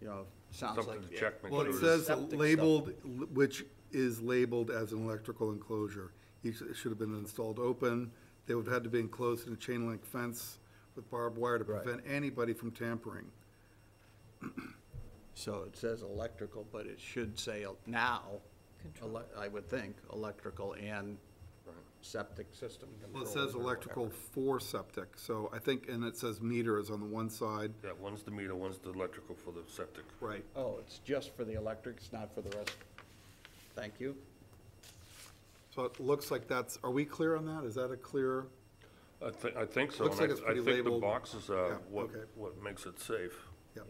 you know, sounds Something like. to check, make Well, it it's- says septic labeled, which is labeled as an electrical enclosure. Each, it should have been installed open. They would have had to be enclosed in a chain link fence with barbed wire to prevent anybody from tampering. So it says electrical, but it should say el- now, ele- I would think, electrical and Right. Septic system Well, it says or electrical whatever. for septic, so I think, and it says meter is on the one side. Yeah, one's the meter, one's the electrical for the septic. Right. Oh, it's just for the electric, it's not for the rest? Thank you. So it looks like that's, are we clear on that? Is that a clear? I think, I think so. Looks and like it's I- pretty I think the labeled. boxes uh, Yeah, are what, okay. what makes it safe Yeah,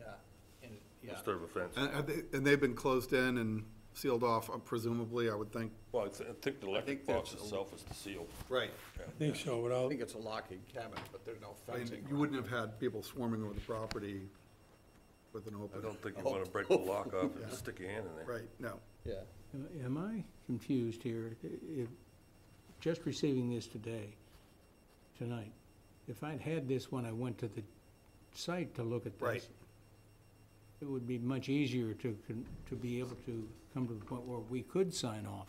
and, yeah. instead of a fence. And, and they- and they've been closed in and sealed off uh, presumably, I would think. Well, I thi- I think the electric think there's box a- itself is the seal. Right. I think so, but I I'll, think it's a locking cabinet, but there's no I mean, fencing. you wouldn't have had people swarming over the property with an open. I open. don't think you wanna break the lock off Yeah. and stick your hand in there. Right, no. Yeah. Am- Am I confused here? I- If, just receiving this today, tonight, if I'd had this when I went to the site to look at this. Right. This, it would be much easier to, con- to be able to come to the point where we could sign off.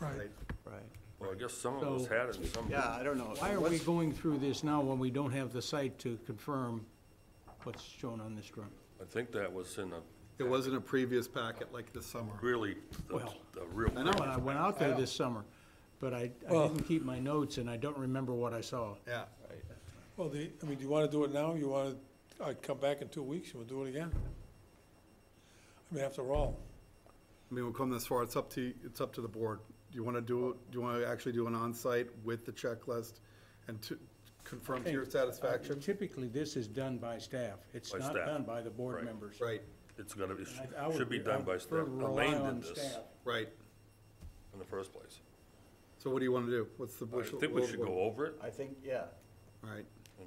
right, Right. Well, I guess some of us So- had it and some Yeah. I don't know. Why are we What's- going through this now when we don't have the site to confirm what's shown on this drawing? I think that was in a, It wasn't a previous packet like this summer. really, the, Well, the real. I know. When I went out there this summer, but I, I Well- didn't keep my notes and I don't remember what I saw. Yeah. well, the, I mean, do you wanna do it now? You wanna, I come back in two weeks and we'll do it again? I mean, after all, I mean, we'll come this far, it's up to, it's up to the board. Do you want to do, do you want to actually do an on-site with the checklist and to confirm to your satisfaction? Typically, this is done by staff. It's By not staff. done by the board Right. members. Right, It's gonna be, And I- I would should be I done would by prefer staff. to rely Elaine on did this staff. right. in the first place. So what do you want to do? What's the I bush? think we should go over it, I think, yeah. All right,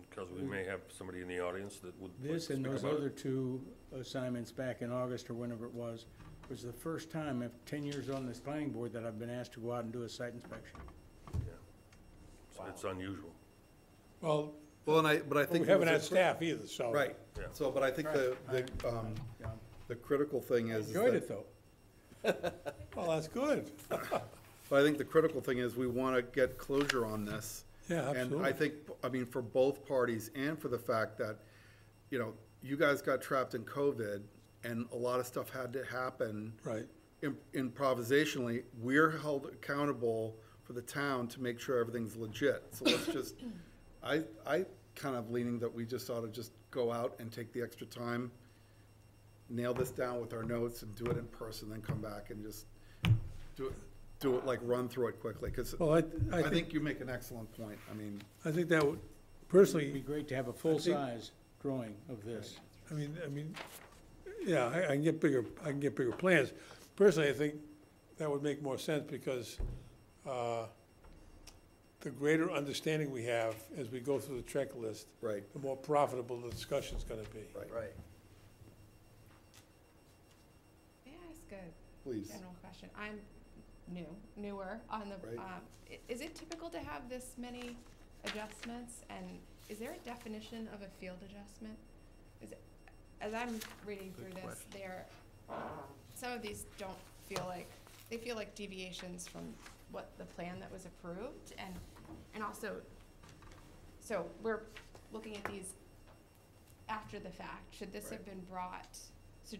because we may have somebody in the audience that would like to This and speak those about it. other two assignments back in August or whenever it was, was the first time in ten years on this planning board that I've been asked to go out and do a site inspection. So It's unusual. Well, well, and I, but I we think. haven't had staff either, so. Right, Yeah. so, but I think the, the, um, the critical thing is. is Enjoyed that- it, though. Well, that's good. But I think the critical thing is we want to get closure on this. Yeah, And I absolutely. think, I mean, for both parties and for the fact that, you know, you guys got trapped in COVID and a lot of stuff had to happen Right. im- improvisationally. We're held accountable for the town to make sure everything's legit. So let's just, I, I kind of leaning that we just ought to just go out and take the extra time, nail this down with our notes and do it in person, then come back and just do it, do it like run through it quickly. Because Well, I, I I think think, you make an excellent point. I mean, I think that would, It'd be great to have a full-size drawing of this. I mean, I mean, yeah, I, I can get bigger, I can get bigger plans. Personally, I think that would make more sense because, uh, the greater understanding we have as we go through the checklist, right, the more profitable the discussion's gonna be. right, Right. May I ask a please. general question? I'm new, newer on the, Right. um, i- is it typical to have this many adjustments? And is there a definition of a field adjustment? Is it, as I'm reading through this, there, some of these don't feel like, they feel like deviations from what the plan that was approved and, and also, so we're looking at these after the fact. Should this have been brought, so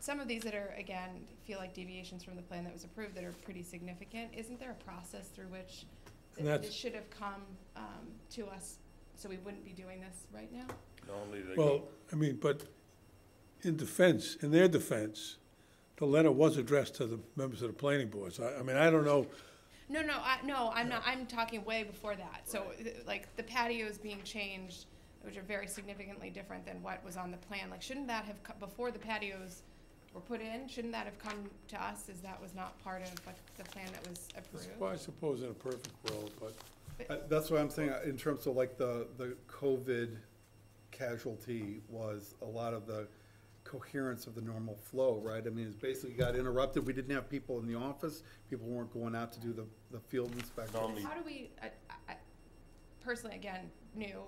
some of these that are, again, feel like deviations from the plan that was approved that are pretty significant, isn't there a process through which this should have come, um, to us, so we wouldn't be doing this right now? Normally, they Well, go, I mean, but in defense, in their defense, the letter was addressed to the members of the planning board. So I, I mean, I don't know, No, no, I, no, I'm not, I'm talking way before that. So, th- uh, like, the patios being changed, which are very significantly different than what was on the plan, like, shouldn't that have, co- before the patios were put in, shouldn't that have come to us, as that was not part of, like, the plan that was I approved? supp- I suppose in a perfect world, but Uh, That's what I'm saying, uh, in terms of like the, the COVID casualty was a lot of the coherence of the normal flow, right? I mean, it's basically got interrupted. We didn't have people in the office. People weren't going out to do the, the field inspection. Normally- How do we, I, I, I- personally, again, new,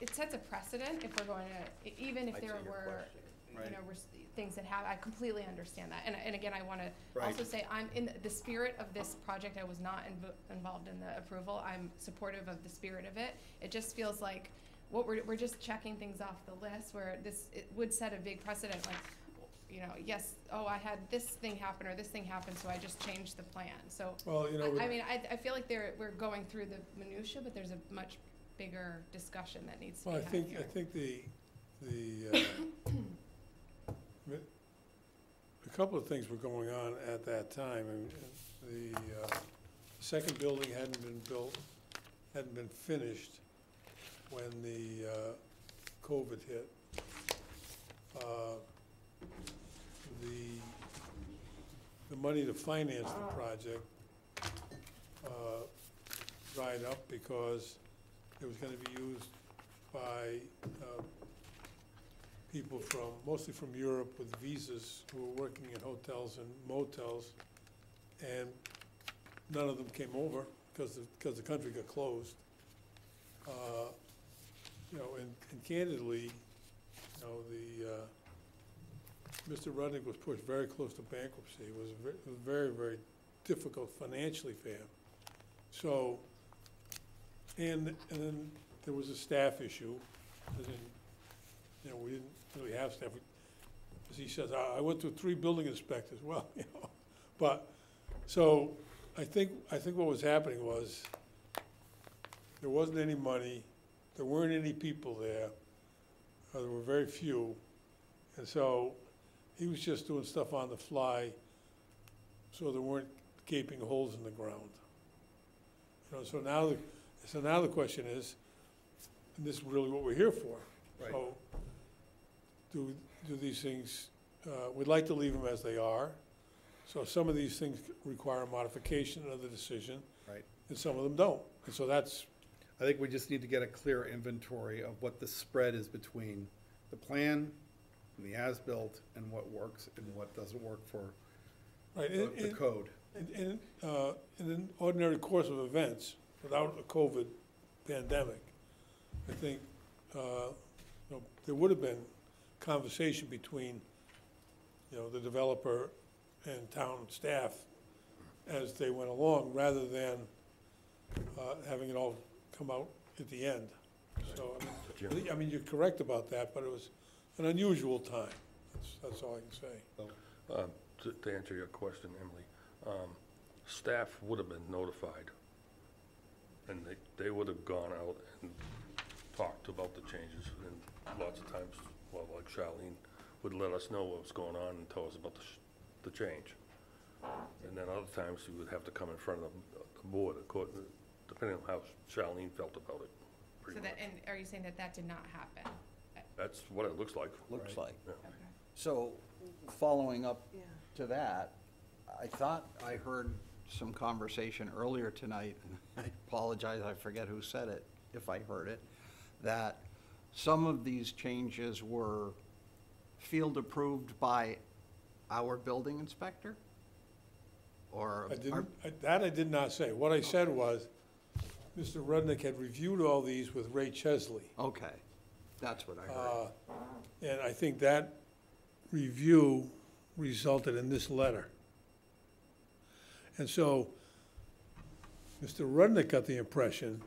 it sets a precedent if we're going to, e- even if I'd there your were, question. You know, res- things that have, I completely understand that. And, and again, I want to Right. also say, I'm in the spirit of this project, I was not invo- involved in the approval. I'm supportive of the spirit of it. It just feels like, what we're, we're just checking things off the list where this, it would set a big precedent, like, you know, yes, oh, I had this thing happen or this thing happened, so I just changed the plan. So, Well, you know, I, I with- mean, I, I feel like there, we're going through the minutia, but there's a much bigger discussion that needs to be Well, I had think, here. I think the, the, uh, a couple of things were going on at that time. The uh, second building hadn't been built, hadn't been finished when the uh, COVID hit. Uh, The, the money to finance the project uh, dried up because it was gonna be used by uh, people from, mostly from Europe with visas who were working in hotels and motels. And none of them came over because, the- because the country got closed. Uh, You know, and and candidly, you know, the, uh, Mr. Rudnick was pushed very close to bankruptcy. It was ve- it was very, very difficult financially for him. So, and, and then there was a staff issue, you know, we didn't really have staff. As he says, I, I went through three building inspectors, well, you know, but, so, I think, I think what was happening was, there wasn't any money, there weren't any people there, uh, there were very few, and so, he was just doing stuff on the fly, so there weren't gaping holes in the ground. You know, so now, the so now the question is, and this is really what we're here for. Right. So, do, do these things, uh, we'd like to leave them as they are. So some of these things require modification of the decision, Right. and some of them don't. And so that's, I think we just need to get a clear inventory of what the spread is between the plan and the as-built and what works and what doesn't work for right, the and, the and- code. In, in, uh, in an ordinary course of events, without a COVID pandemic, I think, uh, you know, there would have been conversation between, you know, the developer and town staff as they went along, rather than, uh, having it all come out at the end. So, I mean, I mean, you're correct about that, but it was an unusual time. That's, that's all I can say. Um, To to answer your question, Emily, um, staff would have been notified, and they, they would have gone out and talked about the changes, and lots of times, well, like Charlene would let us know what was going on and tell us about the, sh- the change. And then other times, you would have to come in front of the, the board, according, depending on how Charlene felt about it, So pretty that, much. and are you saying that that did not happen? That's what it looks like. Looks like. Yeah. So, following up Yeah. to that, I thought I heard some conversation earlier tonight, and I apologize, I forget who said it, if I heard it, that some of these changes were field approved by our building inspector? Or? I didn't, I- that I did not say. What I said was, Mr. Rudnick had reviewed all these with Ray Chesley. Okay, that's what I heard. Uh, And I think that review resulted in this letter. And so, Mr. Rudnick got the impression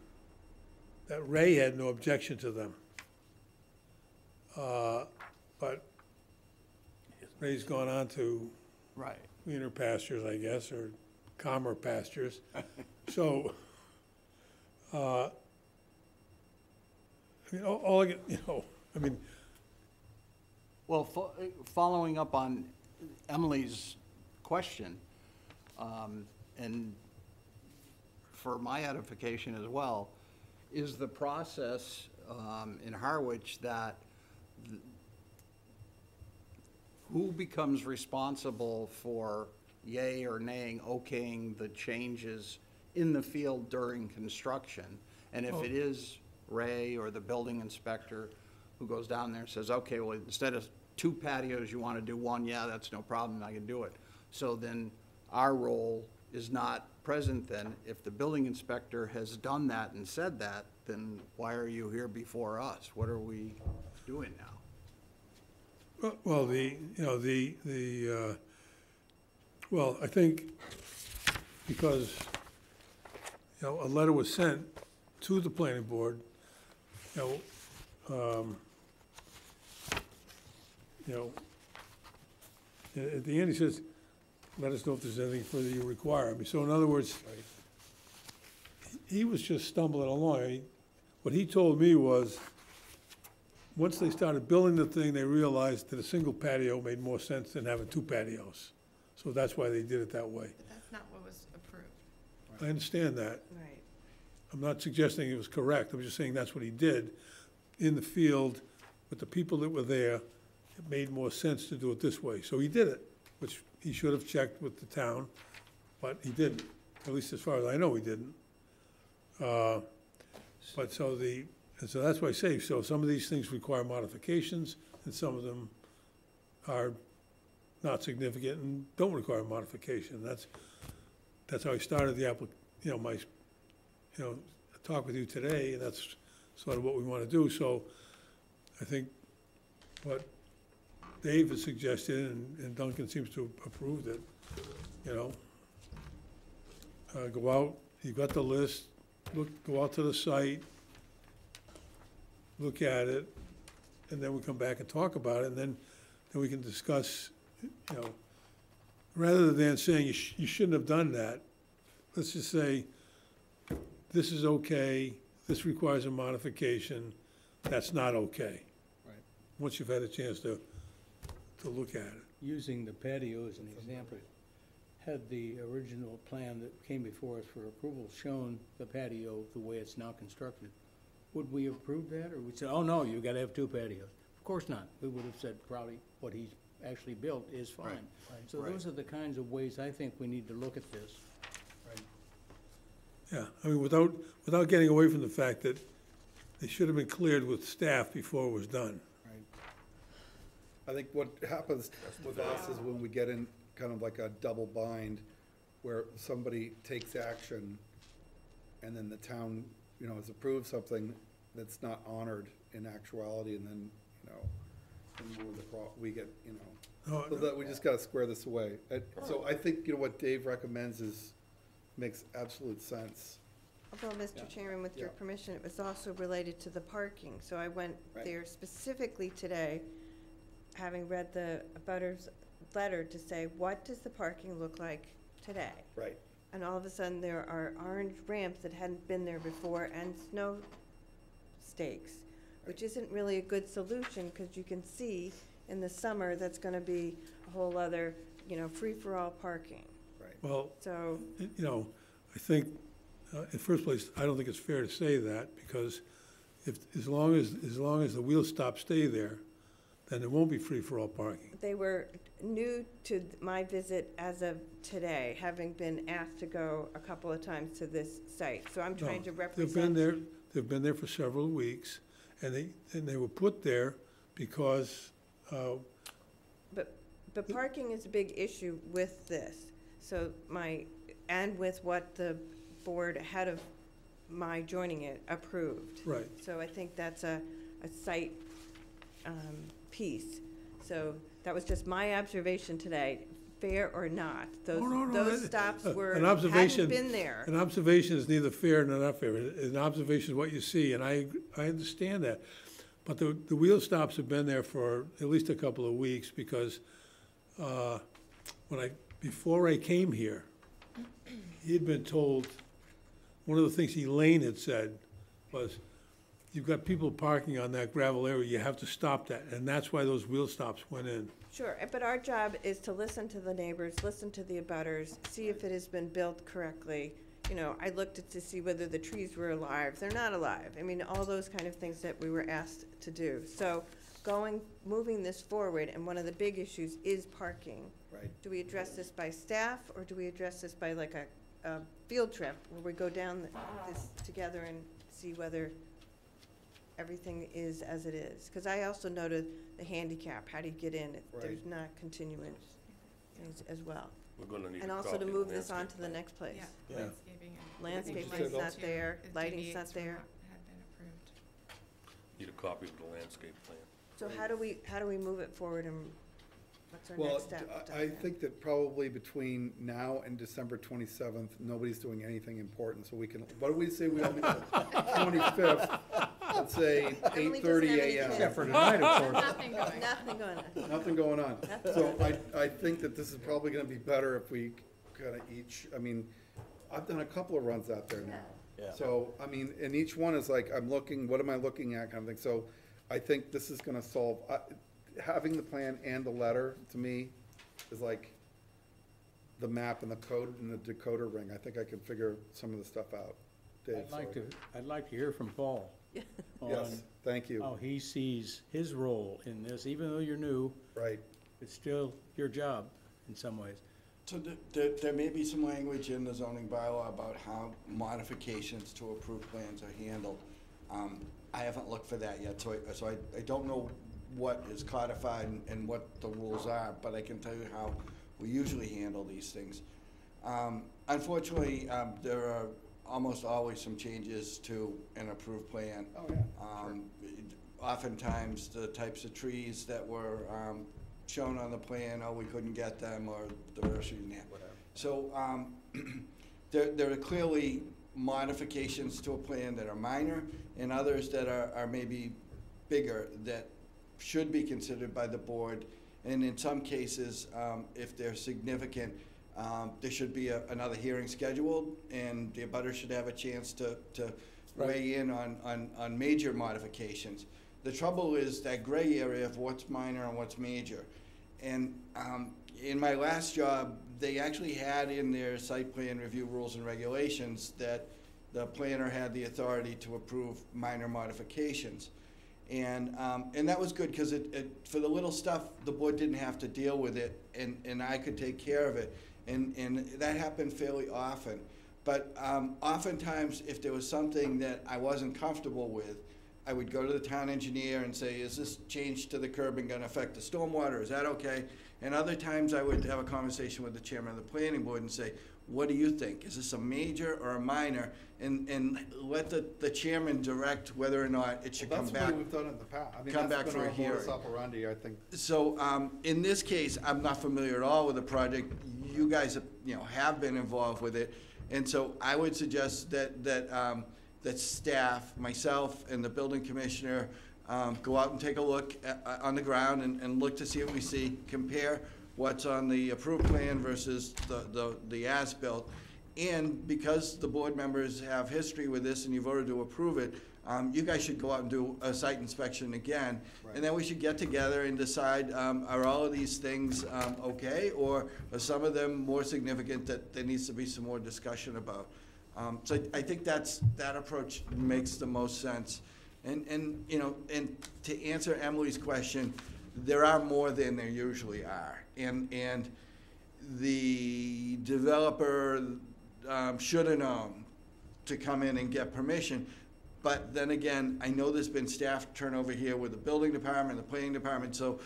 that Ray had no objection to them. Uh, But Ray's gone on to Right. greener pastures, I guess, or calmer pastures. So, uh, I mean, all, all I get, you know, I mean, Well, fo- following up on Emily's question, um, and for my edification as well, is the process um, in Harwich that th- who becomes responsible for yay or naying, okaying the changes in the field during construction? And if it is Ray or the building inspector who goes down there and says, okay, well, instead of two patios, you want to do one, yeah, that's no problem, I can do it. So then our role is not present then. If the building inspector has done that and said that, then why are you here before us? What are we doing now? Well- the, you know, the, the, uh, well, I think because, you know, a letter was sent to the planning board, you know, um, you know, at at the end, he says, let us know if there's anything further you require. I mean, so in other words, he was just stumbling along. I mean, What he told me was, once they started building the thing, they realized that a single patio made more sense than having two patios. So that's why they did it that way. But that's not what was approved. I understand that. Right. I'm not suggesting it was correct. I'm just saying that's what he did. In the field, with the people that were there, it made more sense to do it this way. So he did it, which he should have checked with the town, but he didn't. At least as far as I know, he didn't. Uh, But so the, and so that's why I say, so some of these things require modifications, and some of them are not significant and don't require modification. That's, that's how I started the applic, you know, my, you know, talk with you today, and that's sort of what we want to do. So I think what Dave has suggested, and and Duncan seems to have approved it, you know, uh, go out, you've got the list, look, go out to the site, look at it, and then we come back and talk about it, and then, then we can discuss, you know, rather than saying you sh- you shouldn't have done that, let's just say, this is okay, this requires a modification, that's not okay. Right. Once you've had a chance to, to look at it. Using the patio as an example, had the original plan that came before us for approval shown the patio the way it's now constructed, would we approve that, or would say, oh, no, you've gotta have two patios? Of course not. We would have said probably what he's actually built is fine. So Right. those are the kinds of ways I think we need to look at this. Yeah, I mean, without, without getting away from the fact that they should have been cleared with staff before it was done. I think what happens with us is when we get in kind of like a double bind, where somebody takes action, and then the town, you know, has approved something that's not honored in actuality, and then, you know, then we're the pro, we get, you know, No, so that, we just gotta square this away. So I think, you know, what Dave recommends is, makes absolute sense. Although, Mr. Chairman, with your Yeah. permission, it was also related to the parking. So I went Right. there specifically today, having read the abutters letter to say, what does the parking look like today? Right. And all of a sudden, there are orange ramps that hadn't been there before and snow stakes, which isn't really a good solution, because you can see in the summer, that's gonna be a whole other, you know, free-for-all parking. Right. Well, So, you know, I think, uh, in the first place, I don't think it's fair to say that, because if, as long as, as long as the wheel stops stay there, then there won't be free-for-all parking. They were new to th- my visit as of today, having been asked to go a couple of times to this site. So I'm trying to represent. They've been there, they've been there for several weeks, and they, and they were put there because, uh, But, but parking is a big issue with this. So my, and with what the board ahead of my joining it approved. Right. So I think that's a, a site, um, piece. So that was just my observation today, fair or not. Those, Oh, no, no, those that- stops uh, were, an hadn't observation- been there. An observation is neither fair nor not fair. An observation is what you see, and I, I understand that. But the, the wheel stops have been there for at least a couple of weeks, because, uh, when I, before I came here, he had been told, one of the things Elaine had said was, you've got people parking on that gravel area, you have to stop that, and that's why those wheel stops went in. Sure, eh, but our job is to listen to the neighbors, listen to the abutters, see if it has been built correctly. You know, I looked at to see whether the trees were alive, they're not alive. I mean, all those kind of things that we were asked to do. So going, moving this forward, and one of the big issues is parking. Right. Do we address this by staff, or do we address this by like a, a field trip, where we go down th- this together and see whether everything is as it is? Because I also noted the handicap, how do you get in? If There's not continuance as, as well. We're gonna need a And also copy to of move this on landscape to the plan. next place. Yeah, Yeah. landscaping and. Landscaping's said not also- there, It lighting's not there. Had been approved. Need a copy of the landscape plan. So how do we, how do we move it forward and what's our Well, next step? I, I think that probably between now and December twenty-seventh, nobody's doing anything important, so we can, what do we say we all meet? Twenty-fifth, let's say Emily eight doesn't thirty have AM. kids. Except for tonight, of course. Nothing going. Nothing going on. Nothing going on. So I, I think that this is probably gonna be better if we kinda each, I mean, I've done a couple of runs out there now. Yeah. So, I mean, and each one is like, I'm looking, what am I looking at kind of thing. So I think this is gonna solve, I- having the plan and the letter, to me, is like the map and the code and the decoder ring. I think I can figure some of the stuff out. Dave, I'd like sorry. to, I'd like to hear from Paul. Yes, on thank you. How he sees his role in this, even though you're new, Right. it's still your job in some ways. So th- there, there may be some language in the zoning bylaw about how modifications to approved plans are handled. Um, I haven't looked for that yet, so I, so I, I don't know what is codified and, and what the rules are, but I can tell you how we usually handle these things. Um, unfortunately, um, there are almost always some changes to an approved plan. Oh, yeah. Um, oftentimes, the types of trees that were, um, shown on the plan, oh, we couldn't get them, or the nursery didn't have. So, um, there, there are clearly modifications to a plan that are minor, and others that are, are maybe bigger, that should be considered by the board. And in some cases, um, if they're significant, um, there should be a, another hearing scheduled, and the abutter should have a chance to, to weigh in on, on, on major modifications. The trouble is that gray area of what's minor and what's major. And um, in my last job, they actually had in their site plan review rules and regulations that the planner had the authority to approve minor modifications. And, um, and that was good, because it, it, for the little stuff, the board didn't have to deal with it, and, and I could take care of it. And, and that happened fairly often. But, um, oftentimes, if there was something that I wasn't comfortable with, I would go to the town engineer and say, is this change to the curbing gonna affect the stormwater, is that okay? And other times, I would have a conversation with the chairman of the planning board and say, what do you think? Is this a major or a minor? And, and let the, the chairman direct whether or not it should come That's back. way we've done in the past. I mean, come that's back been for a our modus hearing. operandi, I think. So, um, in this case, I'm not familiar at all with the project. You guys, have, you know, have been involved with it. And so I would suggest that, that, um, that staff, myself and the building commissioner, um, go out and take a look uh, on the ground and, and look to see what we see, compare what's on the approved plan versus the, the, the as-built. And because the board members have history with this and you voted to approve it, um, you guys should go out and do a site inspection again. And then we should get together and decide, um, are all of these things, um, okay? Or are some of them more significant that there needs to be some more discussion about? Um, so I think that's, that approach makes the most sense. And, and, you know, and to answer Emily's question, there are more than there usually are. And, and the developer, um, should have known to come in and get permission. But then again, I know there's been staff turnover here with the building department, the planning department, so,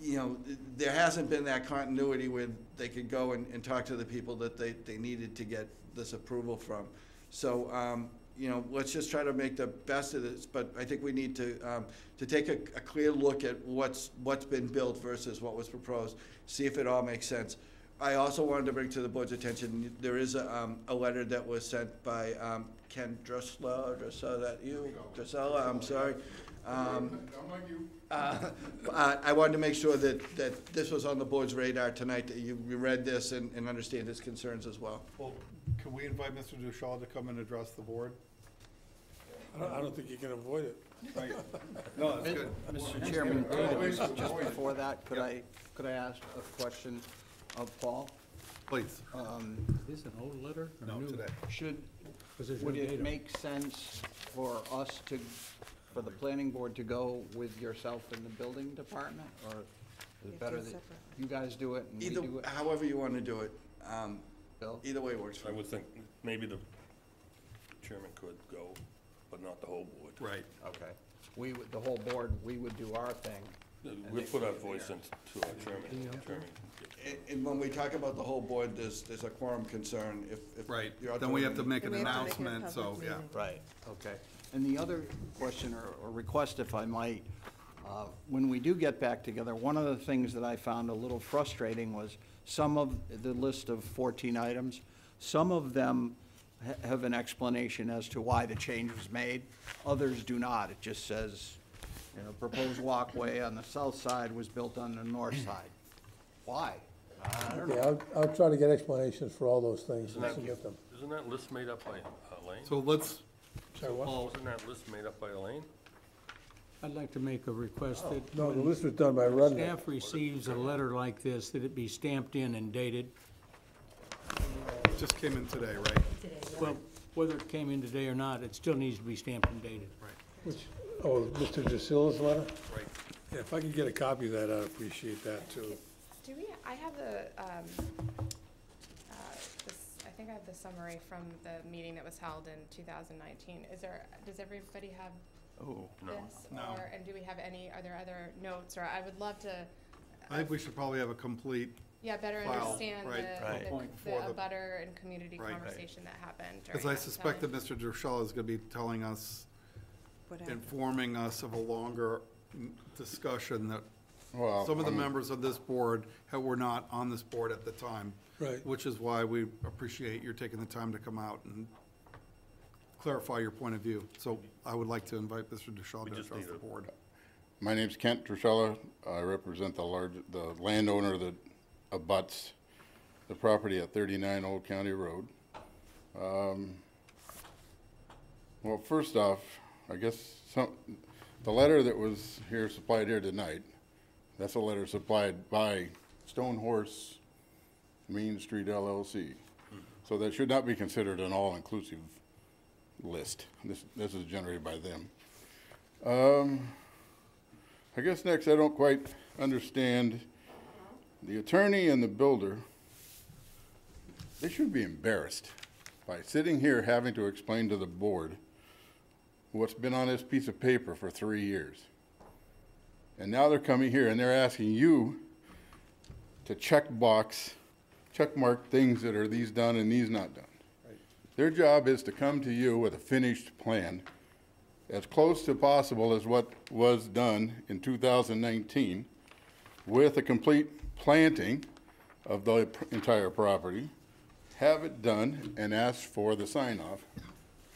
you know, there hasn't been that continuity where they could go and, and talk to the people that they, they needed to get this approval from. So, um, you know, let's just try to make the best of this, but I think we need to, um, to take a, a clear look at what's, what's been built versus what was proposed, see if it all makes sense. I also wanted to bring to the board's attention, there is a, um, a letter that was sent by, um, Ken Drusilla, Drusilla, that you, Drusilla, I'm sorry. Um, uh, uh, I wanted to make sure that, that this was on the board's radar tonight, that you, you read this and, and understand his concerns as well. Well, can we invite Mr. Dushal to come and address the board? I don't, I don't think you can avoid it. Right. No, that's good. Mr. Chairman, just just before that, could I, could I ask a question of Paul? Please. Um, Is this an old letter or No, new? today. Should, would it make sense for us to, for the planning board to go with yourself in the building department? Or is it better that you guys do it and we Either, do it? however you want to do it, um, Bill? either way works for I me. would think maybe the chairman could go, but not the whole board. Right. Okay. We, would- the whole board, we would do our thing. We put our voice into our chairman, chairman. And, and when we talk about the whole board, there's, there's a quorum concern if, if. Right, you're out then we there have to make an Then we have to make it a announcement, so, public yeah. meeting. Right, okay. And the other question or or request, if I might, uh, when we do get back together, one of the things that I found a little frustrating was some of the list of 14 items, some of them ha- have an explanation as to why the change was made. Others do not. It just says, you know, proposed walkway on the south side was built on the north side. Why? I don't Okay, know. I'll, I'll try to get explanations for all those things Isn't and that, submit them. isn't that list made up by uh, Elaine? So let's, Sorry, what? Wasn't that list made up by Elaine? I'd like to make a request that No, the when list was done by Rudnick. staff receives a letter like this, that it be stamped in and dated. just came in today, right? Well, whether it came in today or not, it still needs to be stamped and dated. Which, oh, Mr. DeSilla's letter? Right. Yeah, if I could get a copy of that, I'd appreciate that, too. Do we, I have the, um, uh, this, I think I have the summary from the meeting that was held in two thousand nineteen. Is there, does everybody have Oh, No. this? No. Or, and do we have any, are there other notes, or I would love to, I think we should probably have a complete, yeah, better File, understand right, the, Right. the, Point the for the- abutter and community Right. Right. conversation that happened during because I that suspect time. that Mr. Dushal is gonna be telling us, What happened? informing us of a longer mm, discussion that Well, some of the I'm- members of this board ha- were not on this board at the time. Right. Which is why we appreciate your taking the time to come out and clarify your point of view. So I would like to invite Mr. Dushal to address the board. My name's Kent Trusella. I represent the large, the landowner that abuts the property at 39 Old County Road. Um, Well, first off, I guess some, the letter that was here, supplied here tonight, that's a letter supplied by Stone Horse Main Street LLC. So that should not be considered an all-inclusive list. This, this is generated by them. Um, I guess next, I don't quite understand, the attorney and the builder, they should be embarrassed by sitting here having to explain to the board what's been on this piece of paper for three years. And now they're coming here and they're asking you to check box, check mark things that are these done and these not done. Their job is to come to you with a finished plan, as close to possible as what was done in 2019, with a complete planting of the entire property, have it done, and ask for the sign-off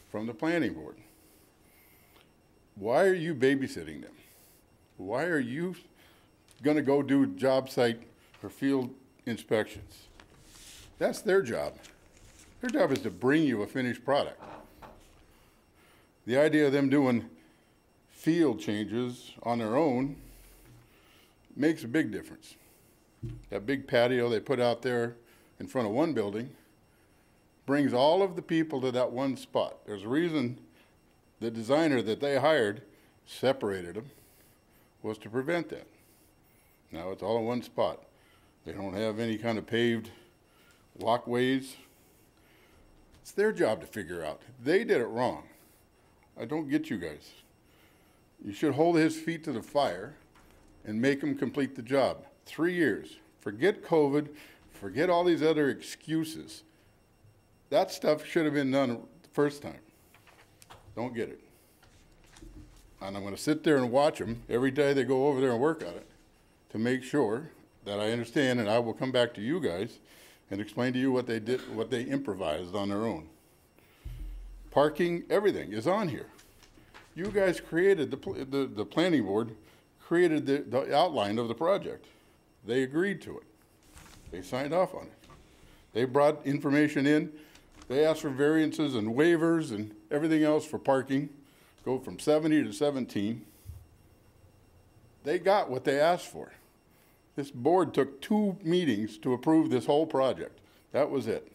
from the planning board. Why are you babysitting them? Why are you gonna go do job site or field inspections? That's their job. Their job is to bring you a finished product. The idea of them doing field changes on their own makes a big difference. That big patio they put out there in front of one building brings all of the people to that one spot. There's a reason the designer that they hired separated them, was to prevent that. Now it's all in one spot. They don't have any kind of paved walkways. It's their job to figure out. They did it wrong. I don't get you guys. You should hold his feet to the fire and make him complete the job. Three years. Forget COVID, forget all these other excuses. That stuff should have been done the first time. Don't get it. And I'm gonna sit there and watch them every day they go over there and work on it to make sure that I understand, and I will come back to you guys and explain to you what they did, what they improvised on their own. Parking, everything is on here. You guys created, the, the, the planning board created the, the outline of the project. They agreed to it. They signed off on it. They brought information in. They asked for variances and waivers and everything else for parking, go from seventy to seventeen. They got what they asked for. This board took two meetings to approve this whole project. That was it.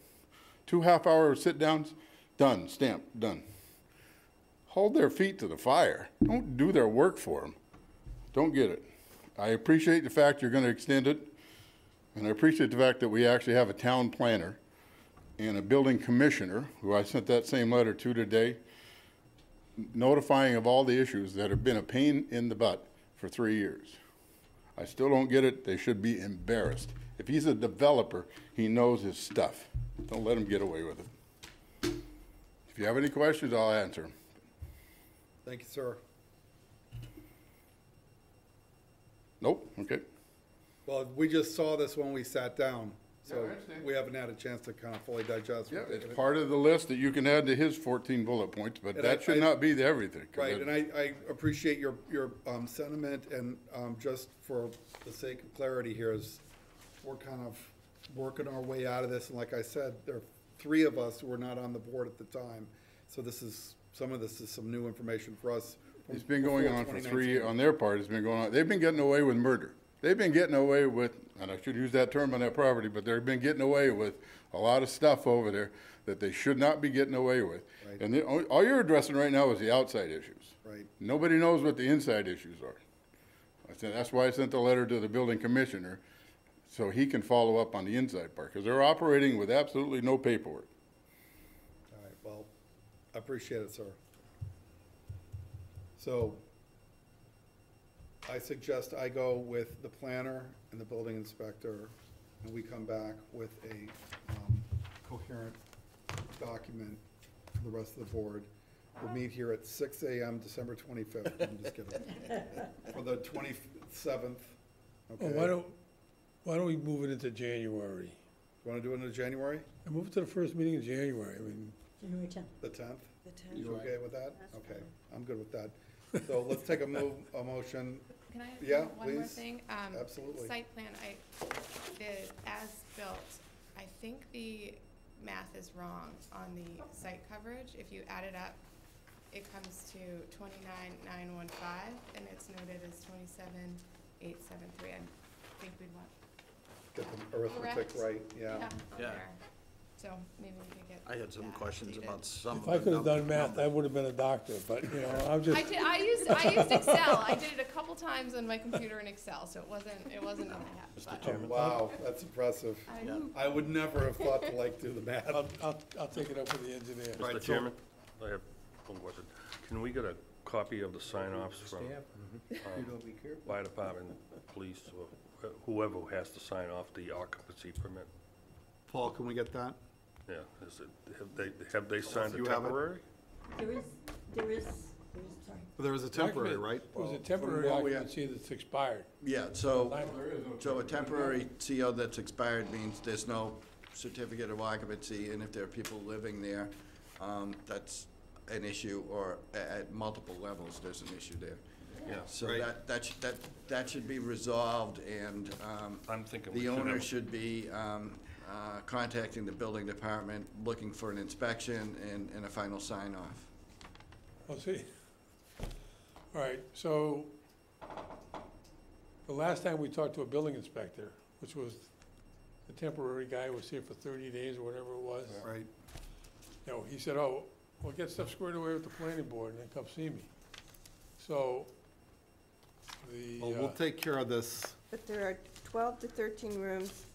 Two half-hour sit-downs, done, stamped, done. Hold their feet to the fire. Don't do their work for them. Don't get it. I appreciate the fact you're gonna extend it, and I appreciate the fact that we actually have a town planner and a building commissioner, who I sent that same letter to today, notifying of all the issues that have been a pain in the butt for three years. I still don't get it. They should be embarrassed. If he's a developer, he knows his stuff. Don't let him get away with it. If you have any questions, I'll answer them. Thank you, sir. Nope, okay. Well, we just saw this when we sat down, Yeah, so I understand. we haven't had a chance to kind of fully digest. Yeah, what it's it- part of the list that you can add to his fourteen bullet points, but And I- that should I- not be the everything. 'cause Right, that- and I, I appreciate your, your um, sentiment, and um, just for the sake of clarity here is, we're kind of working our way out of this, and like I said, there are three of us who were not on the board at the time, so this is, some of this is some new information for us. It's been going on for 2019. three, on their part, it's been going on, they've been getting away with murder. They've been getting away with, and I should use that term on that property, but they've been getting away with a lot of stuff over there that they should not be getting away with. Right. And the, all you're addressing right now is the outside issues. Right. Nobody knows what the inside issues are. I said, that's why I sent the letter to the building commissioner, so he can follow up on the inside part, because they're operating with absolutely no paperwork. All right, well, I appreciate it, sir. So, I suggest I go with the planner and the building inspector, and we come back with a um, coherent document for the rest of the board. We'll meet here at six AM, December twenty-fifth, I'm just kidding, for the twenty-seventh, okay? Well, why don't, why don't we move it into January? You wanna do it in January, And move it to the first meeting in January, I mean, January tenth. the tenth? The tenth. You okay with that? Okay, I'm good with that. So let's take a move, a motion. Can I Yeah, one more please. thing? Um, Absolutely. Site plan, I, the as-built, I think the math is wrong on the site coverage. If you add it up, it comes to twenty-nine, nine, one, five, and it's noted as twenty-seven, eight, seven, three. I think we'd want get the arithmetic Correct. right, yeah. on Yeah. there. So maybe we could get. I had some that questions updated. about some of If. I could have done math, I would have been a doctor, but, you know, I'm just. I did, I used, I used Excel. I did it a couple times on my computer in Excel, so it wasn't, it wasn't in the app. but- Wow, that's impressive. I know. I would never have thought to like do the math. I'll, I'll, I'll take it up with the engineer. Right, Mr. Chairman, I have one question. Can we get a copy of the sign-offs from um, fire department, police, or whoever has to sign off the occupancy permit? Paul, can we get that? Yeah, is it, have they, have they signed a you have it? temporary? There is, there is, there is, sorry. There was a temporary, right? It was a temporary from what we- occupancy that's expired. Yeah, so, so a temporary CO that's expired means there's no certificate of occupancy, and if there are people living there, um, that's an issue, or a- at multiple levels, there's an issue there. Yeah. So Right. that, that, should- that, that should be resolved, and, um, I'm thinking we the should have. owner should be, um, uh, contacting the building department, looking for an inspection and, and a final sign-off. Well, see, all right, so the last time we talked to a building inspector, which was the temporary guy who was here for thirty days or whatever it was. Right. You know, he said, oh, we'll get stuff squared away with the planning board and then come see me. So, the, Well, we'll uh, take care of this. But there are twelve to thirteen rooms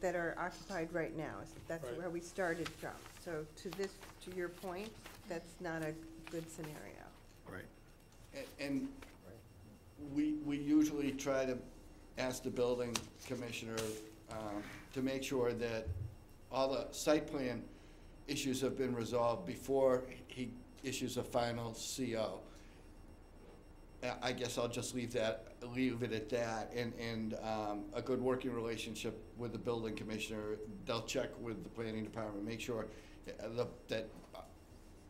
that are occupied right now. That's Right. where we started from. So to this, to your point, that's not a good scenario. Right. A- And we, we usually try to ask the building commissioner um, to make sure that all the site plan issues have been resolved before he issues a final CO. I- I guess I'll just leave that, leave it at that, and, and um, a good working relationship with the building commissioner. They'll check with the planning department, make sure uh, the- that uh,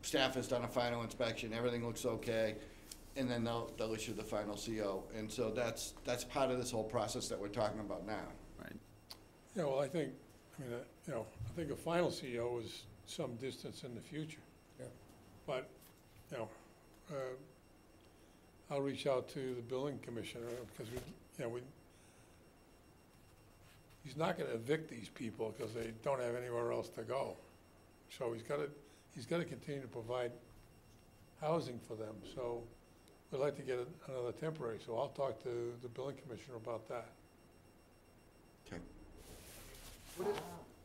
staff has done a final inspection, everything looks okay, and then they'll, they'll issue the final CO. And so that's, that's part of this whole process that we're talking about now. Right. yeah, well, I think, I mean, uh, you know, I think a final CO is some distance in the future. Yeah. But, you know, uh, I'll reach out to the building commissioner, because we, you know, we, he's not gonna evict these people, because they don't have anywhere else to go. So he's gotta, he's gotta continue to provide housing for them, so we'd like to get a- another temporary, so I'll talk to the building commissioner about that. Okay.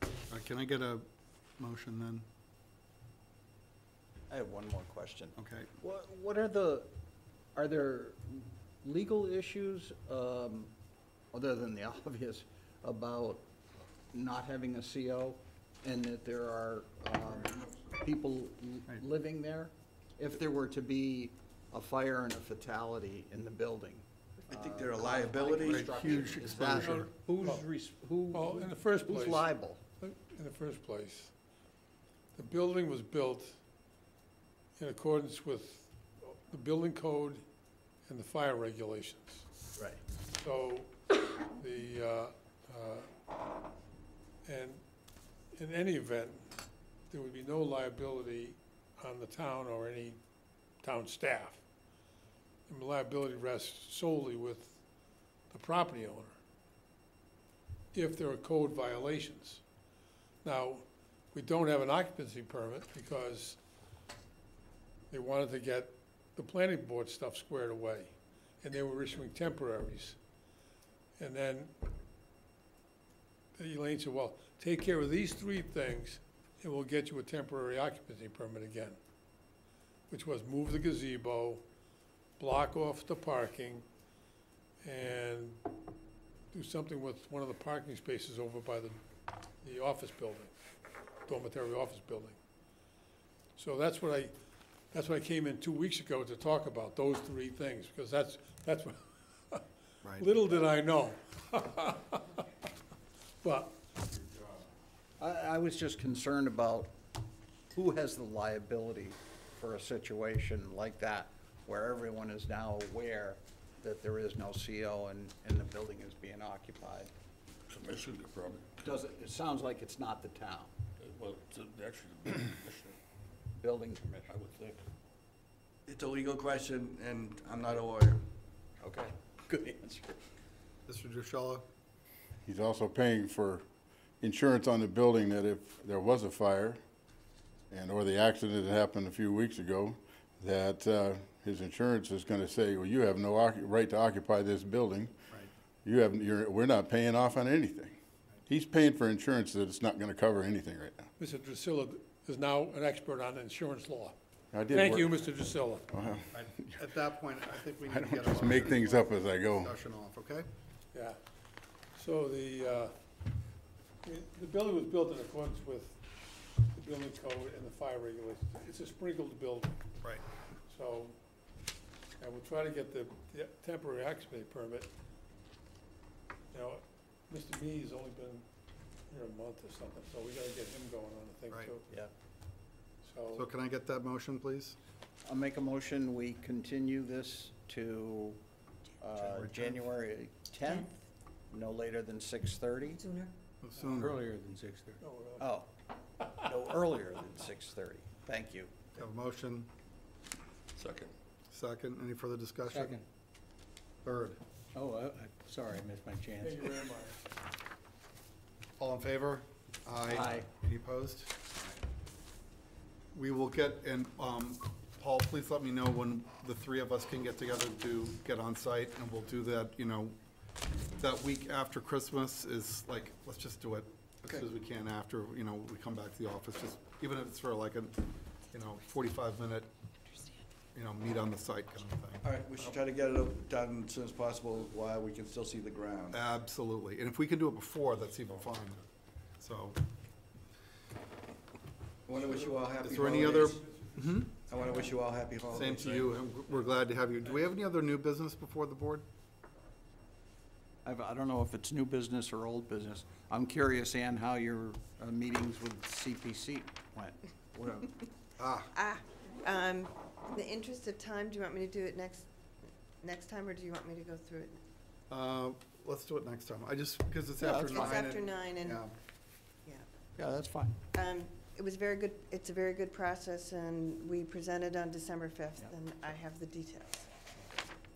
Uh, Can I get a motion then? I have one more question. Okay. What, what are the, are there legal issues, um, other than the obvious, about not having a CO? And that there are, um, people l- living there? If there were to be a fire and a fatality in the building? I think there are caused by liabilities. construction, Huge is that- exposure. Who's, Well- res- who, Well, in the first place. who's liable? In the first place, the building was built in accordance with the building code and the fire regulations. Right. So, the, uh, uh, and in any event, there would be no liability on the town or any town staff. And the liability rests solely with the property owner if there are code violations. Now, we don't have an occupancy permit because they wanted to get the planning board stuff squared away, and they were issuing temporaries. And then Elaine said, well, take care of these three things, and we'll get you a temporary occupancy permit again, which was move the gazebo, block off the parking, and do something with one of the parking spaces over by the, the office building, dormitory office building. So that's what I, that's what I came in two weeks ago to talk about, those three things, because that's, that's what, Right. little did I know. But, I, I was just concerned about who has the liability for a situation like that, where everyone is now aware that there is no CO and, and the building is being occupied. Commissioner, probably. Does it, it sounds like it's not the town, Well, it's actually the building commissioner, building I would think. It's a legal question, and I'm not a lawyer. Okay, good answer. Mr. Druchello? He's also paying for insurance on the building that if there was a fire and, or the accident that happened a few weeks ago, that, uh, his insurance is gonna say, well, you have no right to occupy this building. You have, you're, we're not paying off on anything. He's paying for insurance that it's not gonna cover anything right now. Mr. Drusilla is now an expert on insurance law. I did Thank work- you, Mr. Drusilla. Well, At that point, I think we I need to don't get a just make things up as I go. Discussion off, okay? Yeah. So the, uh, I the building was built in accordance with the building code and the fire regulations. It's a sprinkled building. Right. So, and we'll try to get the the temporary occupancy permit. You know, Mr. Mee's only been here a month or something, so we gotta get him going on the thing Right. too. Yeah. So So, can I get that motion, please? I'll make a motion, we continue this to uh, January 10th, no later than 6:30? Sooner? Sooner. Earlier than six thirty. Oh, no earlier than 6:30. Thank you. Have a motion, Second. second, any further discussion? Second. Third. Oh, I, I, sorry, I missed my chance. Thank you very much. All in favor? Aye. Any opposed? We will get, and, um, Paul, please let me know when the three of us can get together to get on site, and we'll do that, you know, that week after Christmas is like, let's just do it as soon as we can after, you know, we come back to the office, just, even if it's for like a, you know, forty-five minute, you know, meet on the site kind of thing. All right, we should try to get it done as soon as possible while we can still see the ground. Absolutely, and if we can do it before, that's even fine, so. I want to wish you all happy Is there any other, holidays. I want to wish you all happy holidays. same to you, and we're glad to have you. Do we have any other new business before the board? I've- I don't know if it's new business or old business. I'm curious, Ann, how your uh, meetings with CPC went. What- Ah, Ah, um, in the interest of time, do you want me to do it next, next time, or do you want me to go through it? uh, let's do it next time, I just, because it's Yeah, after that's nine. fine. It's and- after nine, and, Yeah, yeah. Yeah, that's fine. Um, it was very good, it's a very good process, and we presented on December fifth, Yeah. and I have the details.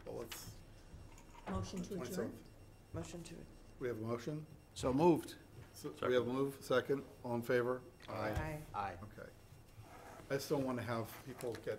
well, let's, Motion to adjourn? twenty-seventh. Motion to, We have a motion? So moved. So We have a move, second, all in favor? aye. Aye. Okay. I just don't want to have people get